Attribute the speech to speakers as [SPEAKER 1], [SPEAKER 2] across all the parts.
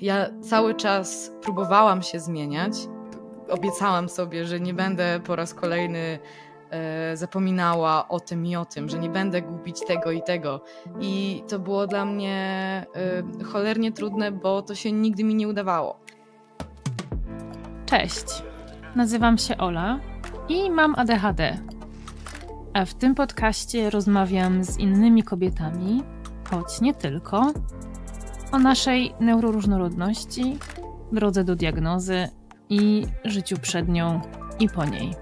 [SPEAKER 1] Ja cały czas próbowałam się zmieniać. Obiecałam sobie, że nie będę po raz kolejny e, zapominała o tym i o tym, że nie będę gubić tego i tego. I to było dla mnie e, cholernie trudne, bo to się nigdy mi nie udawało.
[SPEAKER 2] Cześć, nazywam się Ola i mam ADHD. A w tym podcaście rozmawiam z innymi kobietami, choć nie tylko, o naszej neuroróżnorodności, drodze do diagnozy i życiu przed nią i po niej.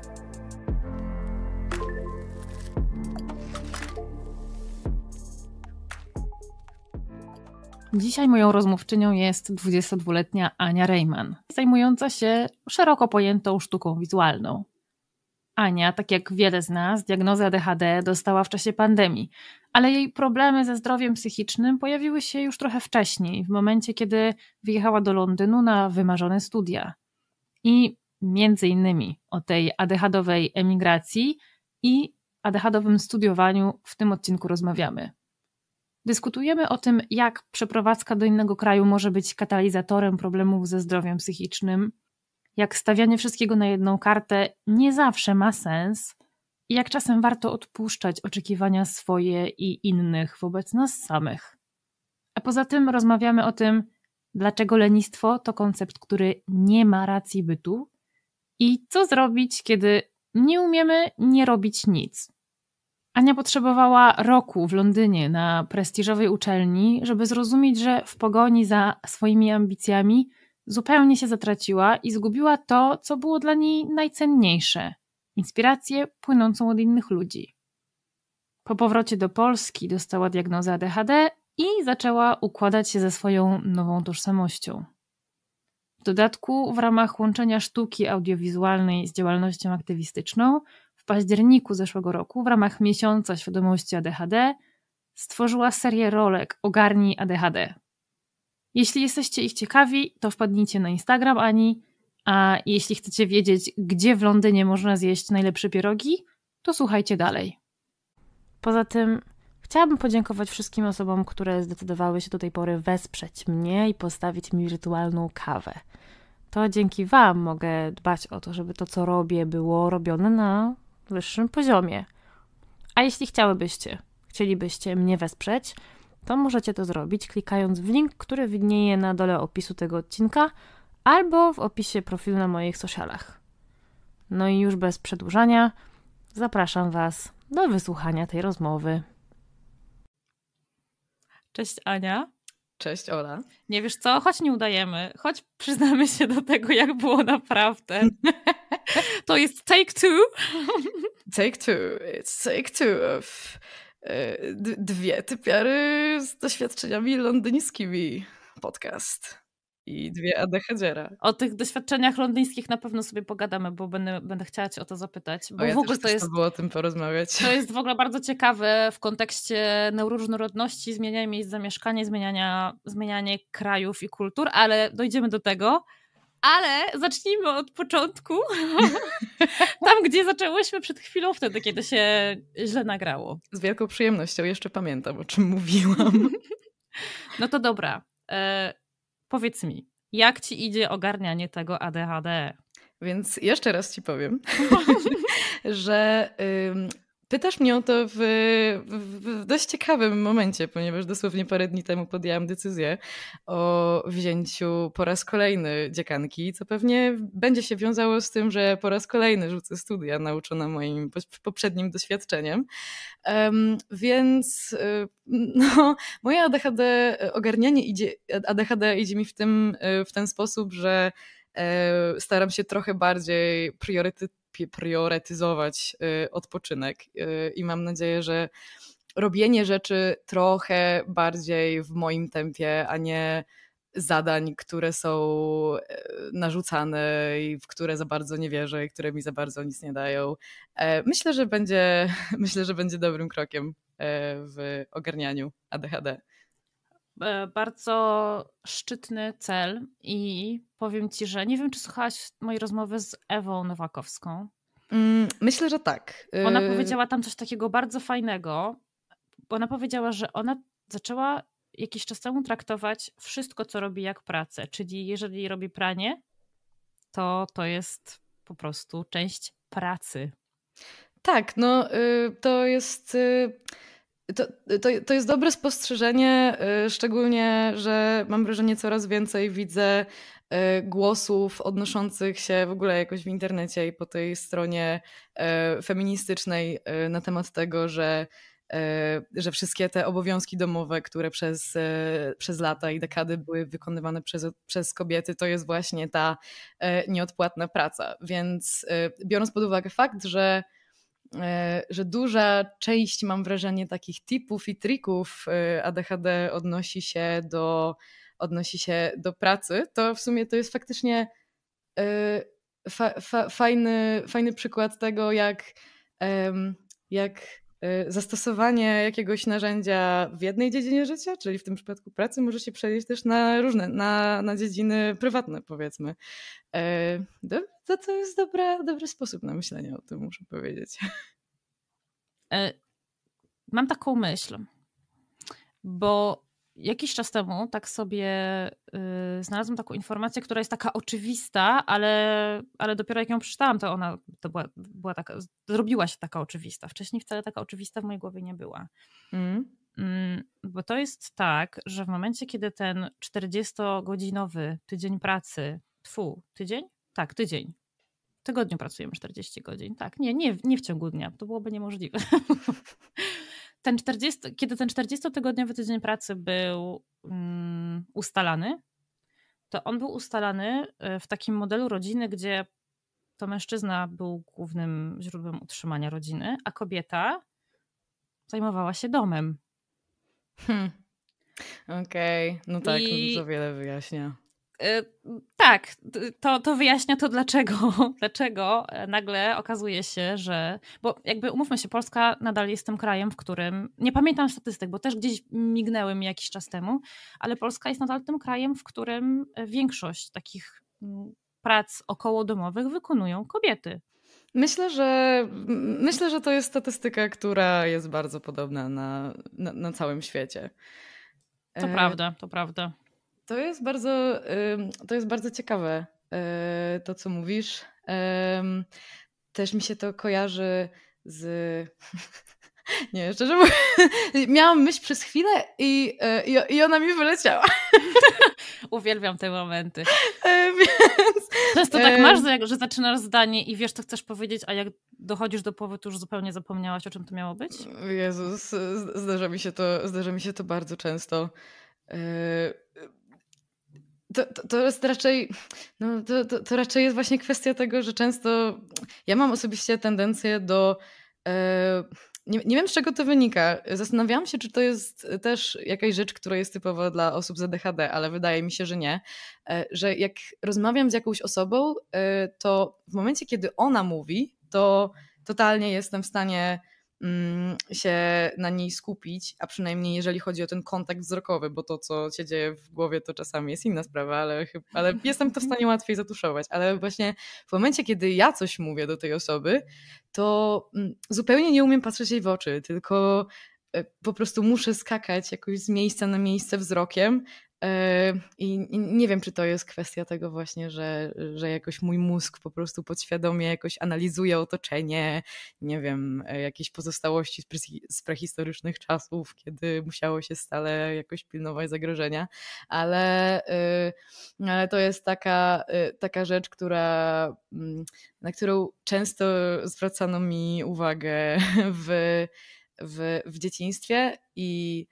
[SPEAKER 2] Dzisiaj moją rozmówczynią jest 22-letnia Ania Rejman, zajmująca się szeroko pojętą sztuką wizualną. Ania, tak jak wiele z nas, diagnozę ADHD dostała w czasie pandemii, ale jej problemy ze zdrowiem psychicznym pojawiły się już trochę wcześniej, w momencie, kiedy wyjechała do Londynu na wymarzone studia. I między innymi o tej ADHDowej emigracji i ADHDowym studiowaniu w tym odcinku rozmawiamy. Dyskutujemy o tym, jak przeprowadzka do innego kraju może być katalizatorem problemów ze zdrowiem psychicznym, jak stawianie wszystkiego na jedną kartę nie zawsze ma sens i jak czasem warto odpuszczać oczekiwania swoje i innych wobec nas samych. A poza tym rozmawiamy o tym, dlaczego lenistwo to koncept, który nie ma racji bytu i co zrobić, kiedy nie umiemy nie robić nic. Ania potrzebowała roku w Londynie na prestiżowej uczelni, żeby zrozumieć, że w pogoni za swoimi ambicjami zupełnie się zatraciła i zgubiła to, co było dla niej najcenniejsze inspirację płynącą od innych ludzi. Po powrocie do Polski dostała diagnozę ADHD i zaczęła układać się ze swoją nową tożsamością. W dodatku, w ramach łączenia sztuki audiowizualnej z działalnością aktywistyczną, w październiku zeszłego roku, w ramach miesiąca świadomości ADHD, stworzyła serię rolek Ogarnij ADHD. Jeśli jesteście ich ciekawi, to wpadnijcie na Instagram Ani, a jeśli chcecie wiedzieć, gdzie w Londynie można zjeść najlepsze pierogi, to słuchajcie dalej. Poza tym chciałabym podziękować wszystkim osobom, które zdecydowały się do tej pory wesprzeć mnie i postawić mi wirtualną kawę. To dzięki Wam mogę dbać o to, żeby to, co robię, było robione na wyższym poziomie. A jeśli chciałybyście, chcielibyście mnie wesprzeć, to możecie to zrobić klikając w link, który widnieje na dole opisu tego odcinka albo w opisie profilu na moich socialach. No i już bez przedłużania, zapraszam Was do wysłuchania tej rozmowy. Cześć Ania.
[SPEAKER 1] Cześć Ola.
[SPEAKER 2] Nie wiesz co, choć nie udajemy, choć przyznamy się do tego, jak było naprawdę. to jest take two.
[SPEAKER 1] take two. It's take two of dwie typiary z doświadczeniami londyńskimi podcast i dwie ADHD.
[SPEAKER 2] O tych doświadczeniach londyńskich na pewno sobie pogadamy, bo będę, będę chciała Cię o to zapytać. Bo ja w ogóle to jest.
[SPEAKER 1] było o tym porozmawiać.
[SPEAKER 2] To jest w ogóle bardzo ciekawe w kontekście neuroróżnorodności, zmieniania miejsc zamieszkania, zmieniania, zmienianie krajów i kultur, ale dojdziemy do tego. Ale zacznijmy od początku. Tam, gdzie zaczęłyśmy przed chwilą, wtedy, kiedy się źle nagrało.
[SPEAKER 1] Z wielką przyjemnością jeszcze pamiętam, o czym mówiłam.
[SPEAKER 2] No to dobra. E, Powiedz mi, jak ci idzie ogarnianie tego ADHD?
[SPEAKER 1] Więc jeszcze raz ci powiem, że Pytasz mnie o to w, w, dość ciekawym momencie, ponieważ dosłownie parę dni temu podjęłam decyzję o wzięciu po raz kolejny dziekanki, co pewnie będzie się wiązało z tym, że po raz kolejny rzucę studia nauczona moim poprzednim doświadczeniem. Um, więc y, no, moje ADHD, ogarnianie idzie, ADHD idzie mi w, tym, y, w ten sposób, że e, staram się trochę bardziej priorytetować priorytetyzować y, odpoczynek y, i mam nadzieję, że robienie rzeczy trochę bardziej w moim tempie, a nie zadań, które są y, narzucane i w które za bardzo nie wierzę i które mi za bardzo nic nie dają. E, myślę, że będzie, myślę, że będzie dobrym krokiem e, w ogarnianiu ADHD.
[SPEAKER 2] E, bardzo szczytny cel i powiem Ci, że nie wiem, czy słuchałaś mojej rozmowy z Ewą Nowakowską.
[SPEAKER 1] Mm, myślę, że tak.
[SPEAKER 2] Ona y powiedziała tam coś takiego bardzo fajnego. Ona powiedziała, że ona zaczęła jakiś czas temu traktować wszystko, co robi, jak pracę. Czyli jeżeli robi pranie, to to jest po prostu część pracy.
[SPEAKER 1] Tak, no y, to jest. Y, to, to, to jest dobre spostrzeżenie, y, szczególnie, że mam wrażenie, coraz więcej widzę głosów odnoszących się w ogóle jakoś w internecie i po tej stronie feministycznej na temat tego, że że wszystkie te obowiązki domowe, które przez, przez lata i dekady były wykonywane przez, przez kobiety, to jest właśnie ta nieodpłatna praca. Więc biorąc pod uwagę fakt, że że duża część, mam wrażenie, takich tipów i trików ADHD odnosi się do, odnosi się do pracy, to w sumie to jest faktycznie fa, fa, fajny, fajny przykład tego, jak, jak zastosowanie jakiegoś narzędzia w jednej dziedzinie życia, czyli w tym przypadku pracy, może się przenieść też na różne, na, na dziedziny prywatne, powiedzmy. Y, to, to jest dobra, dobry sposób na myślenie o tym, muszę powiedzieć.
[SPEAKER 2] E, mam taką myśl, bo jakiś czas temu tak sobie yy, znalazłam taką informację, która jest taka oczywista, ale, ale dopiero jak ją przeczytałam, to ona to była, była taka, zrobiła się taka oczywista. Wcześniej wcale taka oczywista w mojej głowie nie była. Mm. Mm, bo to jest tak, że w momencie, kiedy ten 40-godzinowy tydzień pracy, tfu, tydzień? Tak, tydzień. W tygodniu pracujemy 40 godzin. Tak, nie, nie, nie w ciągu dnia. To byłoby niemożliwe. ten 40, kiedy ten 40-tygodniowy tydzień pracy był um, ustalany, to on był ustalany e, w takim modelu rodziny, gdzie to mężczyzna był głównym źródłem utrzymania rodziny, a kobieta zajmowała się domem.
[SPEAKER 1] Hmm. Okej, okay. no tak, I... to wiele wyjaśnia.
[SPEAKER 2] Y, tak, to, to wyjaśnia to, dlaczego, dlaczego nagle okazuje się, że. Bo jakby umówmy się, Polska nadal jest tym krajem, w którym. Nie pamiętam statystyk, bo też gdzieś mignęły mi jakiś czas temu, ale Polska jest nadal tym krajem, w którym większość takich prac okołodomowych wykonują kobiety.
[SPEAKER 1] Myślę, że myślę, że to jest statystyka, która jest bardzo podobna na, na, na całym świecie.
[SPEAKER 2] To e... prawda, to prawda.
[SPEAKER 1] To jest bardzo, to jest bardzo ciekawe, e, to co mówisz. Też mi się to kojarzy z. Nie, szczerze mówiąc, miałam myśl przez chwilę i, e, i, i ona mi wyleciała.
[SPEAKER 2] Uwielbiam te momenty. E, więc, Często tak masz, że zaczynasz zdanie i wiesz, co chcesz powiedzieć, a jak dochodzisz do połowy, to już zupełnie zapomniałaś, o czym to miało być?
[SPEAKER 1] Jezus, zdarza mi się to, zdarza mi się to bardzo często to, to, to, jest raczej, no to, to, to, raczej jest właśnie kwestia tego, że często ja mam osobiście tendencję do. E, nie, nie wiem, z czego to wynika. Zastanawiałam się, czy to jest też jakaś rzecz, która jest typowa dla osób z ADHD, ale wydaje mi się, że nie. E, że jak rozmawiam z jakąś osobą, e, to w momencie, kiedy ona mówi, to totalnie jestem w stanie się na niej skupić, a przynajmniej jeżeli chodzi o ten kontakt wzrokowy, bo to, co się dzieje w głowie, to czasami jest inna sprawa, ale, ale jestem to w stanie łatwiej zatuszować. Ale właśnie w momencie, kiedy ja coś mówię do tej osoby, to mm, zupełnie nie umiem patrzeć jej w oczy, tylko e, po prostu muszę skakać jakoś z miejsca na miejsce wzrokiem I nie wiem, czy to jest kwestia tego właśnie, że, że jakoś mój mózg po prostu podświadomie jakoś analizuje otoczenie, nie wiem, e, jakieś pozostałości z prehistorycznych czasów, kiedy musiało się stale jakoś pilnować zagrożenia, ale, yy, ale to jest taka, taka rzecz, która, mm, na którą często zwracano mi uwagę w, w, w dzieciństwie i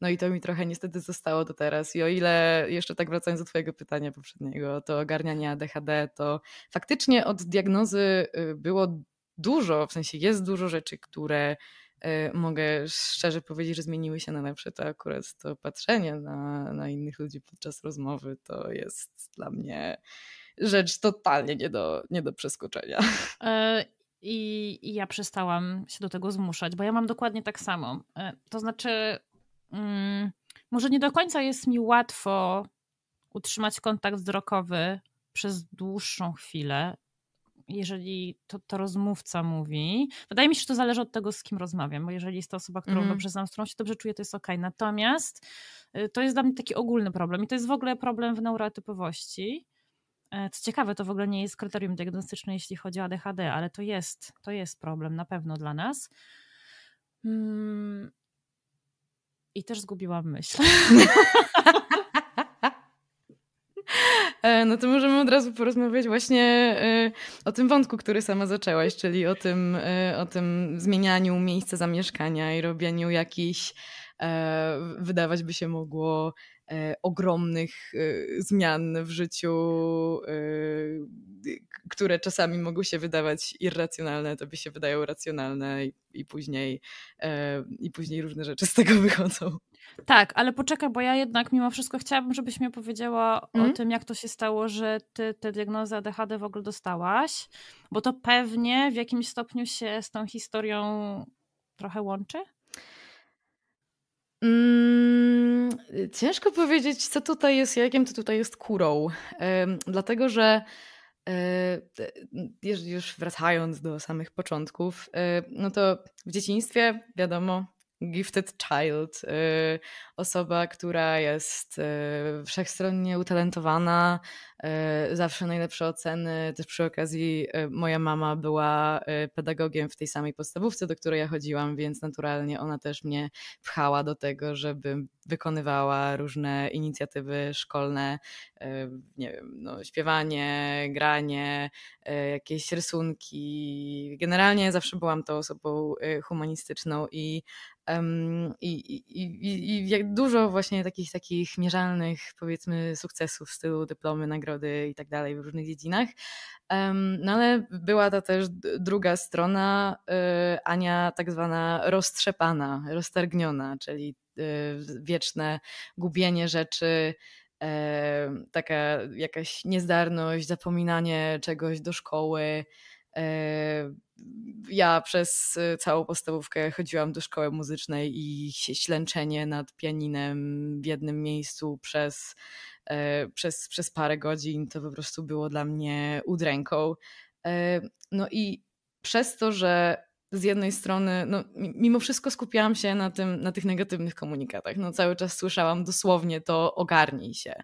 [SPEAKER 1] no i to mi trochę niestety zostało do teraz. I o ile jeszcze tak wracając do Twojego pytania poprzedniego, to ogarnianie ADHD, to faktycznie od diagnozy y, było dużo, w sensie jest dużo rzeczy, które y, mogę szczerze powiedzieć, że zmieniły się na lepsze. To akurat to patrzenie na, na innych ludzi podczas rozmowy to jest dla mnie rzecz totalnie nie do, nie do przeskoczenia.
[SPEAKER 2] E, i, I, ja przestałam się do tego zmuszać, bo ja mam dokładnie tak samo. E, to znaczy, mm, może nie do końca jest mi łatwo utrzymać kontakt wzrokowy przez dłuższą chwilę. jeżeli to, to rozmówca mówi. Wydaje mi się, że to zależy od tego, z kim rozmawiam, bo jeżeli jest to osoba, którą mm. dobrze znam, z którą się dobrze czuję, to jest ok. Natomiast y, to jest dla mnie taki ogólny problem i to jest w ogóle problem w neurotypowości. E, co ciekawe, to w ogóle nie jest kryterium diagnostyczne, jeśli chodzi o ADHD, ale to jest, to jest problem na pewno dla nas. Mm. I też zgubiłam myśl.
[SPEAKER 1] E, no to możemy od razu porozmawiać właśnie e, o tym wątku, który sama zaczęłaś, czyli o tym, o tym zmienianiu miejsca zamieszkania i robieniu jakichś, wydawać by się mogło, ogromnych zmian w życiu, które czasami mogą się wydawać irracjonalne, to by się wydają racjonalne i, i, później, i później różne rzeczy z tego wychodzą.
[SPEAKER 2] Tak, ale poczekaj, bo ja jednak mimo wszystko chciałabym, żebyś mi opowiedziała mm. o mhm. tym, jak to się stało, że ty tę diagnozę ADHD w ogóle dostałaś, bo to pewnie w jakimś stopniu się z tą historią trochę łączy?
[SPEAKER 1] Mm, ciężko powiedzieć, co tutaj jest jakiem, to tutaj jest kurą. dlatego, że e, już wracając do samych początków, e, no to w dzieciństwie, wiadomo, gifted child, y, osoba, która jest y, wszechstronnie utalentowana, y, zawsze najlepsze oceny. Też przy okazji moja mama była pedagogiem w tej samej podstawówce, do której ja chodziłam, więc naturalnie ona też mnie pchała do tego, żebym wykonywała różne inicjatywy szkolne, nie wiem, no, śpiewanie, granie, jakieś rysunki. Generalnie zawsze byłam tą osobą humanistyczną i i, i, i, dużo właśnie takich takich mierzalnych powiedzmy sukcesów w stylu dyplomy, nagrody i tak dalej w różnych dziedzinach. No ale była to też druga strona, Ania tak zwana roztrzepana, roztargniona, czyli wieczne gubienie rzeczy, taka jakaś niezdarność, zapominanie czegoś do szkoły, ja przez y, całą podstawówkę chodziłam do szkoły muzycznej i ślęczenie nad pianinem w jednym miejscu przez, e, przez, przez parę godzin to po prostu było dla mnie udręką. E, no i przez to, że z jednej strony, no, mimo wszystko skupiałam się na, tym, na tych negatywnych komunikatach. No, cały czas słyszałam dosłownie to ogarnij się.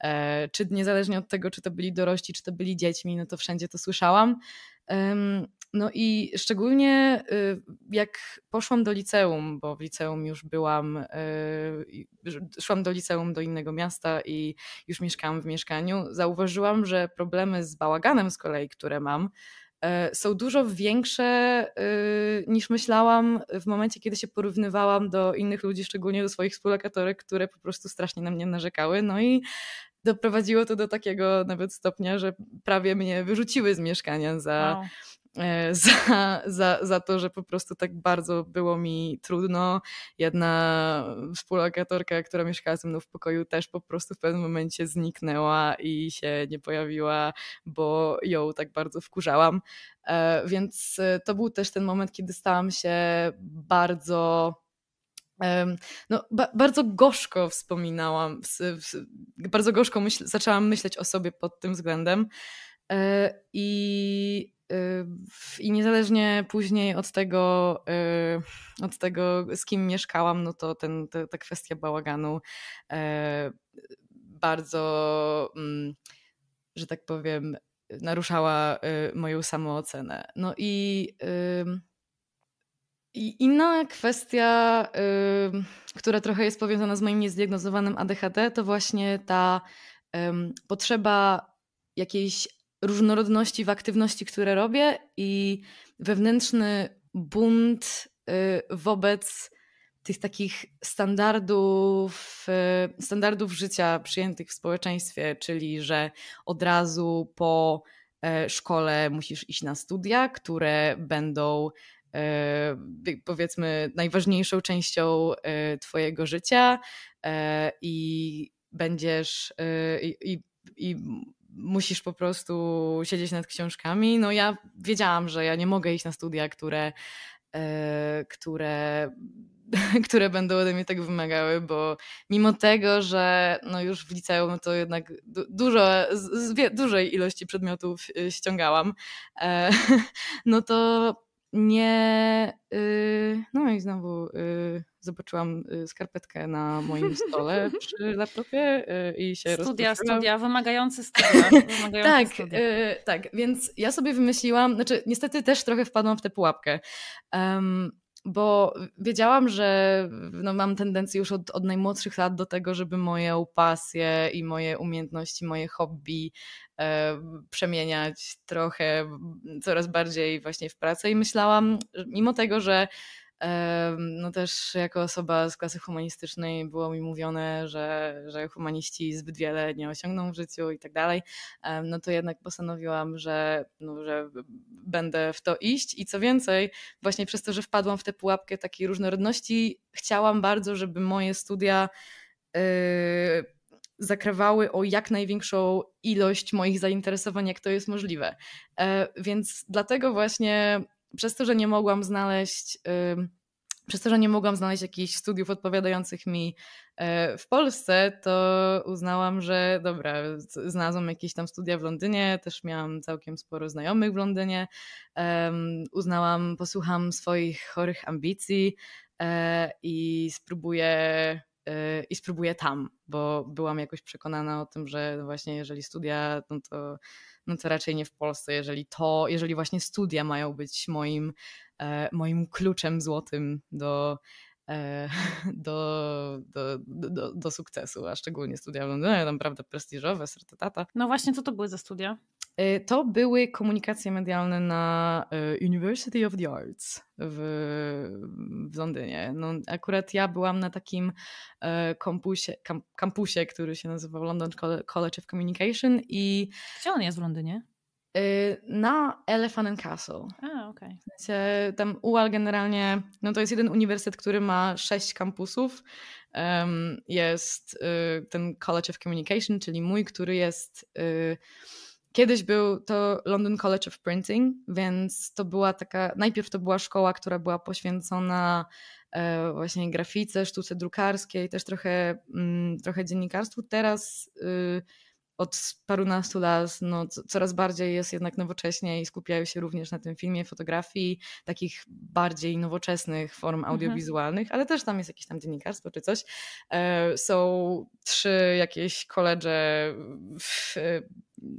[SPEAKER 1] E, czy niezależnie od tego, czy to byli dorośli, czy to byli dziećmi, no to wszędzie to słyszałam. No i szczególnie y, jak poszłam do liceum, bo w liceum już byłam, y, szłam do liceum do innego miasta i już mieszkałam w mieszkaniu, zauważyłam, że problemy z bałaganem z kolei, które mam, są dużo większe y, niż myślałam w momencie, kiedy się porównywałam do innych ludzi, szczególnie do swoich współlokatorek, które po prostu strasznie na mnie narzekały. No i doprowadziło to do takiego nawet stopnia, że prawie mnie wyrzuciły z mieszkania za. Wow E, za, za, za to, że po prostu tak bardzo było mi trudno. Jedna współlokatorka, która mieszkała ze mną w pokoju, też po prostu w pewnym momencie zniknęła i się nie pojawiła, bo ją tak bardzo wkurzałam. E, więc e, to był też ten moment, kiedy stałam się bardzo no, ba bardzo gorzko wspominałam, bardzo gorzko myśl zaczęłam myśleć o sobie pod tym względem. I i niezależnie później od tego, y, od tego, z kim mieszkałam, no to ten, to, ta kwestia bałaganu e, bardzo, mm, że tak powiem, naruszała moją samoocenę. No i, i inna kwestia, która trochę jest powiązana z moim niezdiagnozowanym ADHD, to właśnie ta potrzeba jakiejś różnorodności w aktywności, które robię i wewnętrzny bunt y, wobec tych takich standardów, y, standardów życia przyjętych w społeczeństwie, czyli że od razu po e, szkole musisz iść na studia, które będą e, powiedzmy najważniejszą częścią e, Twojego życia i będziesz i, i, i musisz po prostu siedzieć nad książkami. No ja wiedziałam, że ja nie mogę iść na studia, które, e, które które będą ode mnie tego wymagały, bo mimo tego, że no już w liceum to jednak dużo, z, dużej ilości przedmiotów y, ściągałam, e, no to nie. Y, no i znowu y, zobaczyłam skarpetkę na moim stole przy laptopie i się
[SPEAKER 2] Studia, studia, wymagające studia. Wymagające
[SPEAKER 1] tak, studia. tak, więc ja sobie wymyśliłam, znaczy niestety też trochę wpadłam w tę pułapkę. Um, bo wiedziałam, że no, mam tendencję już od, od najmłodszych lat do tego, żeby moje pasje i moje umiejętności, moje hobby e, przemieniać trochę coraz bardziej właśnie w pracę. I myślałam, mimo tego, że no też jako osoba z klasy humanistycznej było mi mówione, że, że humaniści zbyt wiele nie osiągną w życiu i tak dalej, no to jednak postanowiłam, że, no, że będę w to iść i co więcej, właśnie przez to, że wpadłam w tę pułapkę takiej różnorodności, chciałam bardzo, żeby moje studia yy, zakrywały o jak największą ilość moich zainteresowań, jak to jest możliwe. E, więc dlatego właśnie przez to, że nie mogłam znaleźć, przez to, że nie mogłam znaleźć jakichś studiów odpowiadających mi e, w Polsce, to uznałam, że dobra, znalazłam jakieś tam studia w Londynie, też miałam całkiem sporo znajomych w Londynie. Uznałam, posłucham swoich chorych ambicji e, i spróbuję i spróbuję tam, bo byłam jakoś przekonana o tym, że właśnie jeżeli studia, no to no to raczej nie w Polsce, jeżeli to, jeżeli właśnie studia mają być moim, e, moim kluczem złotym do, do, do, do, do, sukcesu, a szczególnie studia w Londynie, naprawdę prestiżowe, certytata.
[SPEAKER 2] No właśnie, co to były za studia?
[SPEAKER 1] Y, to były komunikacje medialne na y, University of the Arts w, w Londynie. No, akurat ja byłam na takim e, kampusie, kampusie, który się nazywał London College of Communication i...
[SPEAKER 2] Gdzie on jest w Londynie?
[SPEAKER 1] Y, na Elephant and Castle.
[SPEAKER 2] A, okej.
[SPEAKER 1] Okay. Tam UAL generalnie, no to jest jeden uniwersytet, który ma sześć kampusów. Jest ten College of Communication, czyli mój, który jest Kiedyś był to London College of Printing, więc to była taka, najpierw to była szkoła, która była poświęcona e, właśnie grafice, sztuce drukarskiej, też trochę, mm, trochę dziennikarstwu. Teraz y, od parunastu lat no, coraz bardziej jest jednak nowocześnie i skupiają się również na tym filmie, fotografii, takich bardziej nowoczesnych form mhm. audiowizualnych, mhm. ale też tam jest jakieś tam dziennikarstwo czy coś. E, są trzy jakieś koledże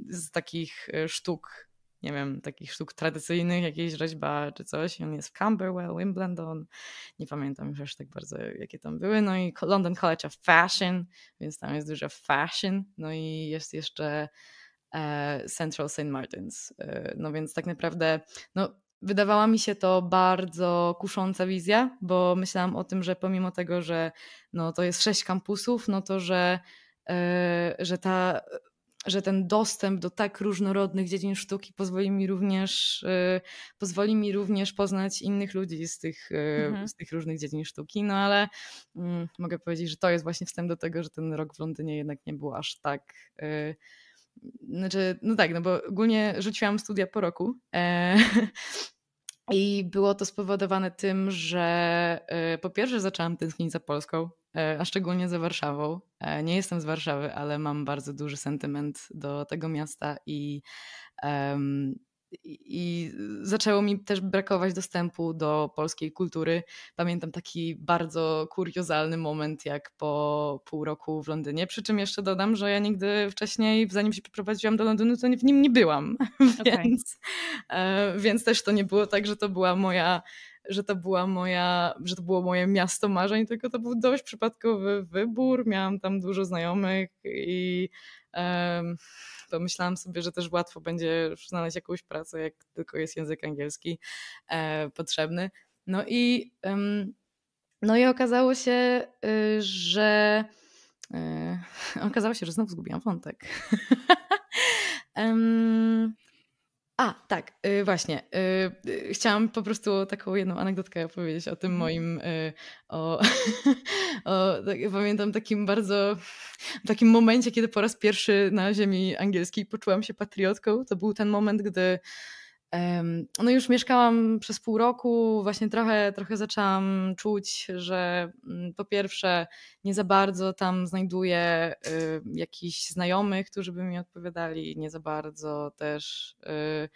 [SPEAKER 1] z takich e, sztuk nie wiem, takich sztuk tradycyjnych, jakieś rzeźba czy coś. On jest w Camberwell, Wimbledon, nie pamiętam już aż tak bardzo, jakie tam były. No i London College of Fashion, więc tam jest dużo fashion. No i jest jeszcze e, Central St. Martins. E, no więc tak naprawdę, no wydawała mi się to bardzo kusząca wizja, bo myślałam o tym, że pomimo tego, że no, to jest sześć kampusów, no to że, e, że ta że ten dostęp do tak różnorodnych dziedzin sztuki pozwoli mi również, y, pozwoli mi również poznać innych ludzi z tych, y, mhm. z tych różnych dziedzin sztuki. No ale mm, mogę powiedzieć, że to jest właśnie wstęp do tego, że ten rok w Londynie jednak nie był aż tak. Y, znaczy, no tak, no bo ogólnie rzuciłam studia po roku. E, I było to spowodowane tym, że po pierwsze zaczęłam tęsknić za Polską, E, a szczególnie za Warszawą. E, nie jestem z Warszawy, ale mam bardzo duży sentyment do tego miasta i, i zaczęło mi też brakować dostępu do polskiej kultury. Pamiętam taki bardzo kuriozalny moment, jak po pół roku w Londynie. Przy czym jeszcze dodam, że ja nigdy wcześniej, zanim się przeprowadziłam do Londynu, to w nim nie byłam. Okay. więc, e, więc też to nie było tak, że to była moja że to była moja, że to było moje miasto marzeń, tylko to był dość przypadkowy wybór. Miałam tam dużo znajomych i um, pomyślałam sobie, że też łatwo będzie znaleźć jakąś pracę, jak tylko jest język angielski e, potrzebny. No i, um, no i okazało się, y, że y, okazało się, że znowu zgubiłam wątek. um, A, tak, y, właśnie. Y, y, chciałam po prostu taką jedną anegdotkę opowiedzieć o tym mhm. moim, o, o tak, pamiętam takim bardzo, takim momencie, kiedy po raz pierwszy na ziemi angielskiej poczułam się patriotką. To był ten moment, gdy no już mieszkałam przez pół roku, właśnie trochę, trochę zaczęłam czuć, że mm, po pierwsze nie za bardzo tam znajduję y, jakichś znajomych, którzy by mi odpowiadali, nie za bardzo też y,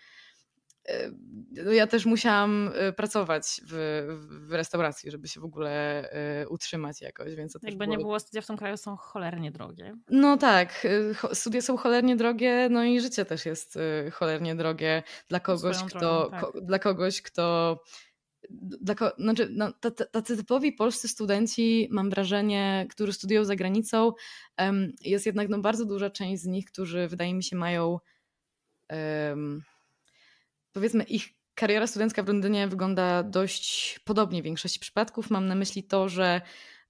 [SPEAKER 1] ja też musiałam y, pracować w, w, restauracji, żeby się w ogóle y, utrzymać jakoś, więc to
[SPEAKER 2] Jakby
[SPEAKER 1] było...
[SPEAKER 2] nie było, studia w tym kraju są cholernie drogie.
[SPEAKER 1] No tak, y, studia są cholernie drogie, no i życie też jest cholernie drogie dla kogoś, Swoją kto, drogą, tak. ko, dla kogoś, kto dla, znaczy, no, tacy typowi polscy studenci, mam wrażenie, którzy studiują za granicą, jest jednak no, bardzo duża część z nich, którzy wydaje mi się mają um, powiedzmy ich kariera studencka w Londynie wygląda dość podobnie w większości przypadków. Mam na myśli to, że,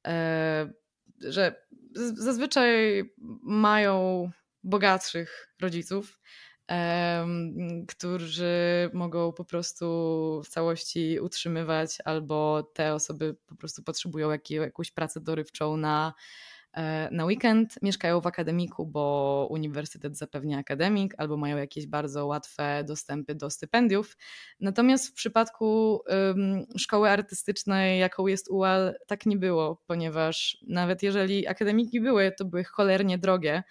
[SPEAKER 1] e, że zazwyczaj mają bogatszych rodziców, e, którzy mogą po prostu w całości utrzymywać, albo te osoby po prostu potrzebują jakąś pracę dorywczą na na weekend mieszkają w akademiku, bo uniwersytet zapewnia akademik albo mają jakieś bardzo łatwe dostępy do stypendiów. Natomiast w przypadku um, szkoły artystycznej, jaką jest UAL, tak nie było, ponieważ nawet jeżeli akademiki były, to były cholernie drogie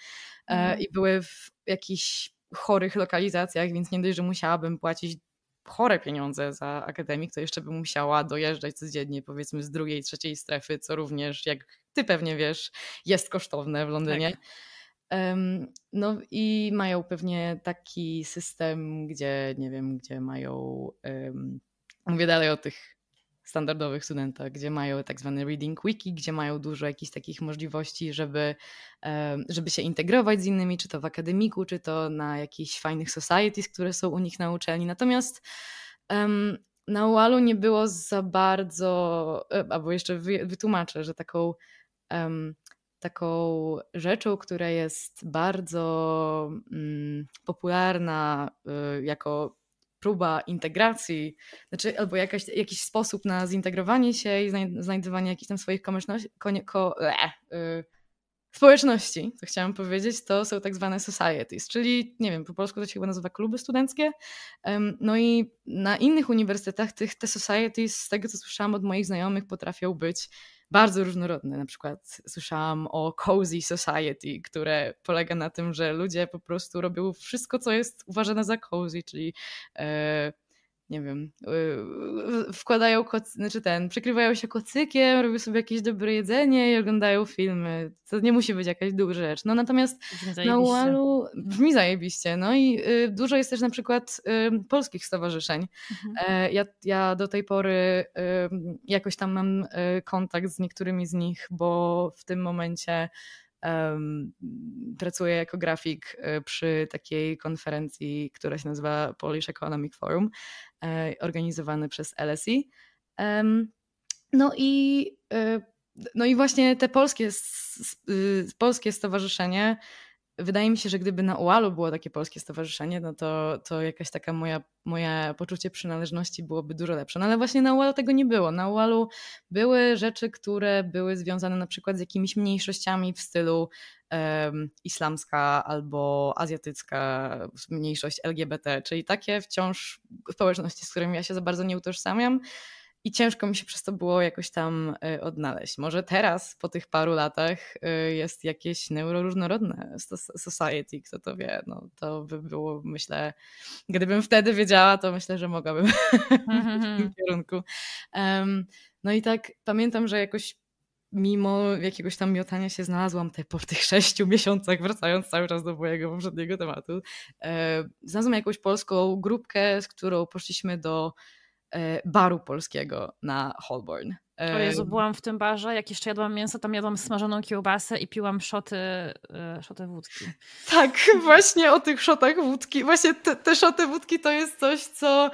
[SPEAKER 1] mm. i były w jakichś chorych lokalizacjach, więc nie dość, że musiałabym płacić chore pieniądze za akademik, to jeszcze bym musiała dojeżdżać codziennie powiedzmy z drugiej, trzeciej strefy, co również jak ty pewnie wiesz, jest kosztowne w Londynie. Tak. No i mają pewnie taki system, gdzie nie wiem, gdzie mają, um, mówię dalej o tych standardowych studentach, gdzie mają tak zwany reading wiki, gdzie mają dużo jakichś takich możliwości, żeby, żeby się integrować z innymi, czy to w akademiku, czy to na jakichś fajnych societies, które są u nich na uczelni. Natomiast um, na UAL-u nie było za bardzo, e, albo jeszcze wytłumaczę, że taką um, taką rzeczą, która jest bardzo um, popularna y, jako próba integracji, znaczy albo jakaś, jakiś sposób na zintegrowanie się i znajdywanie jakichś tam swoich komieczności, ko, e, y, społeczności, co chciałam powiedzieć, to są tak zwane societies, czyli nie wiem, po polsku to się chyba nazywa kluby studenckie. No i na innych uniwersytetach tych, te societies, z tego co słyszałam od moich znajomych, potrafią być bardzo różnorodne. Na przykład słyszałam o Cozy Society, które polega na tym, że ludzie po prostu robią wszystko, co jest uważane za cozy, czyli e, nie wiem, y, wkładają, koc, znaczy ten, przykrywają się kocykiem, robią sobie jakieś dobre jedzenie i oglądają filmy. To nie musi być jakaś duża rzecz. No natomiast na Ualu brzmi zajebiście. No i y, dużo jest też na przykład y, polskich stowarzyszeń. Mhm. E, ja, ja do tej pory jakoś tam mam kontakt z niektórymi z nich, bo w tym momencie Pracuję jako grafik przy takiej konferencji, która się nazywa Polish Economic Forum. E, organizowany przez LSE. No i, e, no i właśnie te polskie, y, polskie stowarzyszenie, wydaje mi się, że gdyby na UAL-u było takie polskie stowarzyszenie, no to, to jakaś taka moja, moje poczucie przynależności byłoby dużo lepsze. No ale właśnie na UAL-u tego nie było. Na UAL-u były rzeczy, które były związane na przykład z jakimiś mniejszościami w stylu islamska albo azjatycka mniejszość LGBT, czyli takie wciąż społeczności, z którymi ja się za bardzo nie utożsamiam. I ciężko mi się przez to było jakoś tam y, odnaleźć. Może teraz, po tych paru latach, y, jest jakieś neuroróżnorodne society, kto to wie. No, to by było, myślę, gdybym wtedy wiedziała, to myślę, że mogłabym w tym mhm. kierunku. Um, no i tak pamiętam, że jakoś mimo jakiegoś tam miotania się znalazłam te, po tych sześciu miesiącach, wracając cały czas do mojego poprzedniego tematu, e, znalazłam jakąś polską grupkę, z którą poszliśmy do baru polskiego na Holborn.
[SPEAKER 2] E, o Jezu, byłam w tym barze, jak jeszcze jadłam mięso, tam jadłam smażoną kiełbasę i piłam szoty, e, szoty wódki.
[SPEAKER 1] Tak, właśnie o tych szotach wódki. Właśnie te, te szoty wódki to jest coś, co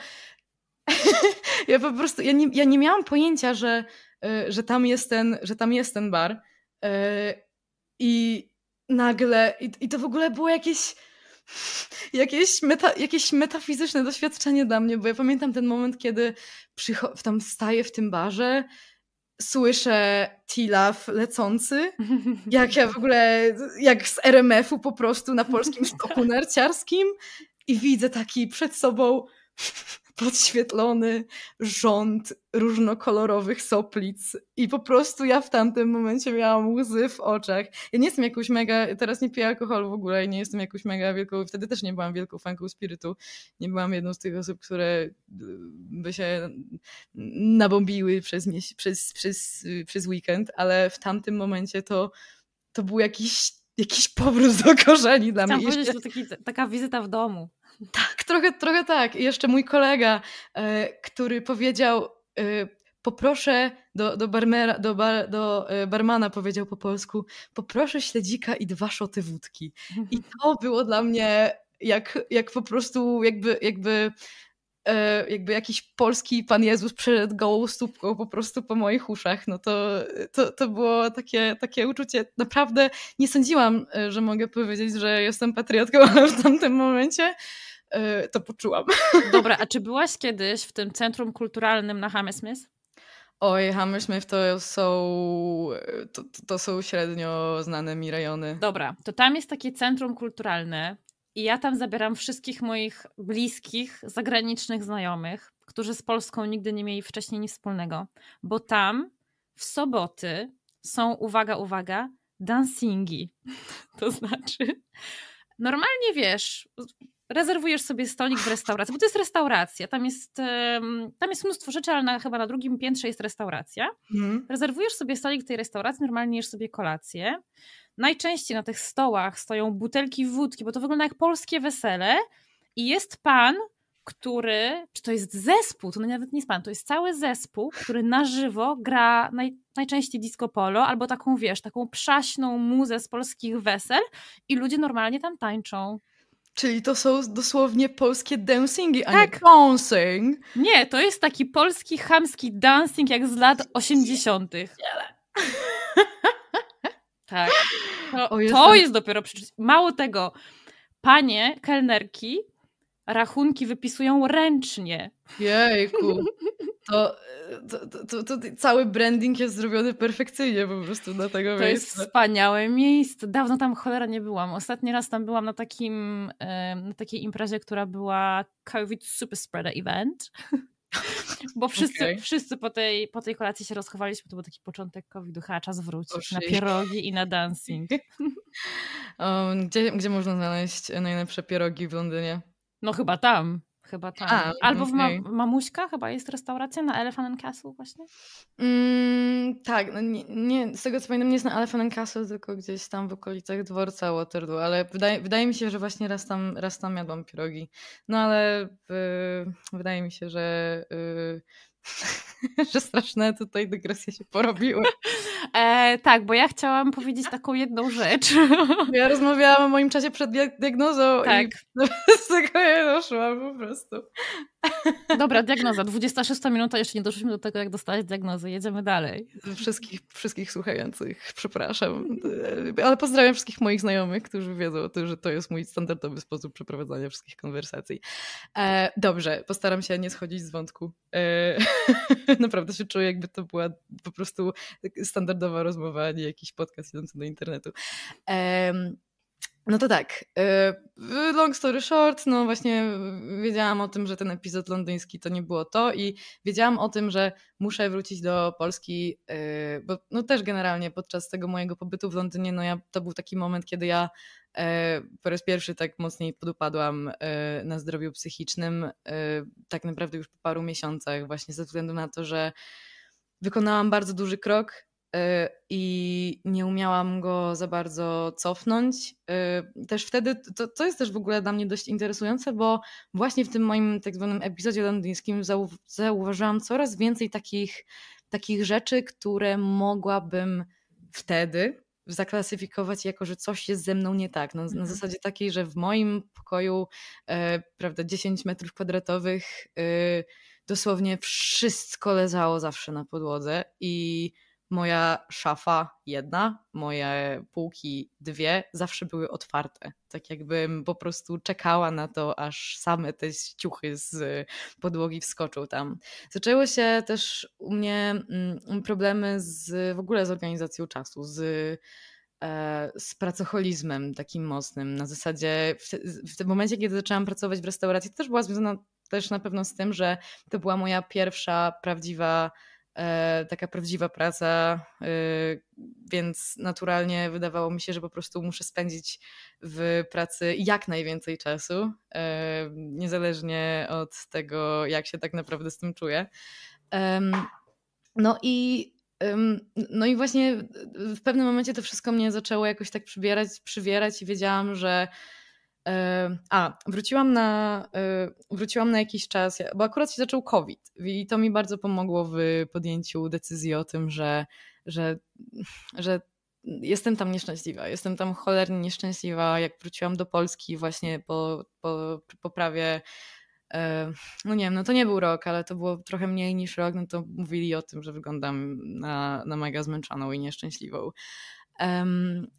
[SPEAKER 1] ja po prostu, ja nie, ja nie miałam pojęcia, że E, że tam jest ten, że tam jest ten bar. E, I nagle, i, i to w ogóle było jakieś jakieś, meta, jakieś metafizyczne doświadczenie dla mnie, bo ja pamiętam ten moment, kiedy przycho- tam staję w tym barze, słyszę Tilaf lecący, jak ja w ogóle, jak z RMF-u po prostu na polskim stoku narciarskim i widzę taki przed sobą podświetlony rząd różnokolorowych soplic i po prostu ja w tamtym momencie miałam łzy w oczach. Ja nie jestem jakąś mega, teraz nie piję alkoholu w ogóle i nie jestem jakąś mega wielką, wtedy też nie byłam wielką fanką spirytu. Nie byłam jedną z tych osób, które y, by się nabombiły przez, przez, przez, przez weekend, ale w tamtym momencie to, to był jakiś jakiś powrót do korzeni dla
[SPEAKER 2] Chciałam
[SPEAKER 1] mnie.
[SPEAKER 2] powiedzieć, to taki, taka wizyta w domu.
[SPEAKER 1] Tak, trochę, trochę tak. I jeszcze mój kolega, e, który powiedział, e, poproszę do, do, barmera, do, bar, do e, barmana, powiedział po polsku, poproszę śledzika i dwa szoty wódki. I to było dla mnie jak, jak po prostu jakby, jakby jakby jakiś polski Pan Jezus przed gołą stópką po prostu po moich uszach, no to, to, to było takie, takie uczucie. Naprawdę nie sądziłam, e, że mogę powiedzieć, że jestem patriotką, ale w tamtym momencie e, to poczułam.
[SPEAKER 2] Dobra, a czy byłaś kiedyś w tym centrum kulturalnym na Hammersmith?
[SPEAKER 1] Oj, Hammersmith to są, to, to są średnio znane mi rejony.
[SPEAKER 2] Dobra, to tam jest takie centrum kulturalne i ja tam zabieram wszystkich moich bliskich, zagranicznych znajomych, którzy z Polską nigdy nie mieli wcześniej nic wspólnego, bo tam w soboty są, uwaga, uwaga, dancingi. To znaczy, normalnie wiesz, rezerwujesz sobie stolik w restauracji, bo to jest restauracja, tam jest, tam jest mnóstwo rzeczy, ale na, chyba na drugim piętrze jest restauracja. Mhm. Rezerwujesz sobie stolik w tej restauracji, normalnie jesz sobie kolację. Najczęściej na tych stołach stoją butelki wódki, bo to wygląda jak polskie wesele i jest pan, który, czy to jest zespół, to nawet nie jest pan, to jest cały zespół, który na żywo gra naj, najczęściej disco polo, albo taką, wiesz, taką przaśną muzę z polskich wesel i ludzie normalnie tam tańczą.
[SPEAKER 1] Czyli to są dosłownie polskie dancingi, a tak. nie dancing.
[SPEAKER 2] Nie, to jest taki polski, chamski dancing jak z lat 80. tak. To, o, to jest dopiero przeczucie. Mało tego, panie, kelnerki, rachunki wypisują ręcznie.
[SPEAKER 1] Jejku. To, to, to, to, cały branding jest zrobiony perfekcyjnie po prostu na tego
[SPEAKER 2] to miejsca. To jest wspaniałe miejsce. Dawno tam cholera nie byłam. Ostatni raz tam byłam na takim na takiej imprezie, która była COVID Super Spreader Event. Bo wszyscy, okay. wszyscy po, tej, po tej kolacji się rozchowaliśmy. To był taki początek COVID-u. Chyba czas wrócić na pierogi i na dancing.
[SPEAKER 1] um, gdzie, gdzie można znaleźć najlepsze pierogi w Londynie?
[SPEAKER 2] No chyba tam. Chyba tam. A, Albo okay. w Ma Mamuśka chyba jest restauracja na Elephant and Castle właśnie?
[SPEAKER 1] Mm, tak, no nie, nie, z tego co pamiętam nie jest na Elephant and Castle, tylko gdzieś tam w okolicach dworca Waterloo, ale wydaje, wydaje mi się, że właśnie raz tam, raz tam jadłam pierogi. No ale y, wydaje mi się, że y, że straszne tutaj dygresje się porobiły.
[SPEAKER 2] E, tak, bo ja chciałam powiedzieć taką jedną rzecz.
[SPEAKER 1] Ja rozmawiałam o moim czasie przed diagnozą tak. i z tego ja doszłam po prostu.
[SPEAKER 2] Dobra, diagnoza. 26 minuta, jeszcze nie doszliśmy do tego, jak dostać diagnozę. Jedziemy dalej.
[SPEAKER 1] Wszystkich, wszystkich słuchających, przepraszam. Ale pozdrawiam wszystkich moich znajomych, którzy wiedzą o tym, że to jest mój standardowy sposób przeprowadzania wszystkich konwersacji. E, dobrze, postaram się nie schodzić z wątku. E, naprawdę się czuję, jakby to była po prostu standardowa rozmowa, a nie jakiś podcast idący do internetu. E, no to tak. Y, long story short, no właśnie wiedziałam o tym, że ten epizod londyński to nie było to i wiedziałam o tym, że muszę wrócić do Polski, y, bo no też generalnie podczas tego mojego pobytu w Londynie, no ja, to był taki moment, kiedy ja y, po raz pierwszy tak mocniej podupadłam na zdrowiu psychicznym, tak naprawdę już po paru miesiącach, właśnie ze względu na to, że wykonałam bardzo duży krok Y, i nie umiałam go za bardzo cofnąć. Y, też wtedy, to, to jest też w ogóle dla mnie dość interesujące, bo właśnie w tym moim tak zwanym epizodzie londyńskim zau zauważyłam coraz więcej takich, takich rzeczy, które mogłabym wtedy zaklasyfikować jako, że coś jest ze mną nie tak. No, na mhm. zasadzie takiej, że w moim pokoju, e, prawda, 10 metrów kwadratowych, e, dosłownie wszystko leżało zawsze na podłodze i moja szafa jedna, moje półki dwie zawsze były otwarte. Tak jakbym po prostu czekała na to, aż same te ciuchy z podłogi wskoczą tam. Zaczęły się też u mnie mm, problemy z w ogóle z organizacją czasu, z e, z pracocholizmem takim mocnym. Na zasadzie w, w tym momencie, kiedy zaczęłam pracować w restauracji, to też była związana też na pewno z tym, że to była moja pierwsza prawdziwa taka prawdziwa praca, e, więc naturalnie wydawało mi się, że po prostu muszę spędzić w pracy jak najwięcej czasu, e, niezależnie od tego, jak się tak naprawdę z tym czuję. No i no i właśnie w pewnym momencie to wszystko mnie zaczęło jakoś tak przybierać, przywierać i wiedziałam, że a, wróciłam na, e, wróciłam na jakiś czas, bo akurat się zaczął COVID i to mi bardzo pomogło w podjęciu decyzji o tym, że, że, że jestem tam nieszczęśliwa. Jestem tam cholernie nieszczęśliwa. Jak wróciłam do Polski właśnie po, po, po prawie e, no nie wiem, no to nie był rok, ale to było trochę mniej niż rok, no to mówili o tym, że wyglądam na, na mega zmęczoną i nieszczęśliwą.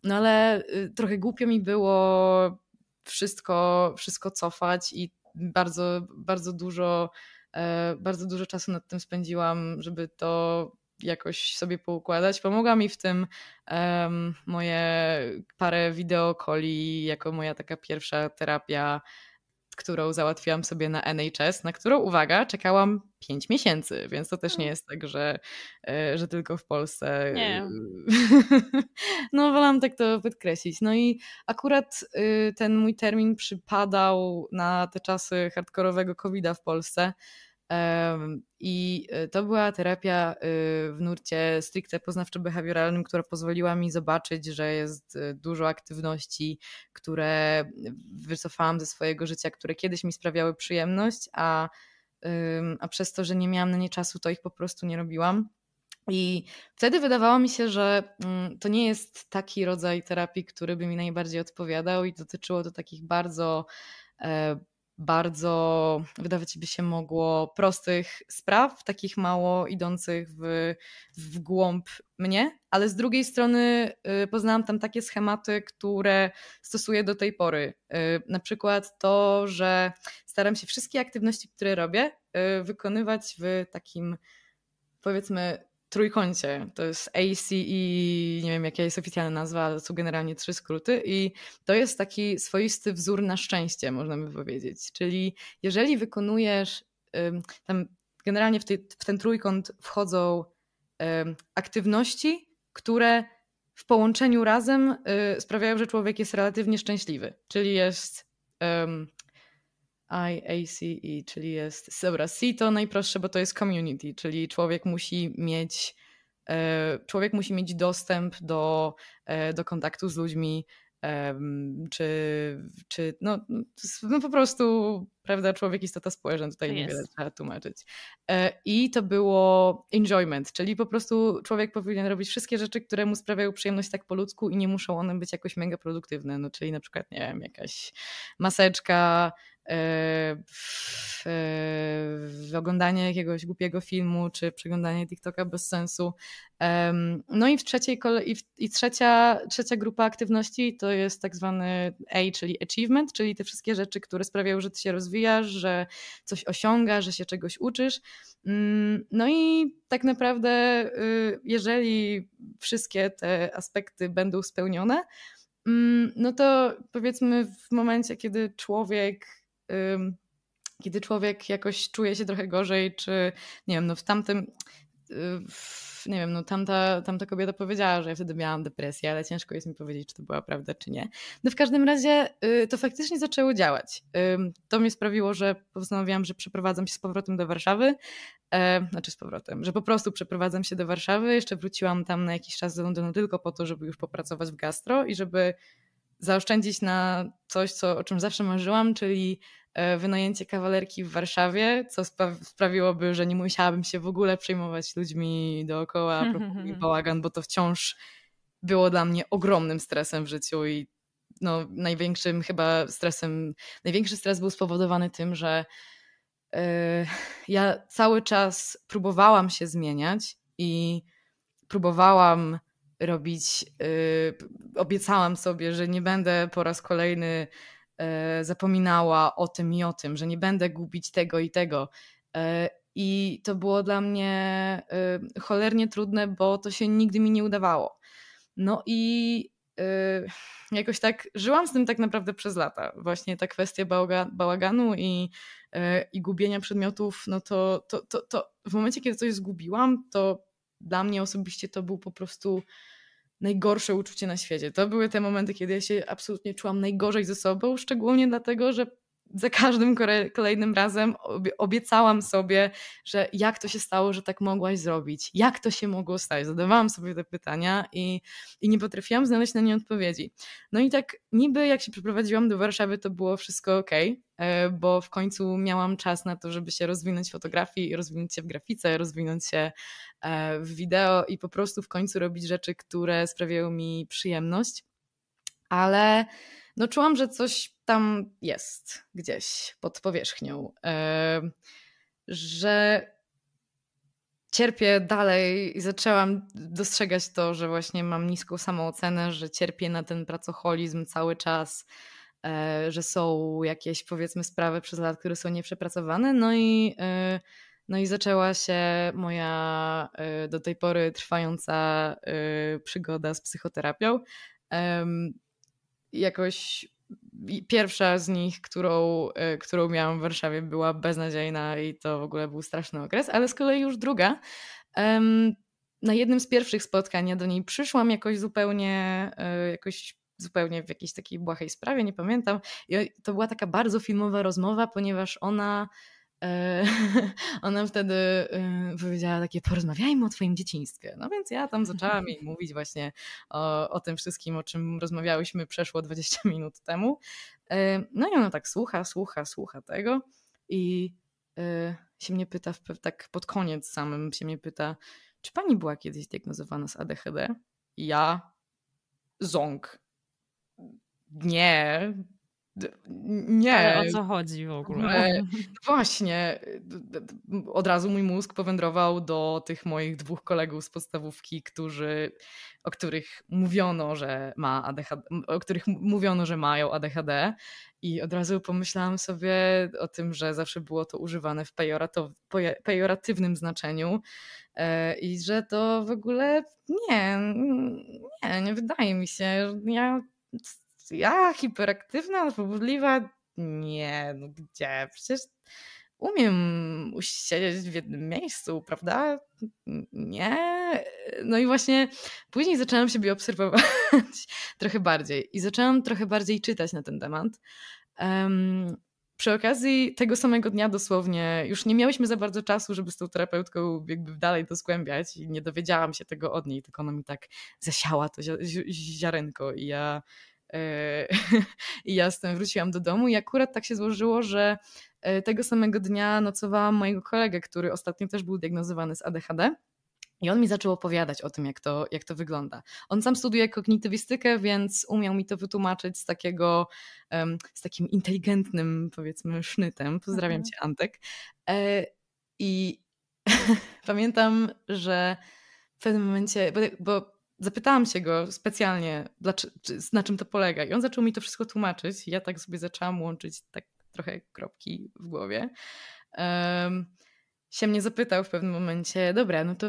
[SPEAKER 1] no ale y, trochę głupio mi było wszystko, wszystko cofać i bardzo, bardzo dużo, e, bardzo dużo czasu nad tym spędziłam, żeby to jakoś sobie poukładać. Pomogła mi w tym um, moje parę wideokoli jako moja taka pierwsza terapia którą załatwiłam sobie na NHS, na którą, uwaga, czekałam 5 miesięcy, więc to też nie hmm. jest tak, że, e, że tylko w Polsce.
[SPEAKER 2] Nie.
[SPEAKER 1] No, wolałam tak to podkreślić. No i akurat y, ten mój termin przypadał na te czasy hardkorowego COVID-a w Polsce. I y, to była terapia y, w nurcie stricte poznawczo-behawioralnym, która pozwoliła mi zobaczyć, że jest y, dużo aktywności, które wycofałam ze swojego życia, które kiedyś mi sprawiały przyjemność, a, a przez to, że nie miałam na nie czasu, to ich po prostu nie robiłam. I wtedy wydawało mi się, że mm, to nie jest taki rodzaj terapii, który by mi najbardziej odpowiadał, i dotyczyło to takich bardzo e, bardzo, wydawać by się mogło, prostych spraw, takich mało idących w, w głąb mnie, ale z drugiej strony y, poznałam tam takie schematy, które stosuję do tej pory. Y, na przykład to, że staram się wszystkie aktywności, które robię, y, wykonywać w takim powiedzmy trójkącie. To jest ACE, nie wiem jaka jest oficjalna nazwa, ale to są generalnie trzy skróty i to jest taki swoisty wzór na szczęście, można by powiedzieć. Czyli jeżeli wykonujesz tam generalnie w, w ten trójkąt wchodzą aktywności, które w połączeniu razem y, sprawiają, że człowiek jest relatywnie szczęśliwy. Czyli jest IACE, czyli jest, dobra, C to najprostsze, bo to jest community, czyli człowiek musi mieć, e, człowiek musi mieć dostęp do, e, do kontaktu z ludźmi, czy, czy no, no po prostu, prawda, człowiek istota społeczna, tutaj niewiele trzeba tłumaczyć. E, I to było enjoyment, czyli po prostu człowiek powinien robić wszystkie rzeczy, które mu sprawiają przyjemność tak po ludzku i nie muszą one być jakoś mega produktywne, no czyli na przykład, nie wiem, jakaś maseczka, w, w oglądanie jakiegoś głupiego filmu, czy przeglądanie TikToka bez sensu. No i w trzeciej i, w, i trzecia, trzecia grupa aktywności to jest tak zwany A, czyli achievement, czyli te wszystkie rzeczy, które sprawiają, że ty się rozwijasz, że coś osiągasz, że się czegoś uczysz. Mm, no i tak naprawdę, y, jeżeli wszystkie te aspekty będą spełnione, mm, no to powiedzmy w momencie, kiedy człowiek kiedy człowiek jakoś czuje się trochę gorzej, czy nie wiem, no w tamtym nie wiem, no tamta, tamta kobieta powiedziała, że ja wtedy miałam depresję, ale ciężko jest mi powiedzieć, czy to była prawda, czy nie. No w każdym razie y, to faktycznie zaczęło działać. To mnie sprawiło, że postanowiłam, że przeprowadzam się z powrotem do Warszawy, e, znaczy z powrotem, że po prostu przeprowadzam się do Warszawy, jeszcze wróciłam tam na jakiś czas do Londynu tylko po to, żeby już popracować w gastro i żeby zaoszczędzić na coś, co, o czym zawsze marzyłam, czyli e, wynajęcie kawalerki w Warszawie, co sprawiłoby, że nie musiałabym się w ogóle przejmować ludźmi dookoła, propos bałagan, bo to wciąż było dla mnie ogromnym stresem w życiu i no, największym chyba stresem, największy stres był spowodowany tym, że yy, ja cały czas próbowałam się zmieniać i próbowałam robić. Yy, obiecałam sobie, że nie będę po raz kolejny yy, zapominała o tym i o tym, że nie będę gubić tego i tego. Yy, I to było dla mnie y, cholernie trudne, bo to się nigdy mi nie udawało. No i yy, jakoś tak żyłam z tym tak naprawdę przez lata. Właśnie ta kwestia bałaga, bałaganu i, i gubienia przedmiotów, no to, to, to, to w momencie, kiedy coś zgubiłam, to dla mnie osobiście to był po prostu najgorsze uczucie na świecie. To były te momenty, kiedy ja się absolutnie czułam najgorzej ze sobą, szczególnie dlatego, że za każdym kolejnym razem obiecałam sobie, że jak to się stało, że tak mogłaś zrobić? Jak to się mogło stać? Zadawałam sobie te pytania i, i nie potrafiłam znaleźć na nie odpowiedzi. No i tak niby jak się przeprowadziłam do Warszawy, to było wszystko ok, e, bo w końcu miałam czas na to, żeby się rozwinąć w fotografii, rozwinąć się w grafice, rozwinąć się e, w wideo i po prostu w końcu robić rzeczy, które sprawiają mi przyjemność. Ale no czułam, że coś tam jest gdzieś pod powierzchnią, że cierpię dalej i zaczęłam dostrzegać to, że właśnie mam niską samoocenę, że cierpię na ten pracoholizm cały czas, e, że są jakieś powiedzmy sprawy przez lat, które są nieprzepracowane, no i e, no i zaczęła się moja e, do tej pory trwająca przygoda z psychoterapią jakoś pierwsza z nich, którą, e, którą miałam w Warszawie, była beznadziejna i to w ogóle był straszny okres, ale z kolei już druga. Na jednym z pierwszych spotkań ja do niej przyszłam jakoś zupełnie, e, jakoś zupełnie w jakiejś takiej błahej sprawie, nie pamiętam. I to była taka bardzo filmowa rozmowa, ponieważ ona ona wtedy y, powiedziała takie, porozmawiajmy o twoim dzieciństwie. No więc ja tam zaczęłam jej mówić właśnie o, o tym wszystkim, o czym rozmawiałyśmy przeszło 20 minut temu. E, no i ona tak słucha, słucha, słucha tego i e, się mnie pyta, tak pod koniec samym się mnie pyta, czy pani była kiedyś diagnozowana z ADHD? I ja, ząg. Nie, nie.
[SPEAKER 2] Ale o co chodzi w ogóle?
[SPEAKER 1] Właśnie. Od razu mój mózg powędrował do tych moich dwóch kolegów z podstawówki, którzy, o których mówiono, że ma ADHD, o których mówiono, że mają ADHD. I od razu pomyślałam sobie o tym, że zawsze było to używane w pejoratywnym znaczeniu e, i że to w ogóle nie, nie, nie wydaje mi się. Ja ja hiperaktywna, nadpobudliwa? Nie, no gdzie? Przecież umiem usiedzieć w jednym miejscu, prawda? Nie. No i właśnie później zaczęłam siebie obserwować trochę bardziej i zaczęłam trochę bardziej czytać na ten temat. Um, przy okazji tego samego dnia dosłownie już nie miałyśmy za bardzo czasu, żeby z tą terapeutką jakby dalej to zgłębiać i nie dowiedziałam się tego od niej, tylko ona mi tak zasiała to ziarenko i ja I ja z tym wróciłam do domu i akurat tak się złożyło, że e, tego samego dnia nocowałam mojego kolegę, który ostatnio też był diagnozowany z ADHD. I on mi zaczął opowiadać o tym, jak to, jak to wygląda. On sam studiuje kognitywistykę, więc umiał mi to wytłumaczyć z takiego, um, z takim inteligentnym, powiedzmy, sznytem. Pozdrawiam mhm. cię, Antek. E, I pamiętam, że w pewnym momencie, bo, bo zapytałam się go specjalnie, na czym to polega. I on zaczął mi to wszystko tłumaczyć. Ja tak sobie zaczęłam łączyć tak trochę kropki w głowie. Um, się mnie zapytał w pewnym momencie, dobra, no to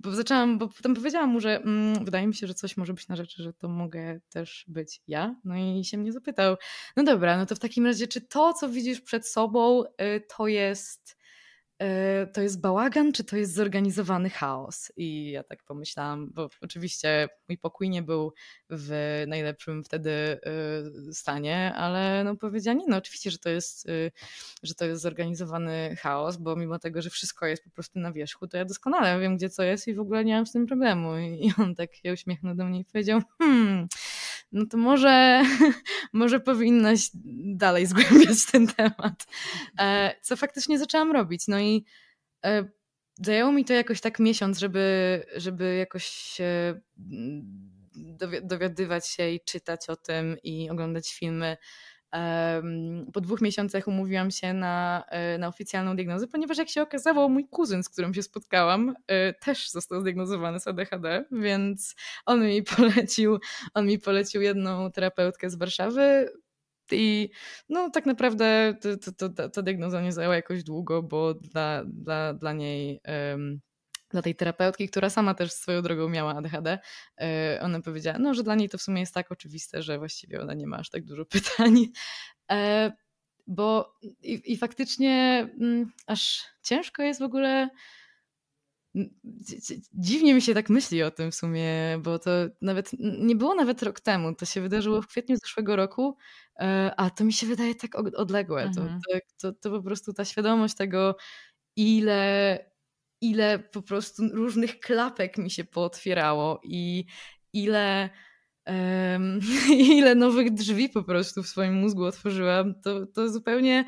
[SPEAKER 1] bo zaczęłam, bo potem powiedziałam mu, że mm, wydaje mi się, że coś może być na rzeczy, że to mogę też być ja. No i się mnie zapytał, no dobra, no to w takim razie, czy to, co widzisz przed sobą, y, to jest to jest bałagan, czy to jest zorganizowany chaos? I ja tak pomyślałam, bo oczywiście mój pokój nie był w najlepszym wtedy e, stanie, ale no powiedziała, nie no oczywiście, że to jest, e, że to jest zorganizowany chaos, bo mimo tego, że wszystko jest po prostu na wierzchu, to ja doskonale wiem, gdzie co jest i w ogóle nie mam z tym problemu. I on tak się uśmiechnął do mnie i powiedział, hmm, no to może, może powinnaś dalej zgłębiać ten temat. Co faktycznie zaczęłam robić. No i e, zajęło mi to jakoś tak miesiąc, żeby, żeby jakoś dowiadywać się i czytać o tym i oglądać filmy. Po dwóch miesiącach umówiłam się na, e, na oficjalną diagnozę, ponieważ jak się okazało, mój kuzyn, z którym się spotkałam, e, też został zdiagnozowany z ADHD, więc on mi polecił, on mi polecił jedną terapeutkę z Warszawy, i no tak naprawdę to, to, to, ta diagnoza nie zajęła jakoś długo, bo dla, dla, dla niej um, dla tej terapeutki, która sama też swoją drogą miała ADHD, e, ona powiedziała, no, że dla niej to w sumie jest tak oczywiste, że właściwie ona nie ma aż tak dużo pytań. E, bo i, i faktycznie m, mm, aż ciężko jest w ogóle. Dziwnie mi się tak myśli o tym w sumie, bo to nawet nie było nawet rok temu. To się wydarzyło w kwietniu zeszłego roku, e, a to mi się wydaje tak odległe. Mhm. To, to, to po prostu ta świadomość tego, ile ile po prostu różnych klapek mi się pootwierało i ile, um, ile nowych drzwi po prostu w swoim mózgu otworzyłam, to, to zupełnie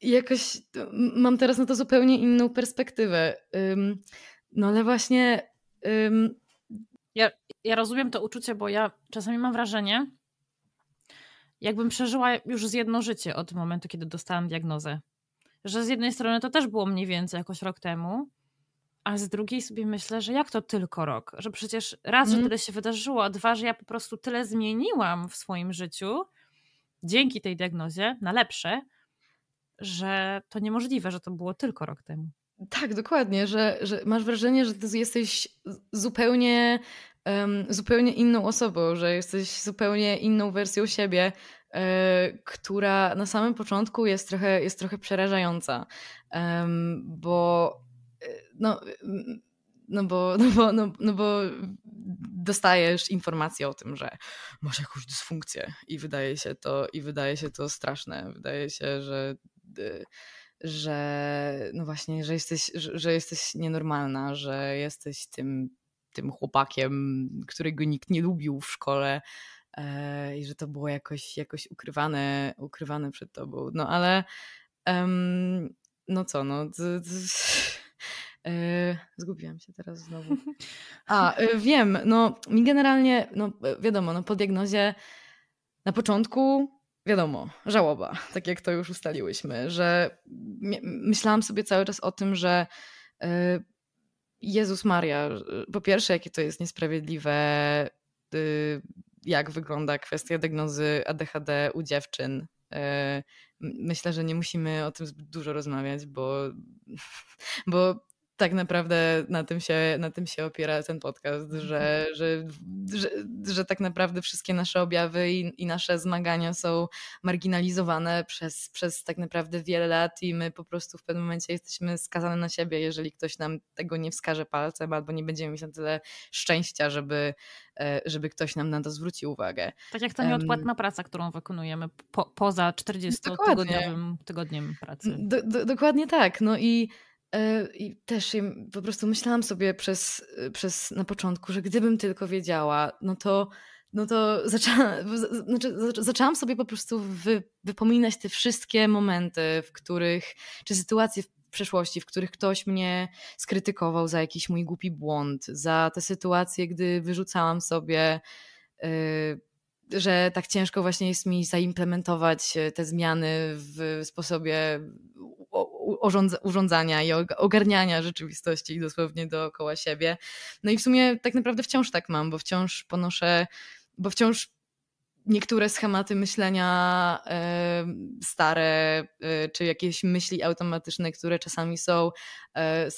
[SPEAKER 1] jakoś mam teraz na to zupełnie inną perspektywę. Um, no ale właśnie. Um...
[SPEAKER 2] Ja, ja rozumiem to uczucie, bo ja czasami mam wrażenie, jakbym przeżyła już z jedno życie od momentu, kiedy dostałam diagnozę że z jednej strony to też było mniej więcej jakoś rok temu, a z drugiej sobie myślę, że jak to tylko rok? Że przecież raz, mm. że mhm. tyle się wydarzyło, a dwa, że ja po prostu tyle zmieniłam w swoim życiu dzięki tej diagnozie na lepsze, że to niemożliwe, że to było tylko rok temu.
[SPEAKER 1] Tak, dokładnie, że, że masz wrażenie, że ty jesteś zupełnie, um, zupełnie inną osobą, że jesteś zupełnie inną wersją siebie, E, która na samym początku jest trochę, jest trochę przerażająca, bo e, no, no bo, no, bo, no, no bo dostajesz informację o tym, że masz jakąś dysfunkcję i wydaje się to, i wydaje się to straszne. Wydaje się, że e, że no właśnie, że jesteś, że, że jesteś nienormalna, że jesteś tym, tym chłopakiem, którego nikt nie lubił w szkole, E, i że to było jakoś, jakoś ukrywane, ukrywane przed tobą. No ale um, no co, no. Z, e, zgubiłam się teraz znowu. A, e, wiem, no mi generalnie, no wiadomo, no po diagnozie na początku wiadomo, żałoba, tak jak to już ustaliłyśmy, że myślałam sobie cały czas o tym, że Jezus Maria, po pierwsze, jakie to jest niesprawiedliwe, y, jak wygląda kwestia diagnozy ADHD u dziewczyn. Myślę, że nie musimy o tym zbyt dużo rozmawiać, bo, bo tak naprawdę na tym się, na tym się opiera ten podcast, że, mhm. że, że, że tak naprawdę wszystkie nasze objawy i, i, nasze zmagania są marginalizowane przez, przez tak naprawdę wiele lat i my po prostu w pewnym momencie jesteśmy skazane na siebie, jeżeli ktoś nam tego nie wskaże palcem albo nie będziemy mieć na tyle szczęścia, żeby, e, żeby ktoś nam na to zwrócił uwagę.
[SPEAKER 2] Tak jak ta nieodpłatna praca, którą wykonujemy po, poza 40-tygodniowym tygodniem pracy.
[SPEAKER 1] Do, do, dokładnie tak. No i I też po prostu myślałam sobie przez, przez na początku, że gdybym tylko wiedziała, no to, no to zaczęłam, znaczy, zaczęłam sobie po prostu wy, wypominać te wszystkie momenty, w których, czy sytuacje w przeszłości, w których ktoś mnie skrytykował za jakiś mój głupi błąd, za te sytuacje, gdy wyrzucałam sobie. Yy, że tak ciężko właśnie jest mi zaimplementować te zmiany w sposobie urządzania i ogarniania rzeczywistości dosłownie dookoła siebie. No i w sumie tak naprawdę wciąż tak mam, bo wciąż ponoszę, bo wciąż niektóre schematy myślenia e, stare, e, czy jakieś myśli automatyczne, które czasami są e,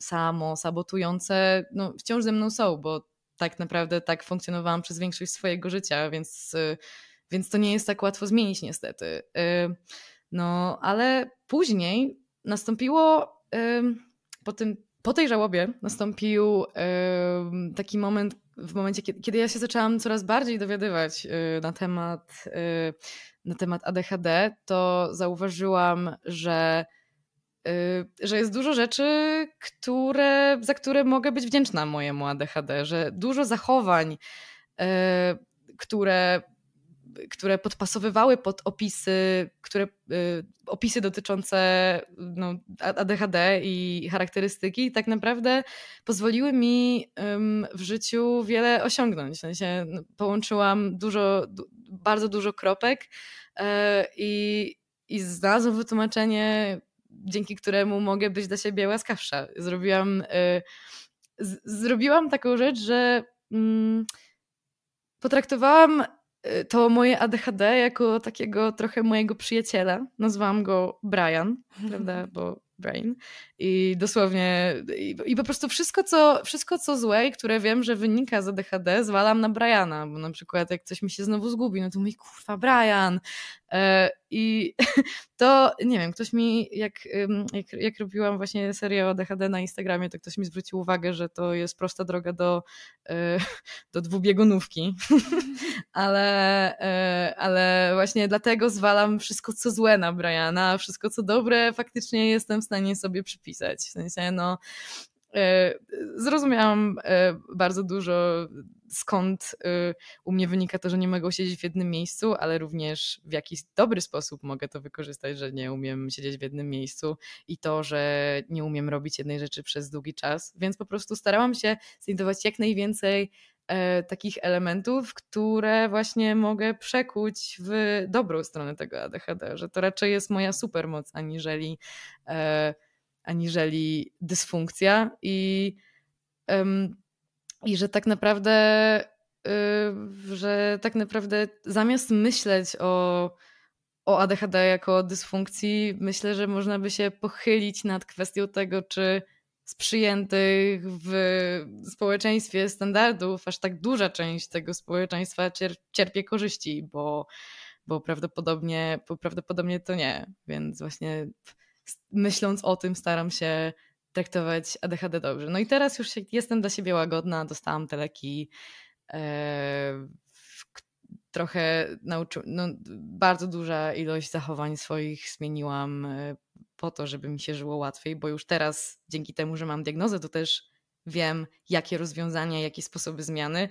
[SPEAKER 1] samosabotujące, no wciąż ze mną są, bo tak naprawdę tak funkcjonowałam przez większość swojego życia, więc, więc to nie jest tak łatwo zmienić niestety. No, ale później nastąpiło po, tym, po tej żałobie nastąpił taki moment, w momencie, kiedy ja się zaczęłam coraz bardziej dowiadywać y, na temat, y, na temat ADHD, to zauważyłam, że, y, że jest dużo rzeczy, które, za które mogę być wdzięczna mojemu ADHD, że dużo zachowań, które które podpasowywały pod opisy, które, y, opisy dotyczące no, ADHD i charakterystyki, tak naprawdę pozwoliły mi w życiu wiele osiągnąć. W sensie no, połączyłam dużo, bardzo dużo kropek i, i znalazłam wytłumaczenie, dzięki któremu mogę być dla siebie łaskawsza. Zrobiłam, e, zrobiłam taką rzecz, że mm, potraktowałam Y, to moje ADHD jako takiego trochę mojego przyjaciela. Nazwałam go Brian, prawda? Bo brain. I dosłownie i, i, po prostu wszystko co, wszystko co złe i które wiem, że wynika z ADHD zwalam na Briana, bo na przykład jak coś mi się znowu zgubi, no to mój kurwa Brian! E, i to nie wiem, ktoś mi jak, jak, jak robiłam właśnie serię o ADHD na Instagramie, to ktoś mi zwrócił uwagę, że to jest prosta droga do, e, do dwubiegunówki, ale, e, ale właśnie dlatego zwalam wszystko co złe na Briana, wszystko co dobre faktycznie jestem w stanie sobie przypisać. W sensie, no, e, zrozumiałam e, bardzo dużo, skąd e, u mnie wynika to, że nie mogę siedzieć w jednym miejscu, ale również w jakiś dobry sposób mogę to wykorzystać, że nie umiem siedzieć w jednym miejscu i to, że nie umiem robić jednej rzeczy przez długi czas. Więc po prostu starałam się znajdować jak najwięcej takich elementów, które właśnie mogę przekuć w dobrą stronę tego ADHD, że to raczej jest moja supermoc, aniżeli aniżeli dysfunkcja i, i że tak naprawdę y, że tak naprawdę zamiast myśleć o, o ADHD jako o dysfunkcji, myślę, że można by się pochylić nad kwestią tego, czy z przyjętych w społeczeństwie standardów aż tak duża część tego społeczeństwa cier cierpie korzyści, bo, bo, prawdopodobnie, bo prawdopodobnie to nie. Więc właśnie myśląc o tym, staram się traktować ADHD dobrze. No i teraz już jestem dla siebie łagodna, dostałam te leki. E, trochę nauczy, no, bardzo duża ilość zachowań swoich zmieniłam e, po to, żeby mi się żyło łatwiej, bo już teraz dzięki temu, że mam diagnozę, to też wiem, jakie rozwiązania, jakie sposoby zmiany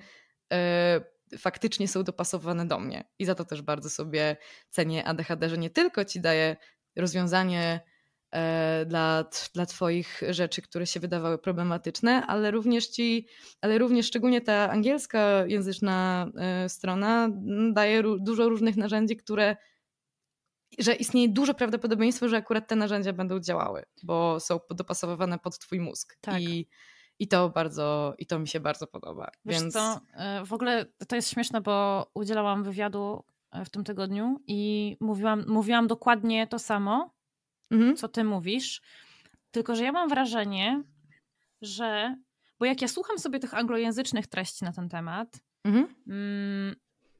[SPEAKER 1] e, faktycznie są dopasowane do mnie. I za to też bardzo sobie cenię ADHD, że nie tylko ci daje rozwiązanie dla, dla Twoich rzeczy, które się wydawały problematyczne, ale również ci, ale również szczególnie ta angielska języczna e, strona daje dużo różnych narzędzi, które że istnieje duże prawdopodobieństwo, że akurat te narzędzia będą działały, bo są dopasowane pod twój mózg. Tak. I, i to bardzo, i to mi się bardzo podoba.
[SPEAKER 2] Wiesz Więc... co, e, w ogóle to jest śmieszne, bo udzielałam wywiadu w tym tygodniu i mówiłam, mówiłam dokładnie to samo, mhm. co ty mówisz. Tylko, że ja mam wrażenie, że. Bo jak ja słucham sobie tych anglojęzycznych treści na ten temat, mhm. Mm,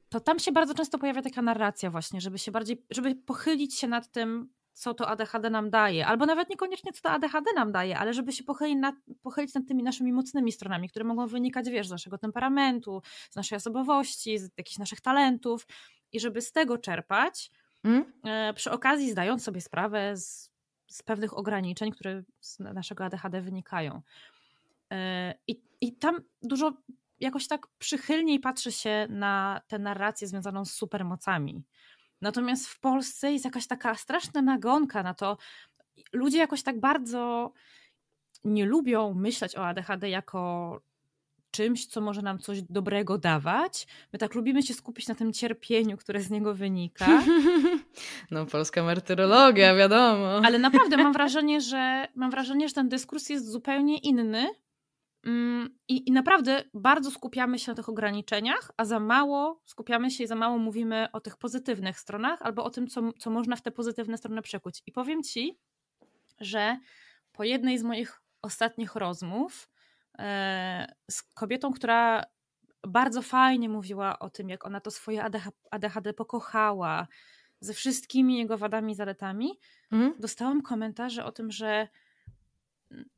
[SPEAKER 2] to tam się bardzo często pojawia taka narracja, właśnie, żeby się bardziej, żeby pochylić się nad tym, co to ADHD nam daje, albo nawet niekoniecznie co to ADHD nam daje, ale żeby się pochylić nad, pochylić nad tymi naszymi mocnymi stronami, które mogą wynikać, wiesz, z naszego temperamentu, z naszej osobowości, z jakichś naszych talentów i żeby z tego czerpać, Mm? Przy okazji zdając sobie sprawę z, z pewnych ograniczeń, które z naszego ADHD wynikają. E, I, I tam dużo jakoś tak przychylniej patrzy się na tę narrację związaną z supermocami. Natomiast w Polsce jest jakaś taka straszna nagonka na to. Ludzie jakoś tak bardzo nie lubią myśleć o ADHD jako czymś, co może nam coś dobrego dawać. My tak lubimy się skupić na tym cierpieniu, które z niego wynika.
[SPEAKER 1] No, polska martyrologia, wiadomo.
[SPEAKER 2] Ale naprawdę mam wrażenie, że mam wrażenie, że ten dyskurs jest zupełnie inny. Mm, I, I naprawdę bardzo skupiamy się na tych ograniczeniach, a za mało skupiamy się i za mało mówimy o tych pozytywnych stronach albo o tym, co, co można w te pozytywne strony przekuć. I powiem ci, że po jednej z moich ostatnich rozmów z kobietą, która bardzo fajnie mówiła o tym, jak ona to swoje ADHD pokochała, ze wszystkimi jego wadami i zaletami. Mhm. Dostałam komentarze o tym, że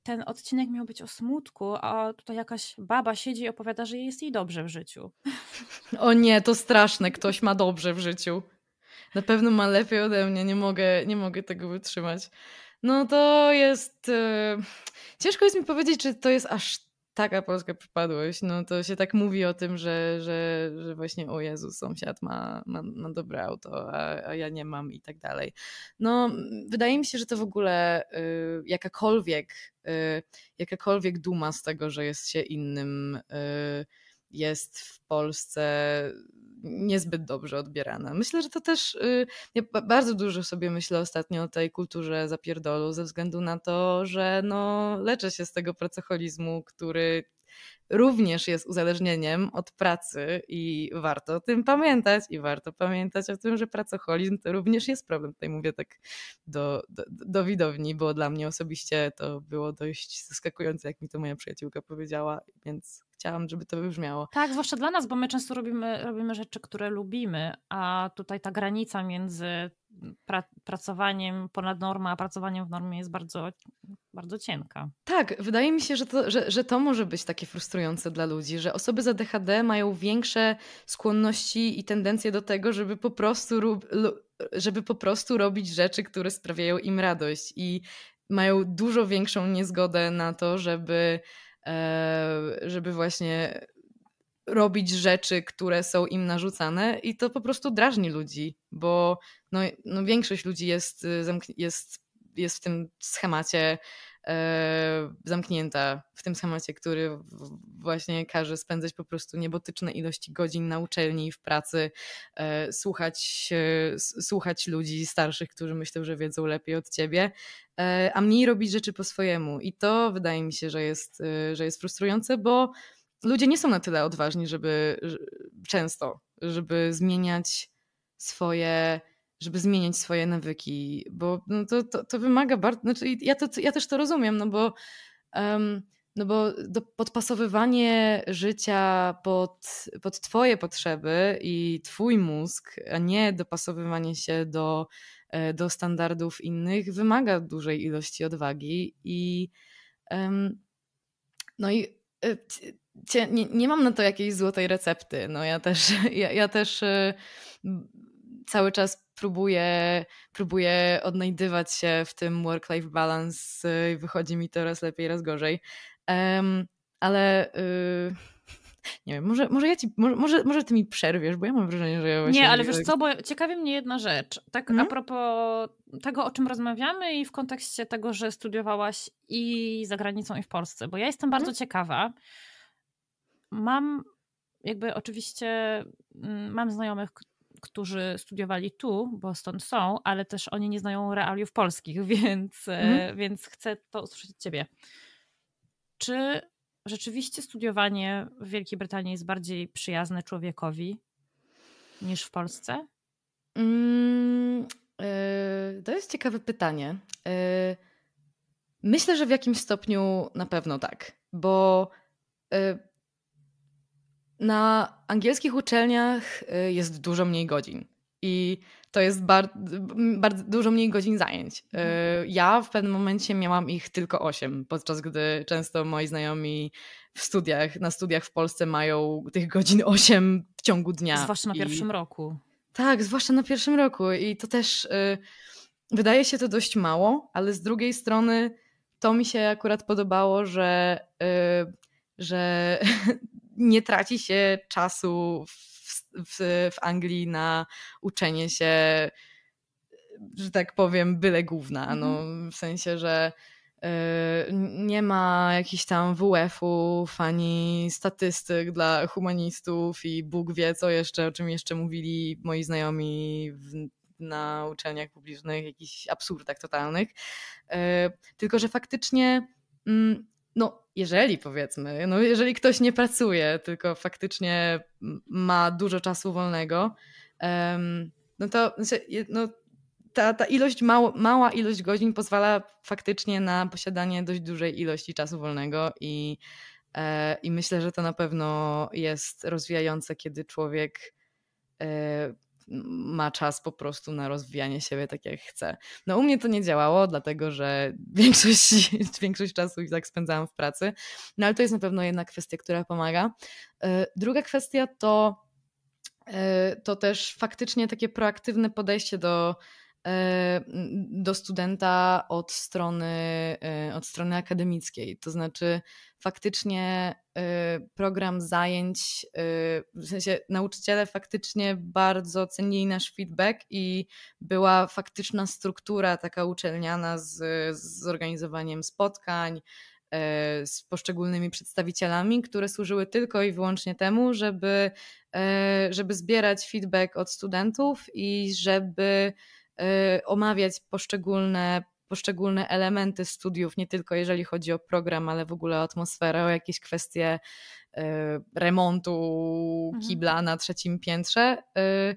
[SPEAKER 2] ten odcinek miał być o smutku, a tutaj jakaś baba siedzi i opowiada, że jest jej dobrze w życiu.
[SPEAKER 1] O nie, to straszne, ktoś ma dobrze w życiu. Na pewno ma lepiej ode mnie, nie mogę, nie mogę tego wytrzymać. No to jest. Yy... Ciężko jest mi powiedzieć, czy to jest aż taka polska przypadłość. No to się tak mówi o tym, że, że, że właśnie o Jezu, sąsiad ma, ma, ma dobre auto, a, a ja nie mam i tak dalej. No wydaje mi się, że to w ogóle y, jakakolwiek, y, jakakolwiek duma z tego, że jest się innym. Y, jest w Polsce niezbyt dobrze odbierana. Myślę, że to też, y, ja bardzo dużo sobie myślę ostatnio o tej kulturze zapierdolu, ze względu na to, że no, leczę się z tego pracoholizmu, który również jest uzależnieniem od pracy i warto o tym pamiętać i warto pamiętać o tym, że pracoholizm to również jest problem. Tutaj mówię tak do, do, do widowni, bo dla mnie osobiście to było dość zaskakujące, jak mi to moja przyjaciółka powiedziała, więc chciałam, żeby to wybrzmiało.
[SPEAKER 2] Tak, zwłaszcza dla nas, bo my często robimy, robimy rzeczy, które lubimy, a tutaj ta granica między pra pracowaniem ponad normę, a pracowaniem w normie jest bardzo, bardzo cienka.
[SPEAKER 1] Tak, wydaje mi się, że to, że, że to może być takie frustrujące dla ludzi, że osoby z ADHD mają większe skłonności i tendencje do tego, żeby po prostu, żeby po prostu robić rzeczy, które sprawiają im radość i mają dużo większą niezgodę na to, żeby żeby właśnie robić rzeczy, które są im narzucane i to po prostu drażni ludzi, bo no, no większość ludzi jest, y, jest, jest w tym schemacie e, zamknięta, w tym schemacie, który właśnie każe spędzać po prostu niebotyczne ilości godzin na uczelni, w pracy, e, słuchać, słuchać ludzi starszych, którzy myślą, że wiedzą lepiej od ciebie E, a mniej robić rzeczy po swojemu. I to wydaje mi się, że jest, e, że jest frustrujące, bo ludzie nie są na tyle odważni, żeby często, żeby zmieniać swoje żeby zmieniać swoje nawyki, bo no to, to, to wymaga bardzo, znaczy ja, to, ja też to rozumiem, no bo um, no bo podpasowywanie życia pod, pod Twoje potrzeby i Twój mózg, a nie dopasowywanie się do E, do standardów innych wymaga dużej ilości odwagi i no i e, nie, nie mam na to jakiejś złotej recepty. No ja też, ja, ja też e, cały czas próbuję, próbuję odnajdywać się w tym work-life balance i wychodzi mi to raz lepiej, raz gorzej. ale y, nie wiem, może, może ja ci, może, może, może ty mi przerwiesz, bo ja mam wrażenie, że ja właśnie...
[SPEAKER 2] Nie, ale wiesz co, bo ciekawi mnie jedna rzecz. Tak hmm? a propos tego, o czym rozmawiamy i w kontekście tego, że studiowałaś i za granicą, i w Polsce, bo ja jestem bardzo hmm? ciekawa. Mam jakby oczywiście, mm, mam znajomych, którzy studiowali tu, bo stąd są, ale też oni nie znają realiów polskich, więc, hmm? więc chcę to usłyszeć od ciebie. Czy rzeczywiście studiowanie w Wielkiej Brytanii jest bardziej przyjazne człowiekowi niż w Polsce? Mm,
[SPEAKER 1] yy, to jest ciekawe pytanie. Yy, myślę, że w jakimś stopniu na pewno tak, bo yy, na angielskich uczelniach jest dużo mniej godzin. I to jest bardzo, bardzo dużo mniej godzin zajęć. Y, ja w pewnym momencie miałam ich tylko 8, podczas gdy często moi znajomi w studiach, na studiach w Polsce mają tych godzin 8 w ciągu dnia.
[SPEAKER 2] Zwłaszcza na pierwszym roku.
[SPEAKER 1] Tak, zwłaszcza na pierwszym roku. I to też y, wydaje się to dość mało, ale z drugiej strony to mi się akurat podobało, że, y, że nie traci się czasu w w, w Anglii na uczenie się, że tak powiem, byle główna. No, mhm. w sensie, że y, nie ma jakichś tam WF-ów ani statystyk dla humanistów i Bóg wie co jeszcze, o czym jeszcze mówili moi znajomi w, na uczelniach publicznych, jakichś absurdach totalnych. Y, tylko, że faktycznie mm, no, jeżeli powiedzmy, no jeżeli ktoś nie pracuje, tylko faktycznie ma dużo czasu wolnego, no to znaczy, no, ta, ta ilość, mało, mała ilość godzin pozwala faktycznie na posiadanie dość dużej ilości czasu wolnego i, e, i myślę, że to na pewno jest rozwijające, kiedy człowiek e, ma czas po prostu na rozwijanie siebie tak jak chce. No u mnie to nie działało, dlatego że większość, większość czasu i tak spędzałam w pracy, no ale to jest na pewno jedna kwestia, która pomaga. E, druga kwestia to, e, to też faktycznie takie proaktywne podejście do do studenta od strony, od strony akademickiej. To znaczy, faktycznie y, program zajęć, y, w sensie nauczyciele faktycznie bardzo cenili nasz feedback i była faktyczna struktura taka uczelniana z, z organizowaniem spotkań, y, z poszczególnymi przedstawicielami, które służyły tylko i wyłącznie temu, żeby, żeby zbierać feedback od studentów i żeby omawiać poszczególne poszczególne elementy studiów, nie tylko jeżeli chodzi o program, ale w ogóle o atmosferę, o jakieś kwestie y, remontu mhm. kibla mhm. na trzecim piętrze. Y,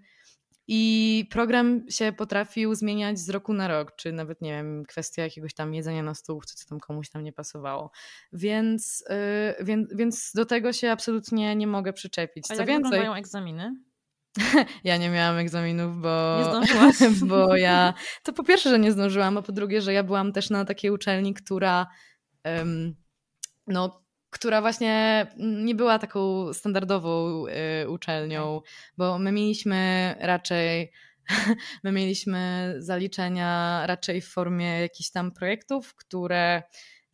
[SPEAKER 1] i program się potrafił zmieniać z roku na rok, czy nawet, nie wiem, kwestia jakiegoś tam jedzenia na stołówce, co tam komuś tam nie pasowało. Więc, więc, więc do tego się absolutnie nie mogę przyczepić.
[SPEAKER 2] A co jak więcej. mają egzaminy?
[SPEAKER 1] ja nie miałam egzaminów, bo.
[SPEAKER 2] Nie zdążyłaś.
[SPEAKER 1] bo ja. To po pierwsze, że nie zdążyłam, a po drugie, że ja byłam też na takiej uczelni, która. Um, no, która właśnie nie była taką standardową y, uczelnią, bo my mieliśmy raczej my mieliśmy zaliczenia raczej w formie jakichś tam projektów, które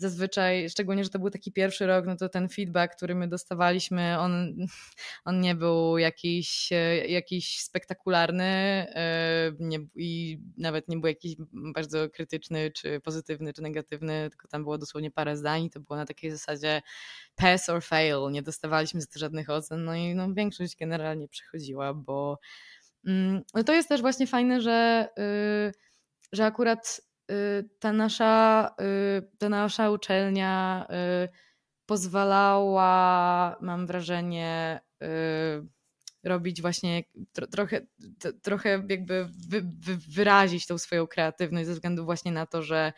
[SPEAKER 1] zazwyczaj, szczególnie, że to był taki pierwszy rok, no to ten feedback, który my dostawaliśmy, on, on nie był jakiś, jakiś spektakularny e, nie, i nawet nie był jakiś bardzo krytyczny, czy pozytywny, czy negatywny, tylko tam było dosłownie parę zdań. To było na takiej zasadzie pass or fail. Nie dostawaliśmy z żadnych ocen, no i no, większość generalnie przechodziła, bo mm, no to jest też właśnie fajne, że, y, że akurat ta nasza, y, ta nasza uczelnia y, pozwalała, mam wrażenie, robić właśnie trochę, trochę jakby wy, wy, wyrazić tą swoją kreatywność ze względu właśnie na to, że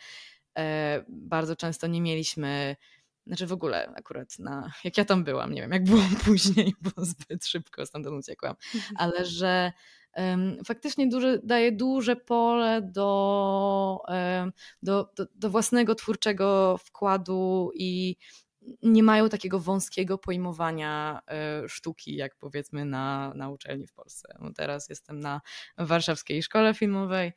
[SPEAKER 1] e, bardzo często nie mieliśmy znaczy w ogóle akurat na, jak ja tam byłam, nie wiem jak było później, bo zbyt szybko stamtąd uciekłam, ale że faktycznie duże, daje duże pole do, do, do, do własnego twórczego wkładu i nie mają takiego wąskiego pojmowania e, sztuki, jak powiedzmy na, na uczelni w Polsce. No teraz jestem na Warszawskiej Szkole Filmowej,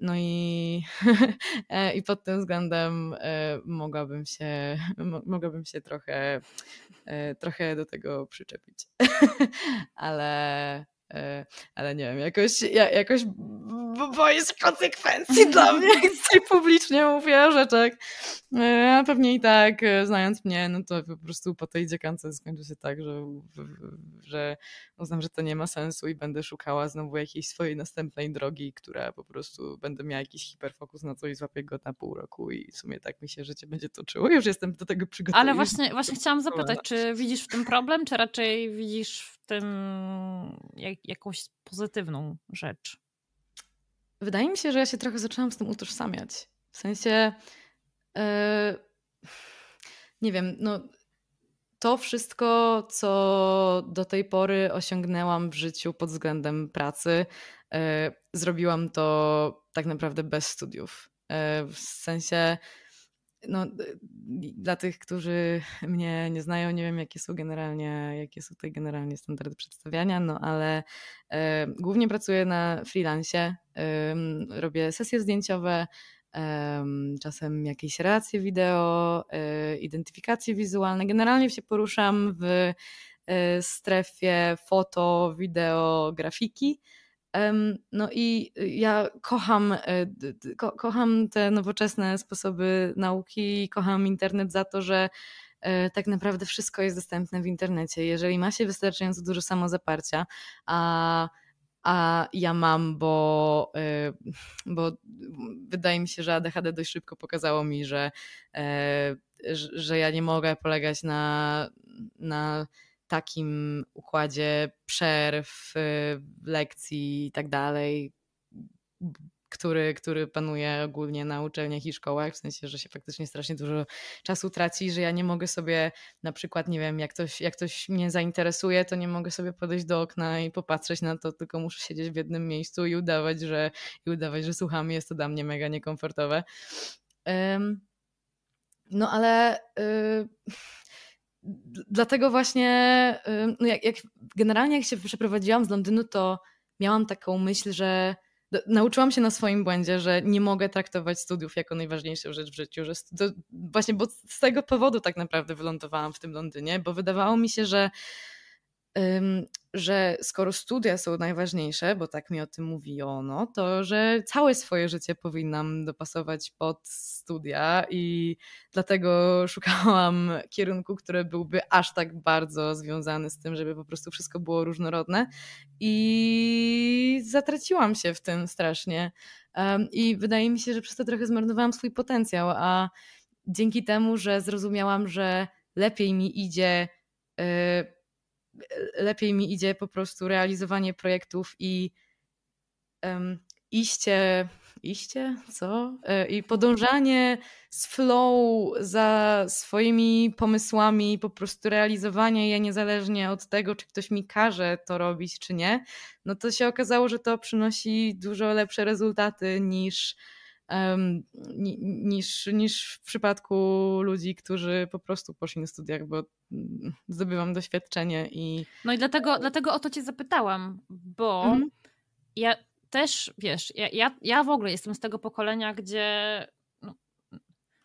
[SPEAKER 1] no i, e, i pod tym względem e, mogłabym się, mogłabym się trochę, trochę do tego przyczepić. Ale, ale nie wiem, jakoś, ja, jakoś boję się konsekwencji dla mnie, jak publicznie mówię o rzeczach. E, pewnie i tak, e, znając mnie, no to po prostu po tej dziekance skończy się tak, że, że uznam, że to nie ma sensu i będę szukała znowu jakiejś swojej następnej drogi, która po prostu będę miała jakiś hiperfokus na coś, złapię go na pół roku i w sumie tak mi się życie będzie toczyło. Już jestem do tego przygotowana.
[SPEAKER 2] Ale właśnie, właśnie chciałam zapytać, czy widzisz w tym problem, czy raczej widzisz w tym jak, jakąś pozytywną rzecz?
[SPEAKER 1] Wydaje mi się, że ja się trochę zaczęłam z tym utożsamiać. W sensie, yy, nie wiem, no to wszystko, co do tej pory osiągnęłam w życiu pod względem pracy, yy, zrobiłam to tak naprawdę bez studiów. Yy, w sensie, no, dla tych, którzy mnie nie znają, nie wiem, jakie są generalnie, jakie są tutaj generalnie standardy przedstawiania, no ale e, głównie pracuję na freelancie, e, robię sesje zdjęciowe, e, czasem jakieś relacje wideo, identyfikacje wizualne. Generalnie się poruszam w strefie foto, wideo, grafiki. No i ja kocham, e, ko kocham te nowoczesne sposoby nauki, kocham internet za to, że e, tak naprawdę wszystko jest dostępne w internecie. Jeżeli ma się wystarczająco dużo samozaparcia, a, a ja mam, bo, e, bo wydaje mi się, że ADHD dość szybko pokazało mi, że, że ja nie mogę polegać na, na takim układzie przerw, y, lekcji i tak dalej, który, który panuje ogólnie na uczelniach i szkołach, w sensie, że się faktycznie strasznie dużo czasu traci, że ja nie mogę sobie na przykład, nie wiem, jak ktoś, jak ktoś mnie zainteresuje, to nie mogę sobie podejść do okna i popatrzeć na to, tylko muszę siedzieć w jednym miejscu i udawać, że, i udawać, że słucham, jest to dla mnie mega niekomfortowe. Um, no ale... Yy, dlatego właśnie, no jak, jak, generalnie jak się przeprowadziłam z Londynu, to miałam taką myśl, że nauczyłam się na swoim błędzie, że nie mogę traktować studiów jako najważniejszą rzecz w życiu, że właśnie, bo z tego powodu tak naprawdę wylądowałam w tym Londynie, bo wydawało mi się, że że skoro studia są najważniejsze, bo tak mi o tym mówiono, to że całe swoje życie powinnam dopasować pod studia i dlatego szukałam kierunku, który byłby aż tak bardzo związany z tym, żeby po prostu wszystko było różnorodne i zatraciłam się w tym strasznie. I wydaje mi się, że przez to trochę zmarnowałam swój potencjał, a dzięki temu, że zrozumiałam, że lepiej mi idzie y, lepiej mi idzie po prostu realizowanie projektów i um, iście, iście, co? E, I podążanie z flow za swoimi pomysłami, po prostu realizowanie je niezależnie od tego, czy ktoś mi każe to robić, czy nie, no to się okazało, że to przynosi dużo lepsze rezultaty niż niż, niż w przypadku ludzi, którzy po prostu poszli na studiach, bo mm, zdobywam doświadczenie i.
[SPEAKER 2] No i dlatego, dlatego o to cię zapytałam, bo mhm. ja też, wiesz, ja, ja, ja w ogóle jestem z tego pokolenia, gdzie no,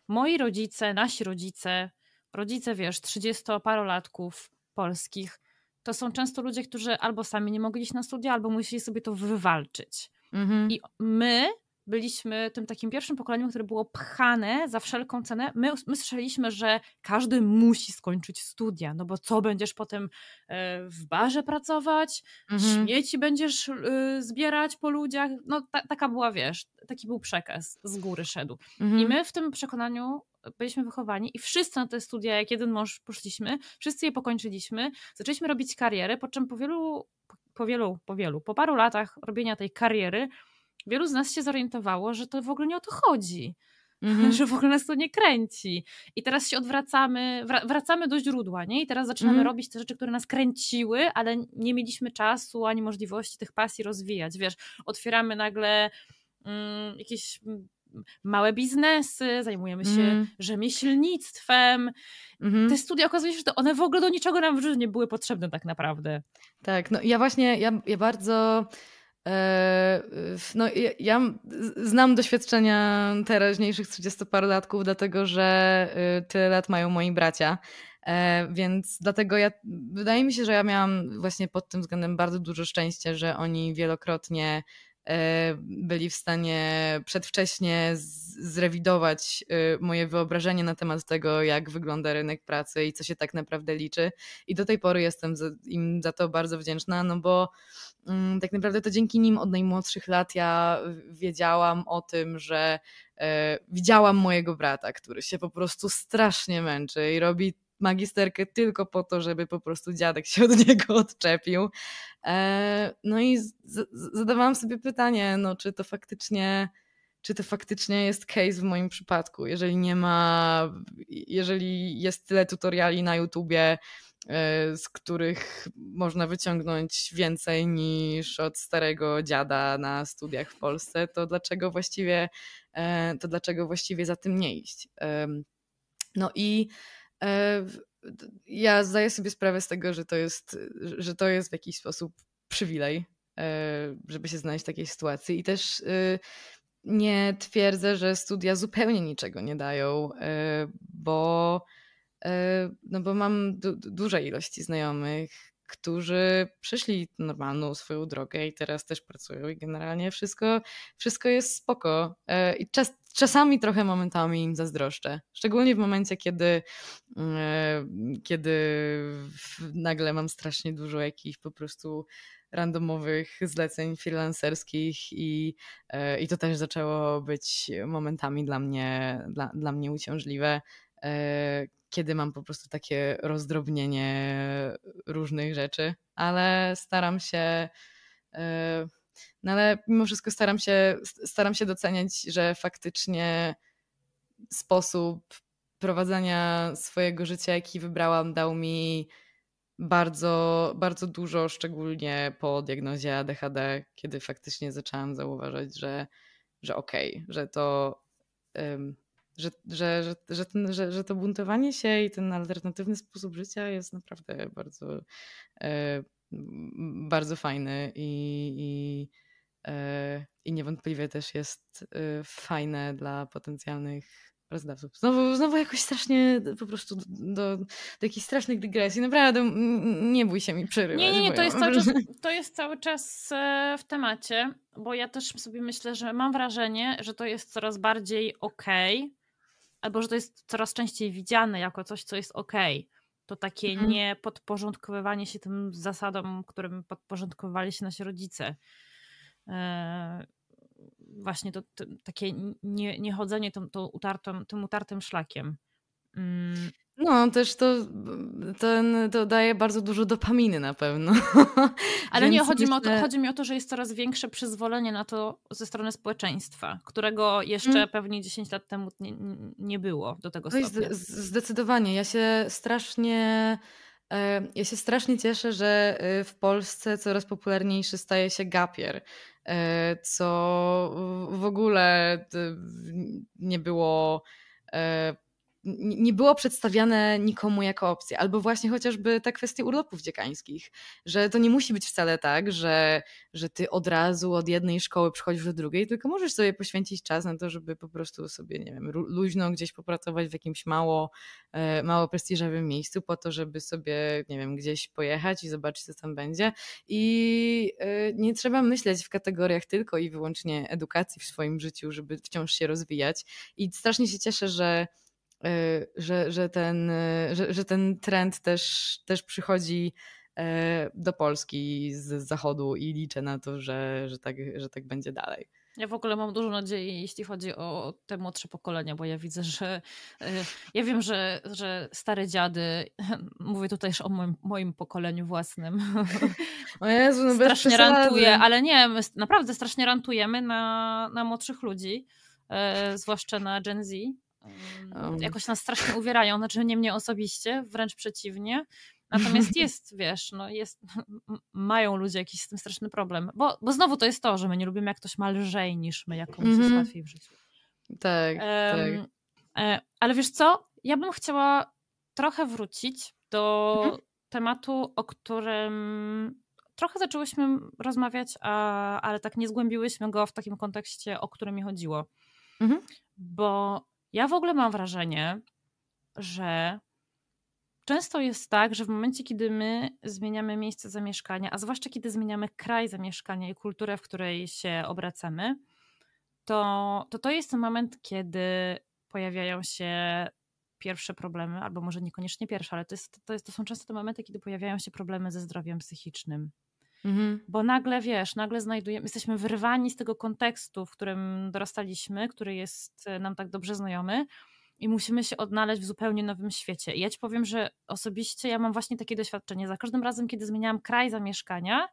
[SPEAKER 2] moi rodzice, nasi rodzice, rodzice, wiesz, 30-parolatków polskich, to są często ludzie, którzy albo sami nie mogli iść na studia, albo musieli sobie to wywalczyć. Mhm. I my byliśmy tym takim pierwszym pokoleniem, które było pchane za wszelką cenę. My, my słyszeliśmy, że każdy musi skończyć studia, no bo co będziesz potem e, w barze pracować, mhm. śmieci będziesz e, zbierać po ludziach. No ta, taka była, wiesz, taki był przekaz z góry szedł. Mhm. I my w tym przekonaniu byliśmy wychowani i wszyscy na te studia, jak jeden mąż poszliśmy, wszyscy je pokończyliśmy, zaczęliśmy robić karierę, po czym po wielu, po wielu, po wielu, po paru latach robienia tej kariery, wielu z nas się zorientowało, że to w ogóle nie o to chodzi. Mm-hmm. Że w ogóle nas to nie kręci. I teraz się odwracamy, wracamy do źródła, nie? I teraz zaczynamy mm-hmm. robić te rzeczy, które nas kręciły, ale nie mieliśmy czasu ani możliwości tych pasji rozwijać. Wiesz, otwieramy nagle mm, jakieś mm, małe biznesy, zajmujemy się mm. rzemieślnictwem. Mm-hmm. Te studia okazuje się, że one w ogóle do niczego nam w życiu nie były potrzebne tak naprawdę.
[SPEAKER 1] Tak, no ja właśnie, ja, ja bardzo no, ja znam doświadczenia teraźniejszych 30-parolatków, dlatego że y, tyle lat mają moi bracia. E, więc dlatego ja, wydaje mi się, że ja miałam właśnie pod tym względem bardzo dużo szczęścia, że oni wielokrotnie e, byli w stanie przedwcześnie zrewidować y, moje wyobrażenie na temat tego, jak wygląda rynek pracy i co się tak naprawdę liczy. I do tej pory jestem im za to bardzo wdzięczna, no bo Mm, tak naprawdę to dzięki nim od najmłodszych lat ja wiedziałam o tym, że e, widziałam mojego brata, który się po prostu strasznie męczy i robi magisterkę tylko po to, żeby po prostu dziadek się od niego odczepił. E, no i zadawałam sobie pytanie, no czy to faktycznie czy to faktycznie jest case w moim przypadku, jeżeli nie ma, jeżeli jest tyle tutoriali na YouTubie, E, z których można wyciągnąć więcej niż od starego dziada na studiach w Polsce, to dlaczego właściwie, e, to dlaczego właściwie za tym nie iść? No i ja zdaję sobie sprawę z tego, że to jest, że to jest w jakiś sposób przywilej, żeby się znaleźć w takiej sytuacji i też nie twierdzę, że studia zupełnie niczego nie dają, bo E, no bo mam du duże ilości znajomych, którzy przeszli normalną swoją drogę i teraz też pracują i generalnie wszystko, wszystko jest spoko. E, I czas, czasami trochę momentami im zazdroszczę. Szczególnie w momencie, kiedy, e, kiedy nagle mam strasznie dużo jakichś po prostu randomowych zleceń freelancerskich i, i to też zaczęło być momentami dla mnie, dla, dla mnie uciążliwe kiedy mam po prostu takie rozdrobnienie różnych rzeczy, ale staram się. No ale mimo wszystko staram się, staram się doceniać, że faktycznie sposób prowadzenia swojego życia, jaki wybrałam, dał mi bardzo, bardzo dużo, szczególnie po diagnozie ADHD, kiedy faktycznie zaczęłam zauważać, że, że okej, okay, że to um, że, że, że, że, ten, że, że to buntowanie się i ten alternatywny sposób życia jest naprawdę bardzo, e, bardzo fajny i, i, e, i niewątpliwie też jest e, fajne dla potencjalnych pracodawców. Znowu, znowu jakoś strasznie po prostu do, do, jakichś strasznych dygresji. Naprawdę nie bój się mi przerywać.
[SPEAKER 2] Nie, nie, nie, to jest, cały czas, to jest cały czas w temacie, bo ja też sobie myślę, że mam wrażenie, że to jest coraz bardziej okej, okay, albo że to jest coraz częściej widziane jako coś, co jest okej. Okay. To takie mhm. nie podporządkowywanie się tym zasadom, którym podporządkowywali się nasi rodzice. E, właśnie to, to takie nie, nie chodzenie tym, to utartym, tym utartym szlakiem.
[SPEAKER 1] Mm. No, też to, ten, to daje bardzo dużo dopaminy na pewno.
[SPEAKER 2] Ale nie, chodzi, myślę... mi o to, chodzi mi o to, że jest coraz większe przyzwolenie na to ze strony społeczeństwa, którego jeszcze mm. pewnie 10 lat temu nie, nie było do tego
[SPEAKER 1] stopnia. Zdecydowanie. Ja się strasznie... E, ja się strasznie cieszę, że e, w Polsce coraz popularniejszy staje się gapier. E, co w ogóle nie było nie było przedstawiane nikomu jako opcja. Albo właśnie chociażby ta kwestia urlopów dziekańskich, że to nie musi być wcale tak, że, że ty od razu od jednej szkoły przychodzisz do drugiej, tylko możesz sobie poświęcić czas na to, żeby po prostu sobie, nie wiem, luźno gdzieś popracować w jakimś mało, e, mało prestiżowym miejscu po to, żeby sobie, nie wiem, gdzieś pojechać i zobaczyć, co tam będzie. I e, nie trzeba myśleć w kategoriach tylko i wyłącznie edukacji w swoim życiu, żeby wciąż się rozwijać. I strasznie się cieszę, że że, że, ten, y, że, że ten trend też, też przychodzi e, do Polski z zachodu i liczę na to, że, że, tak, że tak będzie dalej.
[SPEAKER 2] Ja w ogóle mam dużo nadziei, jeśli chodzi o te młodsze pokolenia, bo ja widzę, że y, ja wiem, że, że stare dziady, mówię tutaj też o moim, moim pokoleniu własnym.
[SPEAKER 1] O Jezu, no
[SPEAKER 2] strasznie rantuje, ale nie, my naprawdę strasznie rantujemy na, na młodszych ludzi, e, zwłaszcza na Gen Z. Um. Jakoś nas strasznie uwierają, znaczy nie mnie osobiście, wręcz przeciwnie. Natomiast jest, wiesz, no jest, mają ludzie jakiś z tym straszny problem. Bo, bo znowu to jest to, że my nie lubimy, jak ktoś ma lżej niż my, jak komuś -hmm. jest mhm. łatwiej w życiu.
[SPEAKER 1] Tak, um, tak.
[SPEAKER 2] E, ale wiesz co? Ja bym chciała trochę wrócić do mhm. tematu, o którym trochę zaczęłyśmy rozmawiać, a, ale tak nie zgłębiłyśmy go w takim kontekście, o którym mi chodziło. Mhm. Bo ja w ogóle mam wrażenie, że często jest tak, że w momencie, kiedy my zmieniamy miejsce zamieszkania, a zwłaszcza kiedy zmieniamy kraj zamieszkania i kulturę, w której się obracamy, to to, to jest ten moment, kiedy pojawiają się pierwsze problemy, albo może niekoniecznie pierwsze, ale to, jest, to, jest, to są często te momenty, kiedy pojawiają się problemy ze zdrowiem psychicznym. Mhm. Bo nagle wiesz, nagle znajdujemy, jesteśmy wyrwani z tego kontekstu, w którym dorastaliśmy, który jest e, nam tak dobrze znajomy i musimy się odnaleźć w zupełnie nowym świecie. I ja ci powiem, że osobiście ja mam właśnie takie doświadczenie. Za każdym razem, kiedy zmieniałam kraj zamieszkania,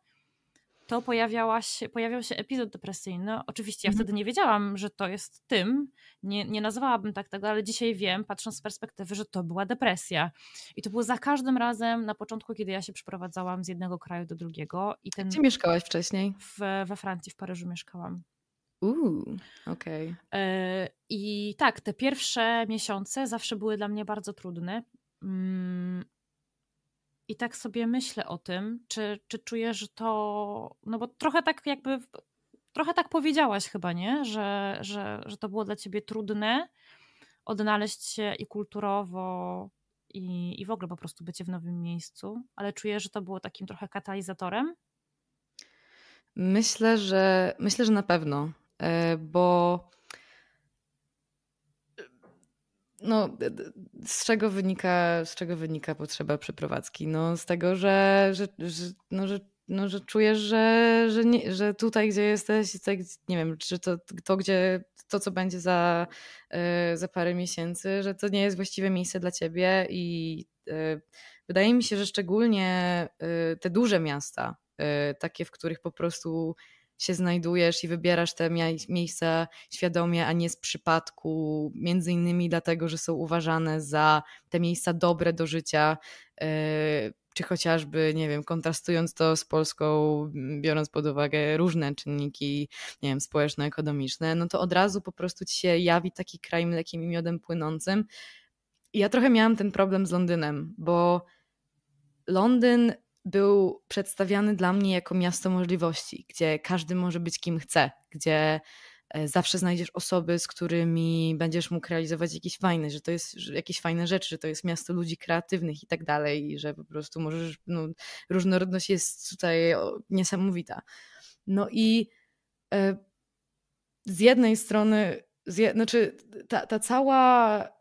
[SPEAKER 2] to pojawiała się, pojawiał się epizod depresyjny. Oczywiście ja mhm. wtedy nie wiedziałam, że to jest tym, nie, nie nazwałabym tak tego, ale dzisiaj wiem, patrząc z perspektywy, że to była depresja. I to było za każdym razem na początku, kiedy ja się przeprowadzałam z jednego kraju do drugiego. I ten,
[SPEAKER 1] Gdzie mieszkałaś wcześniej?
[SPEAKER 2] W, we Francji, w Paryżu mieszkałam.
[SPEAKER 1] Uuu, okej. Okay.
[SPEAKER 2] E, I tak, te pierwsze miesiące zawsze były dla mnie bardzo trudne. I tak sobie myślę o tym, czy, czy czujesz, że to. No bo trochę tak jakby. Trochę tak powiedziałaś chyba, nie? Że, że, że to było dla ciebie trudne odnaleźć się i kulturowo, i, i w ogóle po prostu bycie w nowym miejscu, ale czujesz, że to było takim trochę katalizatorem?
[SPEAKER 1] Myślę, że myślę, że na pewno, e, bo no, z czego wynika, z czego wynika potrzeba przeprowadzki? No, z tego, że, że, że, no, że, no, że czujesz, że, że, nie, że tutaj, gdzie jesteś, tak, nie wiem, czy to, to, gdzie, to, co będzie za, e, za parę miesięcy, że to nie jest właściwe miejsce dla ciebie i e, wydaje mi się, że szczególnie e, te duże miasta, takie, w których po prostu się znajdujesz i wybierasz te miejsca świadomie, a nie z przypadku, między innymi dlatego, że są uważane za te miejsca dobre do życia, e, czy chociażby, nie wiem, kontrastując to z Polską, biorąc pod uwagę różne czynniki, nie wiem, społeczno-ekonomiczne, no to od razu po prostu ci się jawi taki kraj mlekiem i miodem płynącym. I ja trochę miałam ten problem z Londynem, bo Londyn był przedstawiany dla mnie jako miasto możliwości, gdzie każdy może być kim chce, gdzie e, zawsze znajdziesz osoby, z którymi będziesz mógł realizować jakieś fajne, że to jest jakieś fajne rzeczy, że to jest miasto ludzi kreatywnych i tak dalej, i że po prostu możesz, no, różnorodność jest tutaj niesamowita. No i e, z jednej strony, z je, znaczy ta, ta cała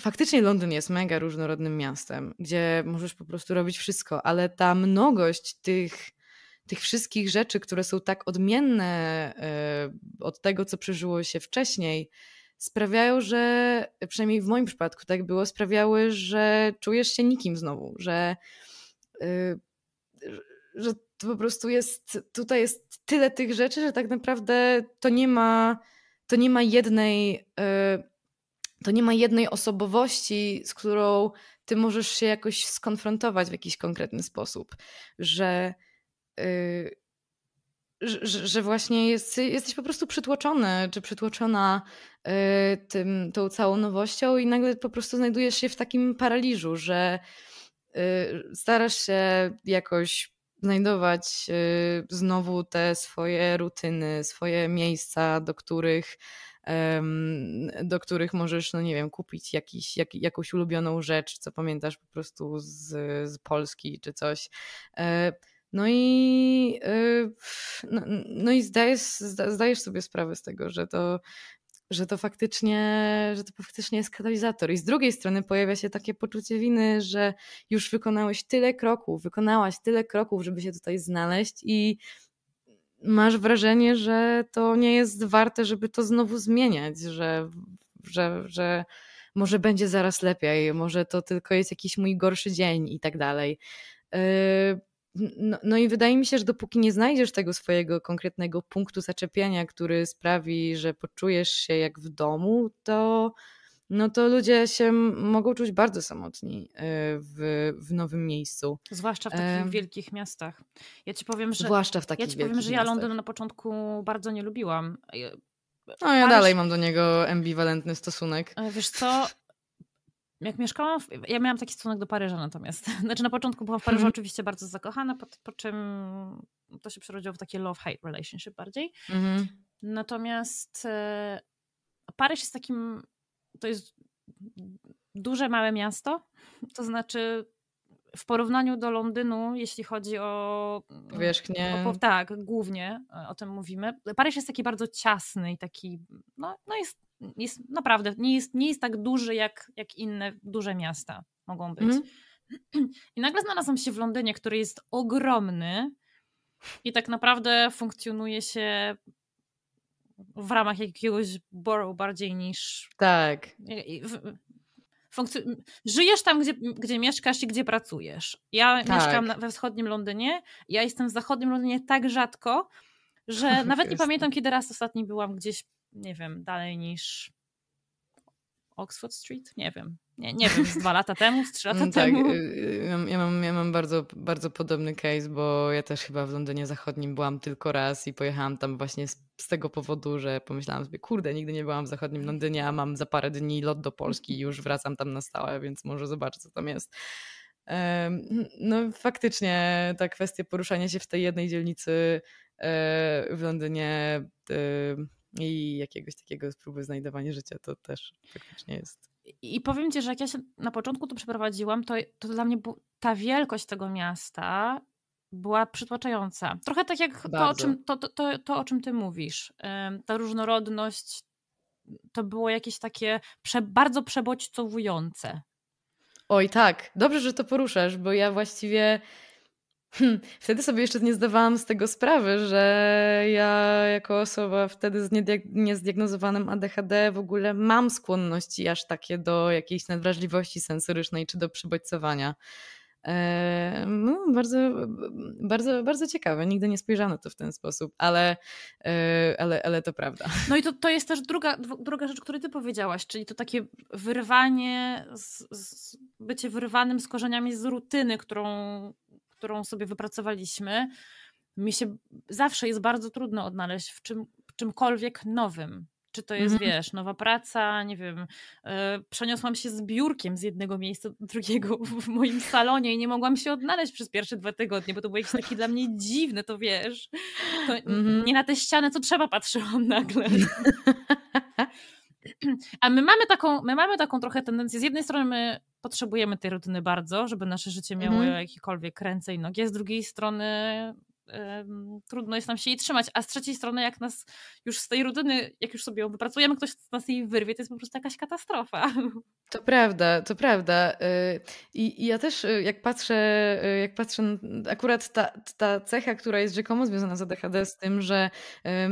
[SPEAKER 1] faktycznie Londyn jest mega różnorodnym miastem, gdzie możesz po prostu robić wszystko, ale ta mnogość tych tych wszystkich rzeczy, które są tak odmienne e, od tego, co przeżyło się wcześniej, sprawiają, że przynajmniej w moim przypadku tak było, sprawiały, że czujesz się nikim znowu, że, e, że to po prostu jest, tutaj jest tyle tych rzeczy, że tak naprawdę to nie ma, to nie ma jednej, to nie ma jednej osobowości, z którą ty możesz się jakoś skonfrontować w jakiś konkretny sposób, że Y, że, że, właśnie jest, jesteś po prostu przytłoczony, czy przytłoczona y, tym, tą całą nowością i nagle po prostu znajdujesz się w takim paraliżu, że y, starasz się jakoś znajdować znowu te swoje rutyny, swoje miejsca, do których do których możesz, no nie wiem, kupić jakiś, jak, jakąś ulubioną rzecz, co pamiętasz po prostu z, z Polski czy coś. E, no i, y, no, no i zdajesz, zdajesz sobie sprawę z tego, że to, że to faktycznie, że to faktycznie jest katalizator. I z drugiej strony pojawia się takie poczucie winy, że już wykonałeś tyle kroków, wykonałaś tyle kroków, żeby się tutaj znaleźć i masz wrażenie, że to nie jest warte, żeby to znowu zmieniać, że, że, że może będzie zaraz lepiej, może to tylko jest jakiś mój gorszy dzień i tak dalej. Y, no, no, i wydaje mi się, że dopóki nie znajdziesz tego swojego konkretnego punktu zaczepienia, który sprawi, że poczujesz się jak w domu, to, no to ludzie się mogą czuć bardzo samotni e, w, w nowym miejscu.
[SPEAKER 2] Zwłaszcza w takich e... wielkich miastach. Ja ci powiem, że.
[SPEAKER 1] Zwłaszcza w takich
[SPEAKER 2] Ja ci powiem, że ja Londynu na początku bardzo nie lubiłam.
[SPEAKER 1] No ja dalej mam do niego ambiwalentny stosunek.
[SPEAKER 2] E, wiesz co, jak mieszkałam, w, ja miałam taki stosunek do Paryża natomiast. Znaczy na początku byłam w Paryżu mm -hmm. oczywiście bardzo zakochana, po, po, czym to się przerodziło w takie love-hate relationship bardziej. Mm -hmm. Natomiast e, Paryż jest takim, to jest duże, małe miasto, to znaczy w porównaniu do Londynu, jeśli chodzi o
[SPEAKER 1] powierzchnię.
[SPEAKER 2] O, tak, głównie o tym mówimy. Paryż jest taki bardzo ciasny i taki, no, no jest jest naprawdę, nie jest, nie jest tak duży jak, jak inne duże miasta mogą być. Mm. I nagle znalazłam się w Londynie, który jest ogromny i tak naprawdę funkcjonuje się w ramach jakiegoś borough bardziej niż.
[SPEAKER 1] Tak.
[SPEAKER 2] Funkcjon... Żyjesz tam, gdzie, gdzie mieszkasz i gdzie pracujesz. Ja tak. mieszkam we wschodnim Londynie, ja jestem w zachodnim Londynie tak rzadko, że nawet nie pamiętam, kiedy raz ostatni byłam gdzieś nie wiem, dalej niż Oxford Street? Nie wiem. Nie, nie wiem, z dwa lata temu, z trzy lata
[SPEAKER 1] mm,
[SPEAKER 2] tak, temu.
[SPEAKER 1] Ja mam, ja mam bardzo, bardzo podobny case, bo ja też chyba w Londynie Zachodnim byłam tylko raz i pojechałam tam właśnie z, z tego powodu, że pomyślałam sobie, kurde, nigdy nie byłam w Zachodnim Londynie, a mam za parę dni lot do Polski i już wracam tam na stałe, więc może zobaczę, co tam jest. No faktycznie ta kwestia poruszania się w tej jednej dzielnicy e, w Londynie i jakiegoś takiego spróby znajdowania życia, to też faktycznie jest.
[SPEAKER 2] I powiem Ci, że jak ja się na początku tu przeprowadziłam, to, to dla mnie ta wielkość tego miasta była przytłaczająca. Trochę tak jak to o, czym, to, to, to, to, o czym Ty mówisz. Ta różnorodność to było jakieś takie prze, bardzo przebodźcowujące.
[SPEAKER 1] Oj, tak. Dobrze, że to poruszasz, bo ja właściwie Hmm, wtedy sobie jeszcze nie zdawałam z tego sprawy, że ja jako osoba wtedy z niezdiagnozowanym ADHD w ogóle mam skłonności aż takie do jakiejś nadwrażliwości sensorycznej czy do przybodźcowania. No, bardzo, bardzo, bardzo ciekawe. Nigdy nie spojrzano to w ten sposób, ale, e, ale, ale to prawda.
[SPEAKER 2] No i to, to jest też druga, druga rzecz, którą ty powiedziałaś, czyli to takie wyrwanie, z, z, bycie wyrwanym z korzeniami z rutyny, którą którą sobie wypracowaliśmy, mi się zawsze jest bardzo trudno odnaleźć w czym, czymkolwiek nowym. Czy to jest, -hmm. wiesz, nowa praca, nie wiem, yy, przeniosłam się z biurkiem z jednego miejsca do drugiego w moim salonie i nie mogłam się odnaleźć przez pierwsze dwa tygodnie, bo to było jakieś takie dla mnie dziwne, to wiesz. mm-hmm. Nie na tę ścianę, co trzeba patrzyłam nagle. A my mamy taką, my mamy taką trochę tendencję, z jednej strony my potrzebujemy tej rutyny bardzo, żeby nasze życie miało mm-hmm. jakiekolwiek ręce i nogi, z drugiej strony trudno jest nam się jej trzymać, a z trzeciej strony jak nas już z tej rutyny, jak już sobie ją wypracujemy, ktoś nas jej wyrwie, to jest po prostu jakaś katastrofa.
[SPEAKER 1] To prawda, to prawda. Y, I, ja też y, jak patrzę, y, jak patrzę, akurat ta, ta cecha, która jest rzekomo związana z ADHD, z tym, że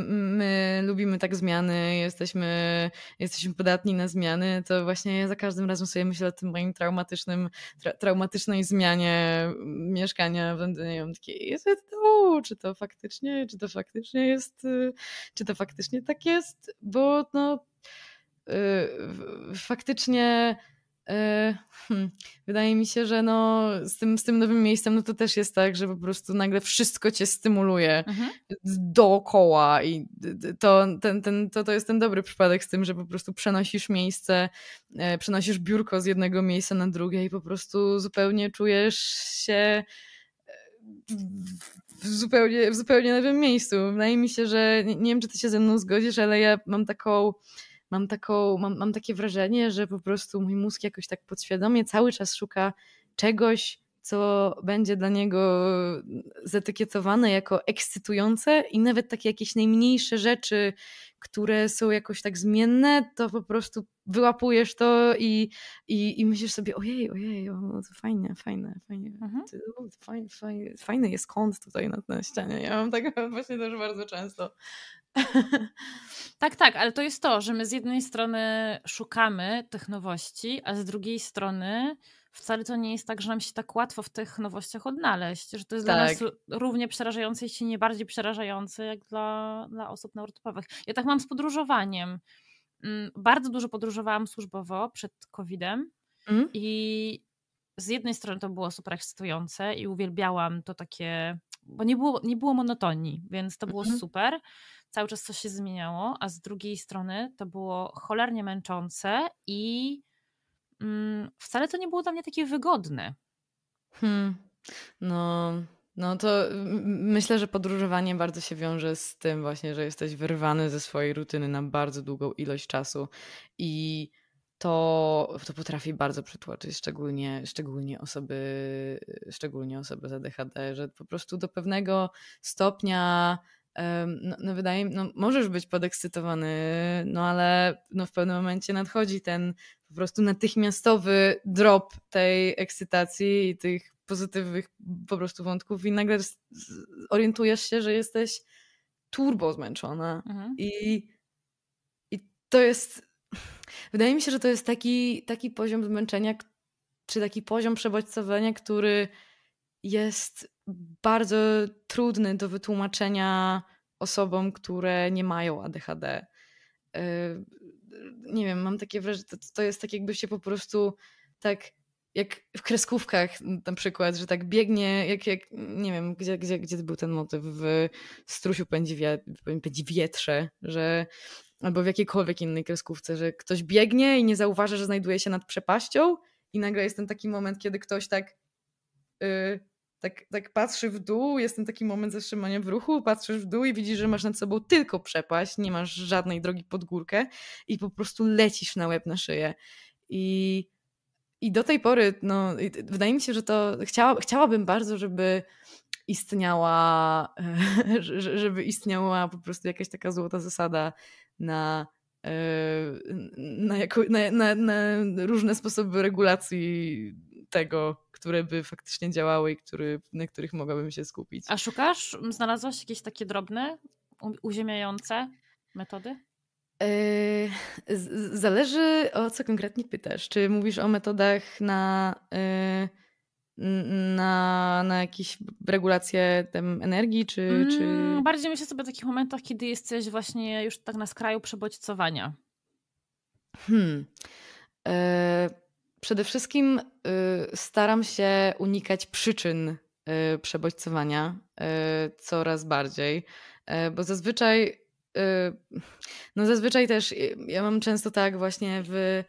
[SPEAKER 1] my lubimy tak zmiany, jesteśmy, jesteśmy podatni na zmiany, to właśnie ja za każdym razem sobie myślę o tym moim traumatycznym, tra, traumatycznej zmianie mieszkania w Londynie. Mam takie, jest to, czy to faktycznie, czy to faktycznie jest, czy to faktycznie tak jest, bo no faktycznie y, hmm, wydaje mi się, że no, z, tym, z tym nowym miejscem no to też jest tak, że po prostu nagle wszystko cię stymuluje mhm. dookoła i to, ten, ten, to, to jest ten dobry przypadek z tym, że po prostu przenosisz miejsce, e, przenosisz biurko z jednego miejsca na drugie i po prostu zupełnie czujesz się e, w zupełnie, w zupełnie nowym miejscu. Wydaje mi się, że nie, nie wiem, czy ty się ze mną zgodzisz, ale ja mam taką mam, taką, mam, mam takie wrażenie, że po prostu mój mózg jakoś tak podświadomie cały czas szuka czegoś, co będzie dla niego zetykietowane jako ekscytujące i nawet takie jakieś najmniejsze rzeczy, które są jakoś tak zmienne, to po prostu wyłapujesz to i, i, i myślisz sobie, ojej, ojej, o, to fajnie, fajne, fajnie, mhm. fajny, jest kąt tutaj na, na ścianie. Ja mam tak właśnie też bardzo często.
[SPEAKER 2] Tak, tak, ale to jest to, że my z jednej strony szukamy tych nowości, a z drugiej strony wcale to nie jest tak, że nam się tak łatwo w tych nowościach odnaleźć, że to jest tak. dla nas równie przerażające, jeśli nie bardziej przerażające, jak dla, dla osób neurotypowych. Ja tak mam z podróżowaniem. Mm, bardzo dużo podróżowałam służbowo przed COVID-em mm. i z jednej strony to było super ekscytujące i uwielbiałam to takie, bo nie było, nie było monotonii, więc to było mm. super cały czas coś się zmieniało, a z drugiej strony to było cholernie męczące i mm, wcale to nie było dla mnie takie wygodne.
[SPEAKER 1] Hmm. No, no to myślę, że podróżowanie bardzo się wiąże z tym właśnie, że jesteś wyrwany ze swojej rutyny na bardzo długą ilość czasu i to, to potrafi bardzo przytłoczyć, szczególnie, szczególnie, osoby, szczególnie osoby z ADHD, że po prostu do pewnego stopnia no, no wydaje mi no możesz być podekscytowany, no ale no w pewnym momencie nadchodzi ten po prostu natychmiastowy drop tej ekscytacji i tych pozytywnych po prostu wątków i nagle orientujesz się, że jesteś turbo zmęczona mhm. i, i to jest wydaje mi się, że to jest taki, taki poziom zmęczenia czy taki poziom przebodźcowania, który jest bardzo trudny do wytłumaczenia osobom, które nie mają ADHD. Yy, nie wiem, mam takie wrażenie, to, to jest tak jakby się po prostu tak jak w kreskówkach na przykład, że tak biegnie, jak, jak nie wiem, gdzie, gdzie, gdzie był ten motyw, w Strusiu pędzi, wie, pędzi wietrze, że albo w jakiejkolwiek innej kreskówce, że ktoś biegnie i nie zauważa, że znajduje się nad przepaścią i nagle jest ten taki moment, kiedy ktoś tak yy, tak, tak patrzy w dół, jest ten taki moment zatrzymania w ruchu, patrzysz w dół i widzisz, że masz nad sobą tylko przepaść, nie masz żadnej drogi pod górkę i po prostu lecisz na łeb na szyję. I, i do tej pory, no, wydaje mi się, że to chciała, chciałabym bardzo, żeby istniała, żeby istniała po prostu jakaś taka złota zasada na e, na, jako, na, na, na różne sposoby regulacji tego, które by faktycznie działały i który, na których mogłabym się skupić.
[SPEAKER 2] A szukasz, znalazłaś jakieś takie drobne, uziemiające metody?
[SPEAKER 1] Yy, zależy o co konkretnie pytasz. Czy mówisz o metodach na, yy, na, na jakieś regulację tem energii, czy, mm, czy...
[SPEAKER 2] Bardziej myślę sobie o takich momentach, kiedy jesteś właśnie już tak na skraju przebodźcowania.
[SPEAKER 1] Hmm. Yy Przede wszystkim y, staram się unikać przyczyn y, przebodźcowania y, coraz bardziej, bo zazwyczaj, no zazwyczaj też ja mam często tak właśnie w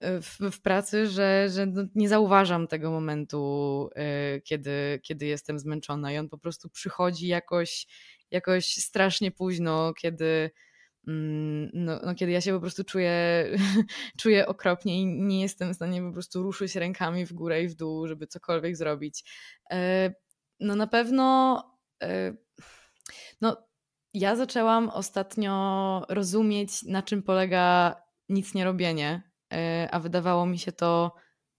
[SPEAKER 1] w, w, pracy, że, że no nie zauważam tego momentu, kiedy, kiedy jestem zmęczona i on po prostu przychodzi jakoś, jakoś strasznie późno, kiedy Mm, no, no, kiedy ja się po prostu czuję, czuję okropnie i nie jestem w stanie po prostu ruszyć rękami w górę i w dół, żeby cokolwiek zrobić. E, no na pewno e, no, ja zaczęłam ostatnio rozumieć, na czym polega nic nie robienie, a wydawało mi się to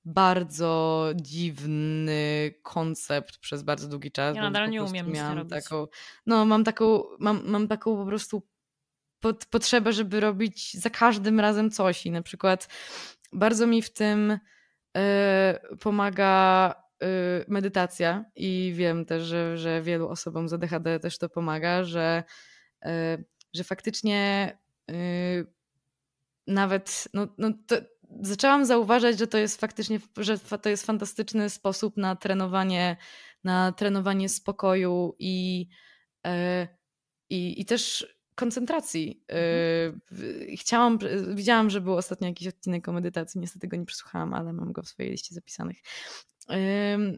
[SPEAKER 1] bardzo dziwny koncept przez bardzo długi czas.
[SPEAKER 2] Ja nadal nie umiem nic robić.
[SPEAKER 1] Taką, no mam taką, mam, mam taką po prostu pod, potrzebę, żeby robić za każdym razem coś. I na przykład bardzo mi w tym y, pomaga y, medytacja i wiem też, że, że wielu osobom z ADHD też to pomaga, że, y, że faktycznie nawet no, no to, zaczęłam zauważać, że to jest faktycznie, że to jest fantastyczny sposób na trenowanie, na trenowanie spokoju i, i, i też koncentracji. Mhm. Chciałam, widziałam, że był ostatnio jakiś odcinek o medytacji, niestety go nie przesłuchałam, ale mam go w swojej liście zapisanych.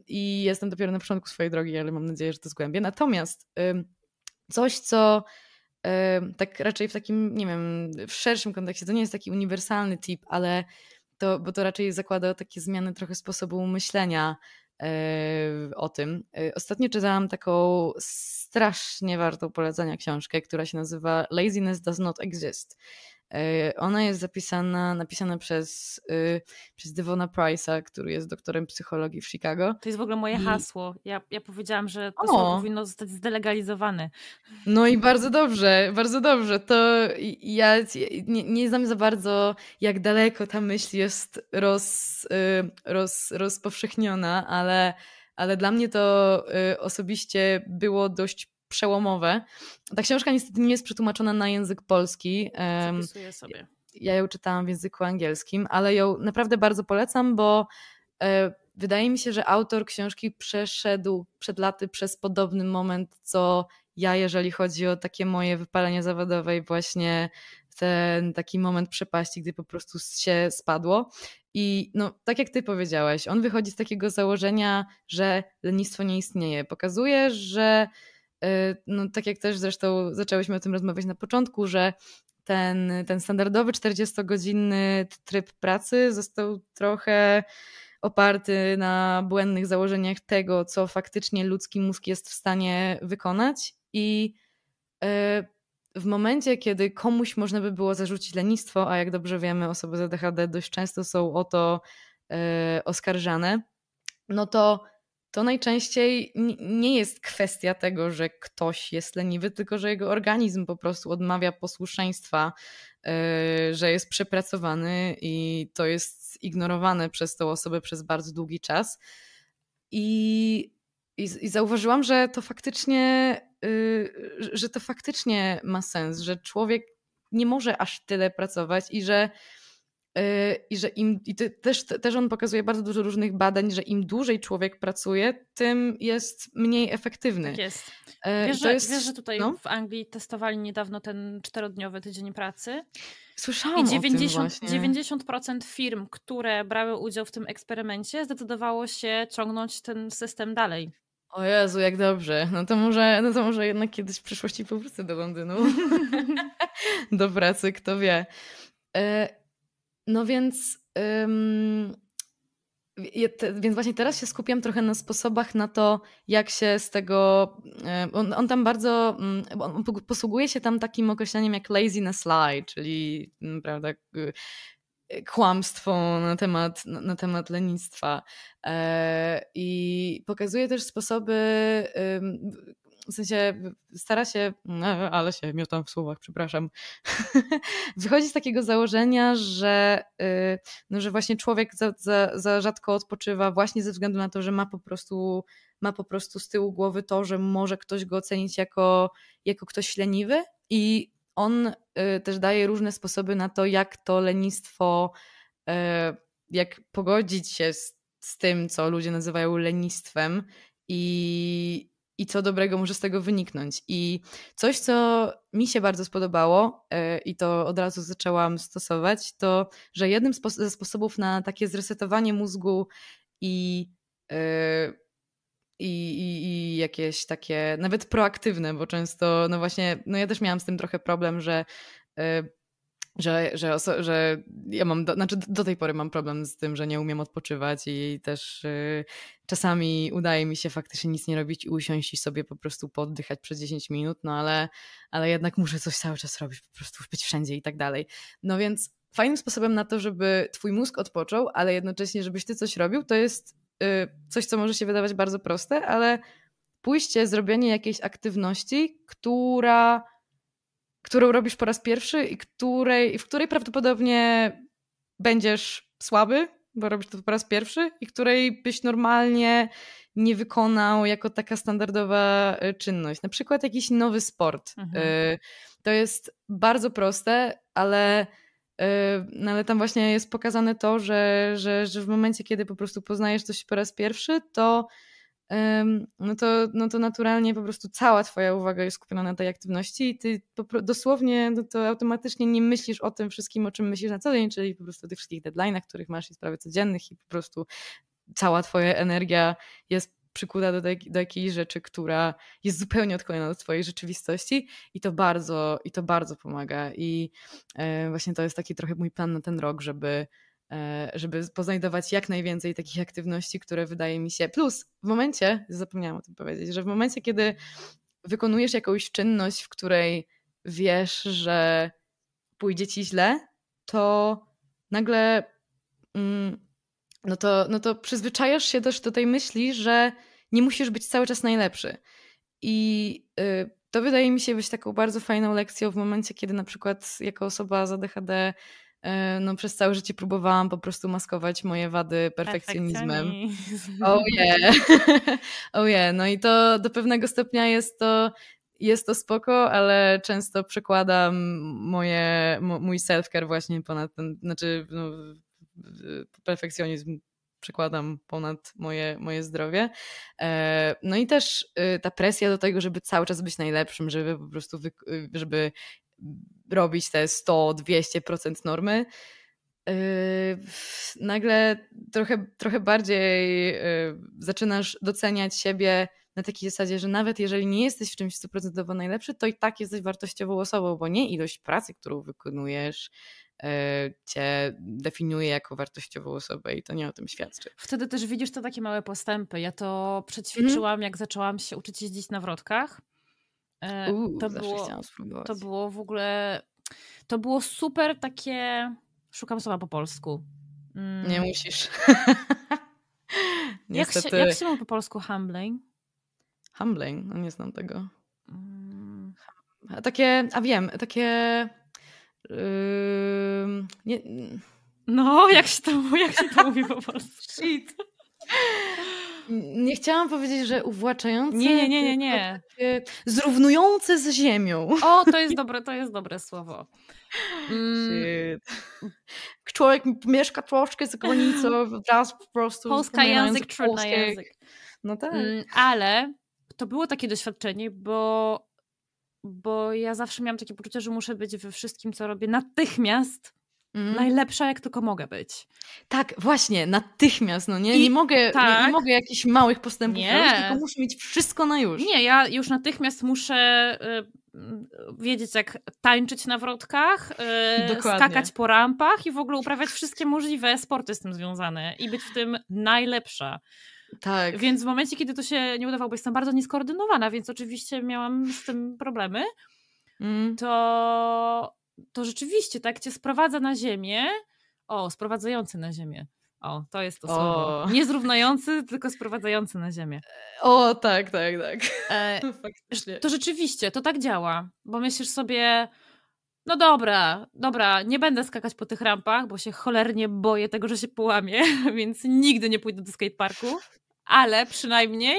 [SPEAKER 1] I jestem dopiero na początku swojej drogi, ale mam nadzieję, że to zgłębię. Natomiast coś, co tak raczej w takim, nie wiem, w szerszym kontekście, to nie jest taki uniwersalny tip, ale to, bo to raczej zakłada takie zmiany trochę sposobu myślenia o tym. E, ostatnio czytałam taką strasznie wartą polecenia książkę, która się nazywa Laziness Does Not Exist. E, ona jest zapisana, napisana przez, y, przez Devona Price'a, który jest doktorem psychologii w Chicago.
[SPEAKER 2] To jest w ogóle moje I... hasło. Ja, ja powiedziałam, że to słowo powinno zostać zdelegalizowane.
[SPEAKER 1] No i bardzo dobrze, bardzo dobrze. To ja nie, nie znam za bardzo, jak daleko ta myśl jest roz, y, roz, rozpowszechniona, ale, ale dla mnie to y, osobiście było dość przełomowe. Ta książka niestety nie jest przetłumaczona na język polski.
[SPEAKER 2] Zapisuję sobie.
[SPEAKER 1] Ja ją czytałam w języku angielskim, ale ją naprawdę bardzo polecam, bo e, wydaje mi się, że autor książki przeszedł przed laty przez podobny moment, co ja, jeżeli chodzi o takie moje wypalenie zawodowe i właśnie ten taki moment przepaści, gdy po prostu się spadło. I no, tak jak ty powiedziałaś, on wychodzi z takiego założenia, że lenistwo nie istnieje. Pokazuje, że no, tak jak też zresztą zaczęłyśmy o tym rozmawiać na początku, że ten, ten standardowy 40-godzinny tryb pracy został trochę oparty na błędnych założeniach tego, co faktycznie ludzki mózg jest w stanie wykonać. I y, w momencie, kiedy komuś można by było zarzucić lenistwo, a jak dobrze wiemy, osoby z ADHD dość często są o to y, oskarżane, no to to najczęściej nie jest kwestia tego, że ktoś jest leniwy, tylko że jego organizm po prostu odmawia posłuszeństwa, yy, że jest przepracowany i to jest ignorowane przez tą osobę przez bardzo długi czas. I, i, i zauważyłam, że to faktycznie, yy, że to faktycznie ma sens, że człowiek nie może aż tyle pracować i że Y, I że im, i też, też on pokazuje bardzo dużo różnych badań, że im dłużej człowiek pracuje, tym jest mniej efektywny. Tak
[SPEAKER 2] jest. Y, wiesz, że, jest, wiesz, że tutaj no? w Anglii testowali niedawno ten czterodniowy tydzień pracy.
[SPEAKER 1] Słyszałam
[SPEAKER 2] I 90,
[SPEAKER 1] o tym
[SPEAKER 2] 90% firm, które brały udział w tym eksperymencie, zdecydowało się ciągnąć ten system dalej.
[SPEAKER 1] O Jezu, jak dobrze. No to może, no to może jednak kiedyś w przyszłości powrócę do Londynu. do pracy, kto wie. Y, no więc. Ym, więc właśnie teraz się skupiam trochę na sposobach na to, jak się z tego. On, on tam bardzo. Mm, on posługuje się tam takim określeniem jak laziness lie, czyli mm, prawda, y, kłamstwo na temat, na temat lenistwa. E, I pokazuje też sposoby w sensie stara się, no, ale się miotam w słowach, przepraszam, wychodzi z takiego założenia, że, y, no, że właśnie człowiek za, za, za rzadko odpoczywa właśnie ze względu na to, że ma po prostu ma po prostu z tyłu głowy to, że może ktoś go ocenić jako, jako ktoś leniwy i on y, też daje różne sposoby na to, jak to lenistwo, y, jak pogodzić się z, z tym, co ludzie nazywają lenistwem i, i co dobrego może z tego wyniknąć. I coś, co mi się bardzo spodobało yy, i to od razu zaczęłam stosować, to, że jednym ze sposobów na takie zresetowanie mózgu i yy, i, i, i, jakieś takie, nawet proaktywne, bo często, no właśnie, no ja też miałam z tym trochę problem, że yy, że, że, że ja mam, do, znaczy do tej pory mam problem z tym, że nie umiem odpoczywać i też y, czasami udaje mi się faktycznie nic nie robić i usiąść i sobie po prostu poddychać przez 10 minut, no ale, ale jednak muszę coś cały czas robić, po prostu być wszędzie i tak dalej. No więc fajnym sposobem na to, żeby twój mózg odpoczął, ale jednocześnie żebyś ty coś robił, to jest y, coś, co może się wydawać bardzo proste, ale pójście, zrobienie jakiejś aktywności, która którą robisz po raz pierwszy i której, w której prawdopodobnie będziesz słaby, bo robisz to po raz pierwszy i której byś normalnie nie wykonał jako taka standardowa y, czynność. Na przykład jakiś nowy sport. Mhm. Y, to jest bardzo proste, ale, y, no ale tam właśnie jest pokazane to, że, że, że w momencie, kiedy po prostu poznajesz coś po raz pierwszy, to no to, no to naturalnie po prostu cała twoja uwaga jest skupiona na tej aktywności i ty dosłownie no to automatycznie nie myślisz o tym wszystkim, o czym myślisz na co dzień, czyli po prostu o tych wszystkich deadline'ach, których masz i sprawy codziennych i po prostu cała twoja energia jest przykuta do, do jakiejś rzeczy, która jest zupełnie odklejona od twojej rzeczywistości i to bardzo, i to bardzo pomaga i e, właśnie to jest taki trochę mój plan na ten rok, żeby żeby poznajdować jak najwięcej takich aktywności, które wydaje mi się. Plus, w momencie, zapomniałam o tym powiedzieć, że w momencie, kiedy wykonujesz jakąś czynność, w której wiesz, że pójdzie ci źle, to nagle mm, no to, no to przyzwyczajasz się też do tej myśli, że nie musisz być cały czas najlepszy. I y, to wydaje mi się być taką bardzo fajną lekcją w momencie, kiedy na przykład jako osoba z ADHD E, no przez całe życie próbowałam po prostu maskować moje wady perfekcjonizmem. Oh yeah. oh yeah. No i to do pewnego stopnia jest to jest to spoko, ale często przekładam moje, mój self-care właśnie ponad ten, znaczy no, perfekcjonizm przekładam ponad moje, moje zdrowie. E, no i też y, ta presja do tego, żeby cały czas być najlepszym, żeby po prostu, y, żeby robić te 100-200% normy, yy, nagle trochę, trochę bardziej yy, zaczynasz doceniać siebie na takiej zasadzie, że nawet jeżeli nie jesteś w czymś 100% najlepszy, to i tak jesteś wartościową osobą, bo nie ilość pracy, którą wykonujesz, yy, cię definiuje jako wartościową osobę i to nie o tym świadczy.
[SPEAKER 2] Wtedy też widzisz te takie małe postępy. Ja to przećwiczyłam, mm. jak zaczęłam się uczyć jeździć na wrotkach
[SPEAKER 1] E, Uuu, to, było,
[SPEAKER 2] to było w ogóle, to było super takie, szukam słowa po polsku.
[SPEAKER 1] Mm. Nie musisz.
[SPEAKER 2] jak, się, jak się mówi po polsku humbling?
[SPEAKER 1] Humbling? No nie znam tego. Mm. A takie, a wiem, takie... Yy, nie...
[SPEAKER 2] No, jak się to, jak się to mówi po polsku? Shit.
[SPEAKER 1] Nie chciałam powiedzieć, że uwłaczające.
[SPEAKER 2] Nie, nie, nie, nie. nie.
[SPEAKER 1] Zrównujące z ziemią.
[SPEAKER 2] O, to jest dobre, to jest dobre słowo. Mm.
[SPEAKER 1] Człowiek mieszka troszkę za granicą, teraz po prostu.
[SPEAKER 2] Polska język, trudny język.
[SPEAKER 1] No tak. Mm,
[SPEAKER 2] ale to było takie doświadczenie, bo, bo ja zawsze miałam takie poczucie, że muszę być we wszystkim, co robię natychmiast Mm. Najlepsza, jak tylko mogę być.
[SPEAKER 1] Tak, właśnie, natychmiast, no nie? I, nie, mogę, tak. nie, nie, mogę jakichś małych postępów nie. robić, tylko muszę mieć wszystko na już.
[SPEAKER 2] Nie, ja już natychmiast muszę y, wiedzieć, jak tańczyć na wrotkach, y, skakać po rampach i w ogóle uprawiać wszystkie możliwe sporty z tym związane i być w tym najlepsza.
[SPEAKER 1] Tak.
[SPEAKER 2] Więc w momencie, kiedy to się nie udawało, bo jestem bardzo nieskoordynowana, więc oczywiście miałam z tym problemy, mm. to to rzeczywiście tak cię sprowadza na ziemię. O, sprowadzający na ziemię. O, to jest to słowo. Nie zrównający, tylko sprowadzający na ziemię.
[SPEAKER 1] O, tak, tak, tak. E.
[SPEAKER 2] To rzeczywiście, to tak działa, bo myślisz sobie, no dobra, dobra, nie będę skakać po tych rampach, bo się cholernie boję tego, że się połamię, więc nigdy nie pójdę do skateparku, ale przynajmniej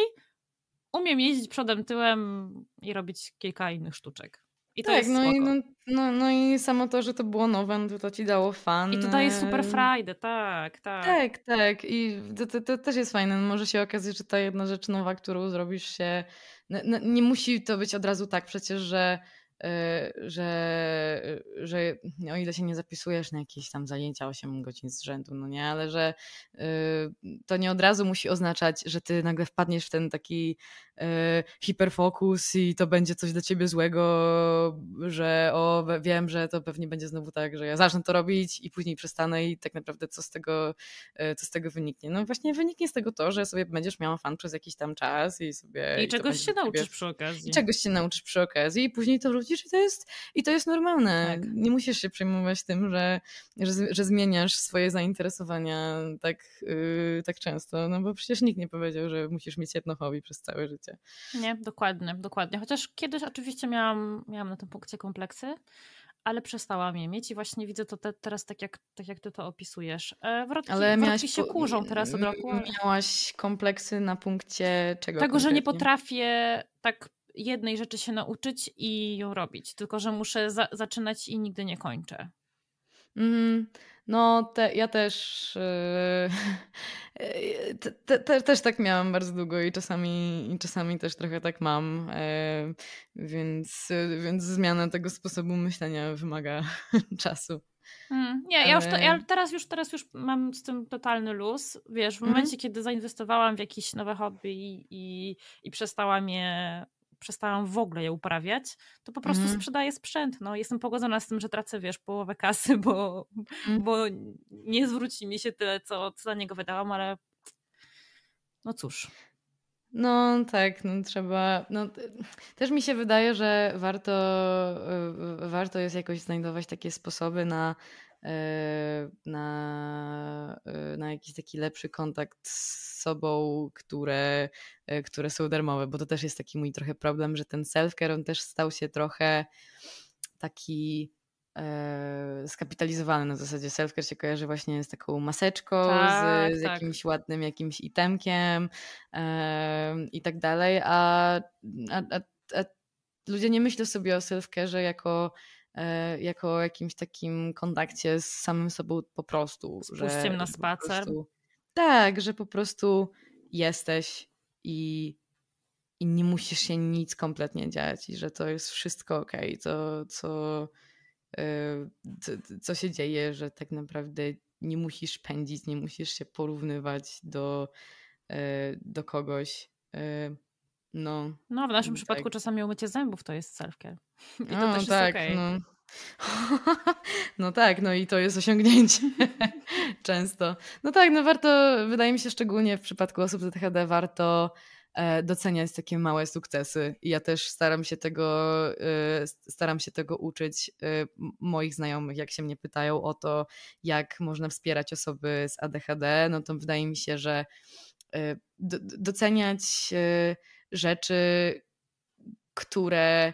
[SPEAKER 2] umiem jeździć przodem, tyłem i robić kilka innych sztuczek. I to tak, jest no
[SPEAKER 1] i, no, no, no, i samo to, że to było nowe, no to, to ci dało fan.
[SPEAKER 2] I to daje super frajdę, tak, tak.
[SPEAKER 1] Tak, tak. I to, to, to, też jest fajne. Może się okazać, że ta jedna rzecz nowa, którą zrobisz się... No, no, nie musi to być od razu tak przecież, że Y, że, że o ile się nie zapisujesz na jakieś tam zajęcia 8 godzin z rzędu, no nie, ale że y, to nie od razu musi oznaczać, że ty nagle wpadniesz w ten taki hiperfokus i to będzie coś dla ciebie złego, że o, wiem, że to pewnie będzie znowu tak, że ja zacznę to robić i później przestanę i tak naprawdę co z tego, co z tego wyniknie? No właśnie wyniknie z tego to, że sobie będziesz miała fan przez jakiś tam czas i sobie...
[SPEAKER 2] I, i czegoś się nauczysz przy okazji.
[SPEAKER 1] I czegoś się nauczysz przy okazji i później to wróci widzisz, i to jest, i to jest normalne. Tak. Nie musisz się przejmować tym, że, że, że zmieniasz swoje zainteresowania tak, yy, tak często, no bo przecież nikt nie powiedział, że musisz mieć jedno hobby przez całe życie.
[SPEAKER 2] Nie, dokładnie, dokładnie. Chociaż kiedyś oczywiście miałam, miałam na tym punkcie kompleksy, ale przestałam je mieć i właśnie widzę to te, teraz tak jak, tak jak ty to opisujesz. E, wrotki, ale wrotki się kurzą teraz od roku. Ale...
[SPEAKER 1] Miałaś kompleksy na punkcie czego?
[SPEAKER 2] Tego, konkretnie? że nie potrafię tak jednej rzeczy się nauczyć i ją robić, tylko że muszę za zaczynać i nigdy nie kończę.
[SPEAKER 1] Mm, no, te, ja też yy, te, te, też tak miałam bardzo długo i czasami, i czasami też trochę tak mam, yy, więc, więc zmiana tego sposobu myślenia wymaga czasu.
[SPEAKER 2] Mm, nie, ja już to, ja teraz już teraz już mam z tym totalny luz. Wiesz, w mhm. momencie, kiedy zainwestowałam w jakieś nowe hobby i, i, i przestałam je przestałam w ogóle je uprawiać, to po prostu mm. sprzedaję sprzęt. No, jestem pogodzona z tym, że tracę, wiesz, połowę kasy, bo, mm. bo nie zwróci mi się tyle, co, co za niego wydałam, ale no cóż.
[SPEAKER 1] No tak, no trzeba. No, też mi się wydaje, że warto, warto jest jakoś znajdować takie sposoby na E, na, e, na jakiś taki lepszy kontakt z sobą, które, e, które są darmowe, bo to też jest taki mój trochę problem, że ten self-care on też stał się trochę taki skapitalizowany na zasadzie self-care się kojarzy właśnie z taką maseczką, tak, z, z tak. jakimś ładnym jakimś itemkiem i tak dalej, a, a, a, a ludzie nie myślą sobie o self-care jako E, jako jakimś takim kontakcie z samym sobą po prostu.
[SPEAKER 2] Z że, na spacer. Prostu,
[SPEAKER 1] tak, że po prostu jesteś i, i nie musisz się nic kompletnie dziać i że to jest wszystko ok, to co, e, co, co się dzieje, że tak naprawdę nie musisz pędzić, nie musisz się porównywać do, e, do kogoś. No,
[SPEAKER 2] no w naszym tak. przypadku czasami umycie zębów to jest self-care. I to
[SPEAKER 1] no,
[SPEAKER 2] też
[SPEAKER 1] tak,
[SPEAKER 2] jest okay.
[SPEAKER 1] no. No tak, no i to jest osiągnięcie często. No tak, no warto, wydaje mi się szczególnie w przypadku osób z ADHD warto e, doceniać takie małe sukcesy. I ja też staram się tego, e, staram się tego uczyć e, moich znajomych, jak się mnie pytają o to, jak można wspierać osoby z ADHD, no to wydaje mi się, że doceniać rzeczy, które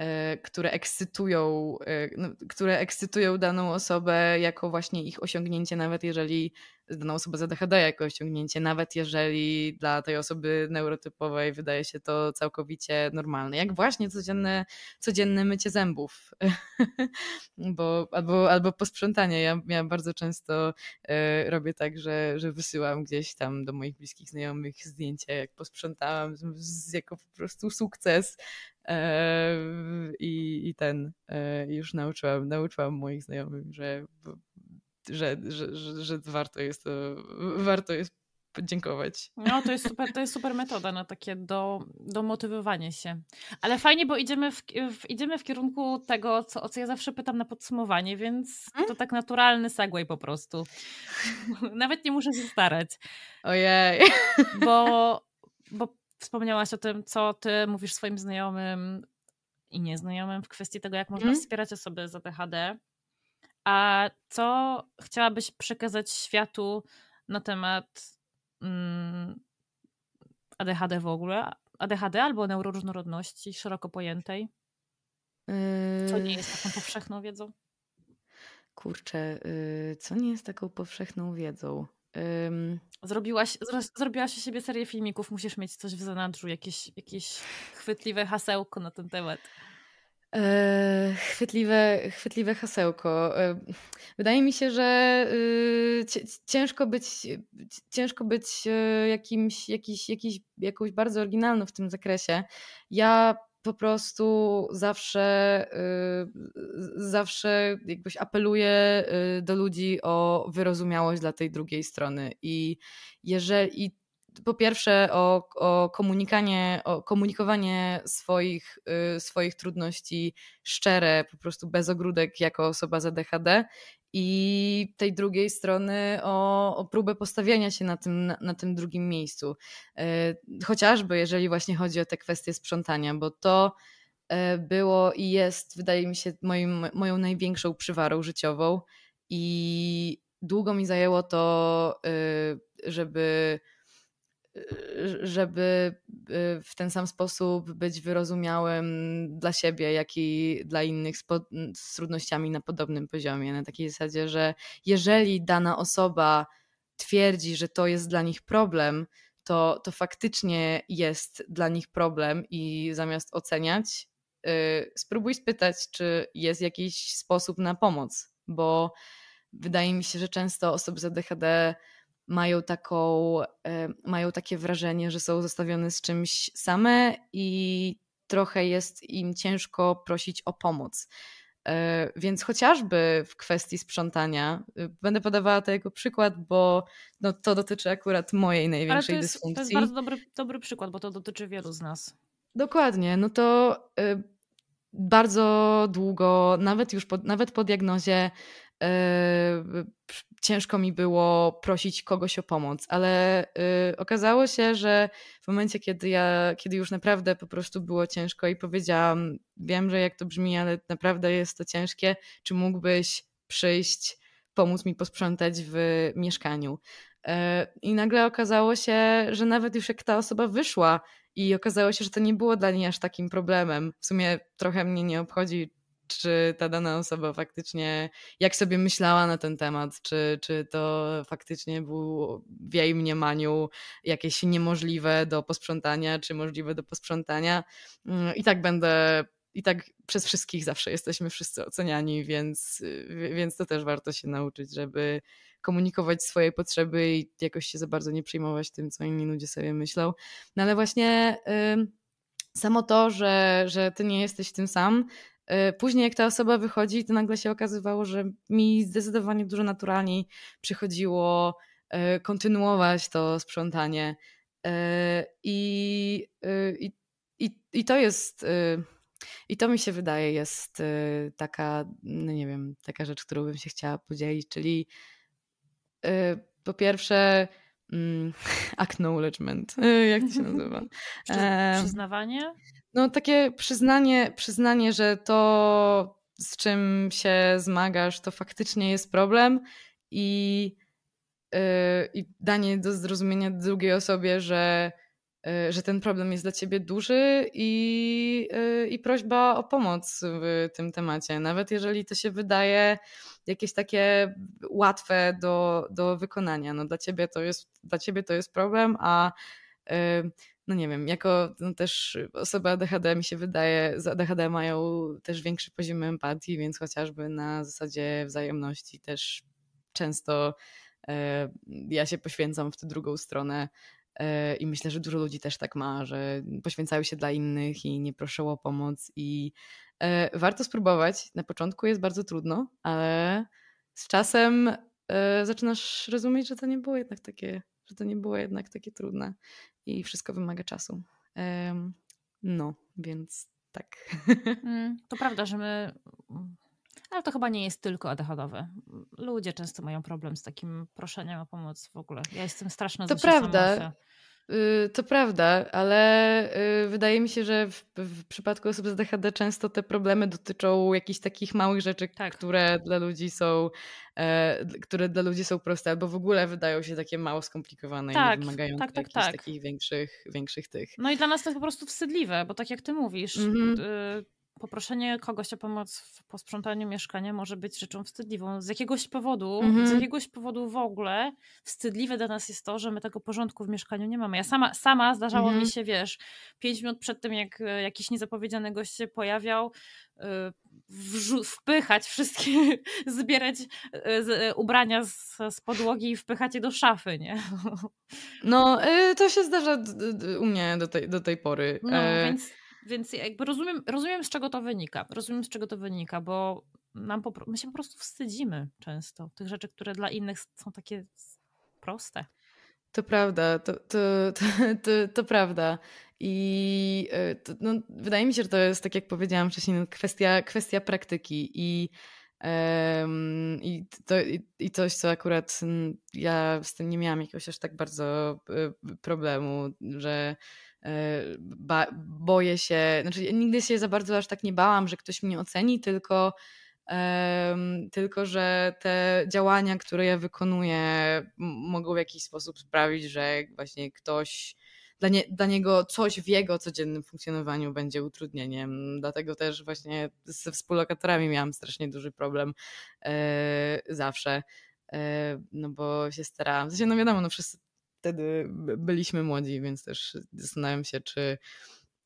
[SPEAKER 1] E, które ekscytują, e, no, które ekscytują daną osobę jako właśnie ich osiągnięcie, nawet jeżeli daną osobę z ADHD jako osiągnięcie, nawet jeżeli dla tej osoby neurotypowej wydaje się to całkowicie normalne. Jak właśnie codzienne, codzienne mycie zębów Bo, albo, albo posprzątanie. Ja, ja bardzo często e, robię tak, że, że wysyłam gdzieś tam do moich bliskich znajomych zdjęcia, jak posprzątałam, z, jako po prostu sukces e, i, i ten e, już nauczyłam, nauczyłam moich znajomych, że że, że, że, że warto jest to, warto jest podziękować.
[SPEAKER 2] No, to jest super, to jest super metoda na takie do, do motywowania się. Ale fajnie, bo idziemy w, w, idziemy w kierunku tego, co, o co ja zawsze pytam na podsumowanie, więc hmm? to tak naturalny segway po prostu. Nawet nie muszę się starać.
[SPEAKER 1] Ojej.
[SPEAKER 2] Bo, bo wspomniałaś o tym, co ty mówisz swoim znajomym i nieznajomym w kwestii tego, jak można hmm? wspierać osoby z ADHD. A co chciałabyś przekazać światu na temat mm, ADHD w ogóle? ADHD albo neuroróżnorodności szeroko pojętej? Co nie jest taką powszechną wiedzą?
[SPEAKER 1] Kurczę, yy, co nie jest taką powszechną wiedzą?
[SPEAKER 2] Zrobiłaś, zrobiłaś o siebie serię filmików, musisz mieć coś w zanadrzu, jakieś, jakieś chwytliwe hasełko na ten temat.
[SPEAKER 1] E, chwytliwe, chwytliwe hasełko. E, wydaje mi się, że y, ciężko być, ciężko być e, jakimś, jakiś, jakiś, jakąś bardzo oryginalną w tym zakresie. Ja po prostu zawsze, y, zawsze jakbyś apeluję y, do ludzi o wyrozumiałość dla tej drugiej strony. I jeżeli po pierwsze o, o, komunikanie, o komunikowanie swoich, y, swoich trudności szczere, po prostu bez ogródek jako osoba z ADHD i tej drugiej strony o, o próbę postawienia się na tym, na, na, tym drugim miejscu. Y, chociażby jeżeli właśnie chodzi o te kwestie sprzątania, bo to y, było i jest, wydaje mi się, moim, moją największą przywarą życiową i długo mi zajęło to, żeby żeby y, w ten sam sposób być wyrozumiałym dla siebie, jak i dla innych z, z, trudnościami na podobnym poziomie. Na takiej zasadzie, że jeżeli dana osoba twierdzi, że to jest dla nich problem, to, to faktycznie jest dla nich problem i zamiast oceniać, yy, spróbuj spytać, czy jest jakiś sposób na pomoc, bo wydaje mi się, że często osoby z ADHD mają, taką, e, mają takie wrażenie, że są zostawione z czymś same i trochę jest im ciężko prosić o pomoc. E, więc chociażby w kwestii sprzątania, y, będę podawała to jako przykład, bo no, to dotyczy akurat mojej największej
[SPEAKER 2] Ale to
[SPEAKER 1] jest, dysfunkcji.
[SPEAKER 2] To jest bardzo dobry, dobry przykład, bo to dotyczy wielu z nas.
[SPEAKER 1] Dokładnie, no to y, bardzo długo, nawet już po, nawet po diagnozie, y, ciężko mi było prosić kogoś o pomoc, ale y, okazało się, że w momencie, kiedy ja, kiedy już naprawdę po prostu było ciężko i powiedziałam, wiem, że jak to brzmi, ale naprawdę jest to ciężkie, czy mógłbyś przyjść, pomóc mi posprzątać w mieszkaniu. Y, I nagle okazało się, że nawet już jak ta osoba wyszła i okazało się, że to nie było dla niej aż takim problemem. W sumie trochę mnie nie obchodzi, czy ta dana osoba faktycznie, jak sobie myślała na ten temat, czy, czy to faktycznie było w jej mniemaniu jakieś niemożliwe do posprzątania, czy możliwe do posprzątania. Mm, I tak będę, i tak przez wszystkich zawsze jesteśmy wszyscy oceniani, więc, więc to też warto się nauczyć, żeby komunikować swoje potrzeby i jakoś się za bardzo nie przejmować tym, co inni ludzie sobie myślą. No ale właśnie. Samo to, że, że ty nie jesteś tym sam, później, jak ta osoba wychodzi, to nagle się okazywało, że mi zdecydowanie dużo naturalniej przychodziło e, kontynuować to sprzątanie. E, I, i, i, i to jest. I to mi się wydaje jest taka, no nie wiem, taka rzecz, którą bym się chciała podzielić, czyli po pierwsze mm, acknowledgement, jak to się nazywa?
[SPEAKER 2] Przyznawanie?
[SPEAKER 1] No takie przyznanie, przyznanie, że to, z czym się zmagasz, to faktycznie jest problem i, yy, i danie do zrozumienia drugiej osobie, że, yy, że ten problem jest dla ciebie duży i, yy, i prośba o pomoc w tym temacie. Nawet jeżeli to się wydaje jakieś takie łatwe do, do wykonania. No dla ciebie to jest, dla ciebie to jest problem, a no nie wiem, jako no też osoba ADHD mi się wydaje, z ADHD mają też większy poziom empatii, więc chociażby na zasadzie wzajemności też często e, ja się poświęcam w tę drugą stronę i myślę, że dużo ludzi też tak ma, że poświęcają się dla innych i nie proszą o pomoc i e, warto spróbować. Na początku jest bardzo trudno, ale z czasem zaczynasz rozumieć, że to nie było jednak takie, że to nie było jednak takie trudne i wszystko wymaga czasu. No, więc tak.
[SPEAKER 2] Mm, to prawda, że my. Ale to chyba nie jest tylko ADHD. Ludzie często mają problem z takim proszeniem o pomoc w ogóle. Ja jestem straszna
[SPEAKER 1] To prawda. Y, to prawda, ale y, wydaje mi się, że w, w, przypadku osób z ADHD często te problemy dotyczą jakichś takich małych rzeczy, tak. które dla ludzi są e, które dla ludzi są proste, albo w ogóle wydają się takie mało skomplikowane tak, i nie wymagają tak, tak, tak. takich większych, większych tych.
[SPEAKER 2] No i dla nas to jest po prostu wstydliwe, bo tak jak ty mówisz, mm -hmm. Poproszenie kogoś o pomoc w posprzątaniu mieszkania może być rzeczą wstydliwą. Z jakiegoś powodu, mhm. z jakiegoś powodu w ogóle wstydliwe dla nas jest to, że my tego porządku w mieszkaniu nie mamy. Ja sama, sama zdarzało mhm. mi się, wiesz, pięć minut przed tym, jak e, jakiś niezapowiedziany gość się pojawiał, e, wpychać wszystkie, zbierać e, ubrania z, z podłogi i wpychać je do szafy, nie?
[SPEAKER 1] No, to się zdarza u mnie do tej, do tej pory.
[SPEAKER 2] No, więc więc jakby rozumiem, rozumiem, z czego to wynika. Rozumiem, z czego to wynika, bo nam po, my się po prostu wstydzimy często tych rzeczy, które dla innych są takie proste.
[SPEAKER 1] To prawda, to, to, to, to, prawda. I e, no, wydaje mi się, że to jest, tak jak powiedziałam wcześniej, no, kwestia, kwestia praktyki i, um, i, to, i, i coś, co akurat ja z tym nie miałam jakiegoś aż tak bardzo e, problemu, że ba boję się, znaczy nigdy się za bardzo aż tak nie bałam, że ktoś mnie oceni, tylko, tylko że te działania, które ja wykonuję, mogą w jakiś sposób sprawić, że właśnie ktoś. Dla, nie, dla niego coś w jego codziennym funkcjonowaniu będzie utrudnieniem. Dlatego też właśnie ze współlokatorami miałam strasznie duży problem e, zawsze. E, no bo się starałam. Sensie, no wiadomo, no wszyscy wtedy byliśmy młodzi, więc też zastanawiam się, czy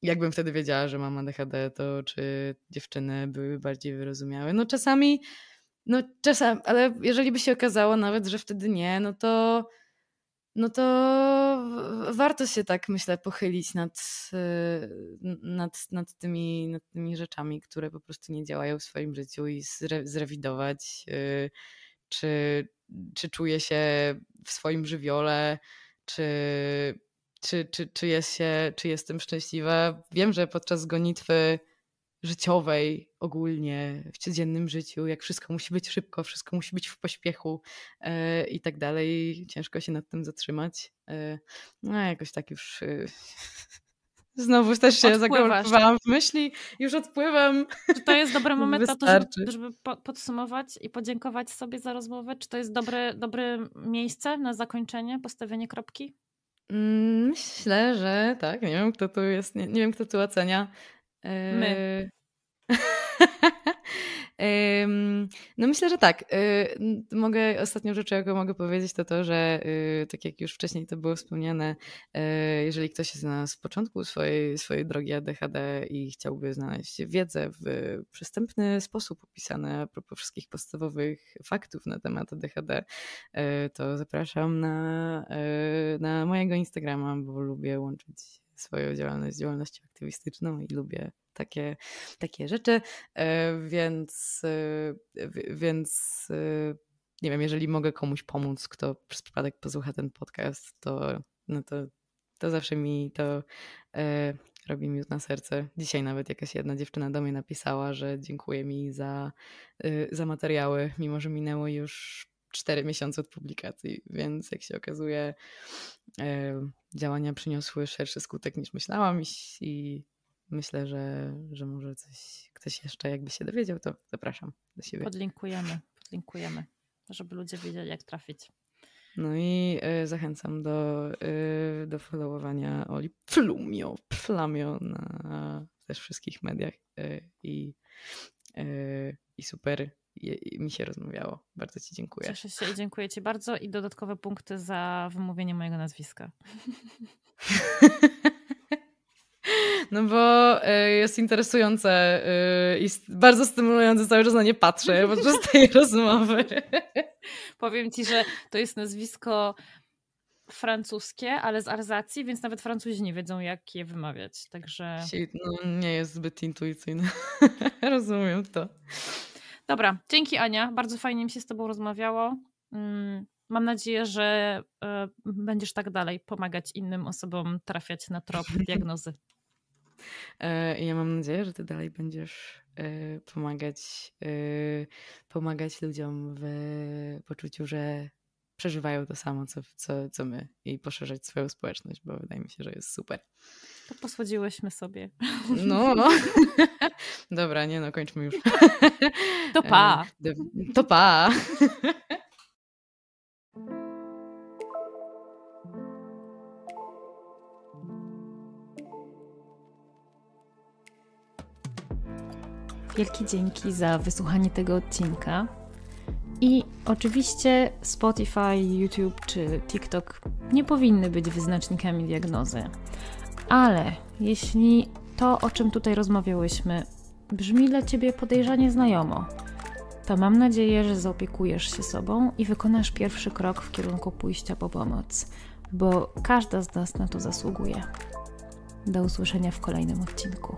[SPEAKER 1] jakbym wtedy wiedziała, że mam ADHD, to czy dziewczyny były bardziej wyrozumiałe. No czasami, no czasami, ale jeżeli by się okazało nawet, że wtedy nie, no to no to warto się tak, myślę, pochylić nad, nad, nad, tymi, nad tymi rzeczami, które po prostu nie działają w swoim życiu i zre, zrewidować, y, czy, czy czuję się w swoim żywiole, czy, czy, czy, czy, jest się, czy jestem szczęśliwa. Wiem, że podczas gonitwy życiowej ogólnie w codziennym życiu, jak wszystko musi być szybko, wszystko musi być w pośpiechu yy, i tak dalej, ciężko się nad tym zatrzymać. Yy, no jakoś tak już yy, znowu też się zakołowałam w myśli, już odpływam.
[SPEAKER 2] Czy to jest dobry moment na to, żeby, żeby podsumować i podziękować sobie za rozmowę? Czy to jest dobre, dobre miejsce na zakończenie, postawienie kropki?
[SPEAKER 1] Mm, myślę, że tak. Nie wiem, kto tu jest, nie, nie wiem, kto tu ocenia.
[SPEAKER 2] My.
[SPEAKER 1] No myślę, że tak. Y, mogę, ostatnią rzeczą, jaką mogę powiedzieć, to to, że y, tak jak już wcześniej to było wspomniane, y, jeżeli ktoś jest na początku swojej, swojej drogi ADHD i chciałby znaleźć wiedzę w przystępny sposób opisane a propos wszystkich podstawowych faktów na temat ADHD, to zapraszam na, na mojego Instagrama, bo lubię łączyć swoją działalność z działalnością aktywistyczną i lubię takie, takie rzeczy, e, więc, e, więc e, nie wiem, jeżeli mogę komuś pomóc, kto przez przypadek posłucha ten podcast, to, no to, to zawsze mi to robi miód na serce. Dzisiaj nawet jakaś jedna dziewczyna do mnie napisała, że dziękuję mi za, za materiały, mimo że minęło już cztery miesiące od publikacji, więc jak się okazuje, działania przyniosły szerszy skutek niż myślałam i myślę, że, że może coś, ktoś jeszcze jakby się dowiedział, to zapraszam do siebie.
[SPEAKER 2] Podlinkujemy, podlinkujemy, żeby ludzie wiedzieli jak trafić.
[SPEAKER 1] No i y, zachęcam do, y, do followowania Oli Plumio, Plamio na też wszystkich mediach y, i, i super i, mi się rozmawiało. Bardzo Ci dziękuję.
[SPEAKER 2] Cieszę się i dziękuję Ci bardzo i dodatkowe punkty za wymówienie mojego nazwiska.
[SPEAKER 1] No bo e, jest interesujące e, i bardzo stymulujące, cały czas na nie patrzę podczas tej rozmowy.
[SPEAKER 2] Powiem ci, że to jest nazwisko francuskie, ale z Arzacji, więc nawet Francuzi nie wiedzą, jak je wymawiać. Także.
[SPEAKER 1] No, nie jest zbyt intuicyjne. Rozumiem to.
[SPEAKER 2] Dobra, dzięki Ania. Bardzo fajnie mi się z Tobą rozmawiało. Mm, mam nadzieję, że e, będziesz tak dalej pomagać innym osobom trafiać na trop diagnozy.
[SPEAKER 1] E, I ja mam nadzieję, że ty dalej będziesz e, pomagać, e, pomagać ludziom w poczuciu, że przeżywają to samo, co, co, co my i poszerzać swoją społeczność, bo wydaje mi się, że jest super.
[SPEAKER 2] To posłodziłyśmy sobie.
[SPEAKER 1] No, no. Dobra, nie no, kończmy już.
[SPEAKER 2] To pa.
[SPEAKER 1] To pa.
[SPEAKER 2] Wielkie dzięki za wysłuchanie tego odcinka. I oczywiście Spotify, YouTube czy TikTok nie powinny być wyznacznikami diagnozy. Ale jeśli to, o czym tutaj rozmawiałyśmy, brzmi dla ciebie podejrzanie znajomo, to mam nadzieję, że zaopiekujesz się sobą i wykonasz pierwszy krok w kierunku pójścia po pomoc, bo każda z nas na to zasługuje. Do usłyszenia w kolejnym odcinku.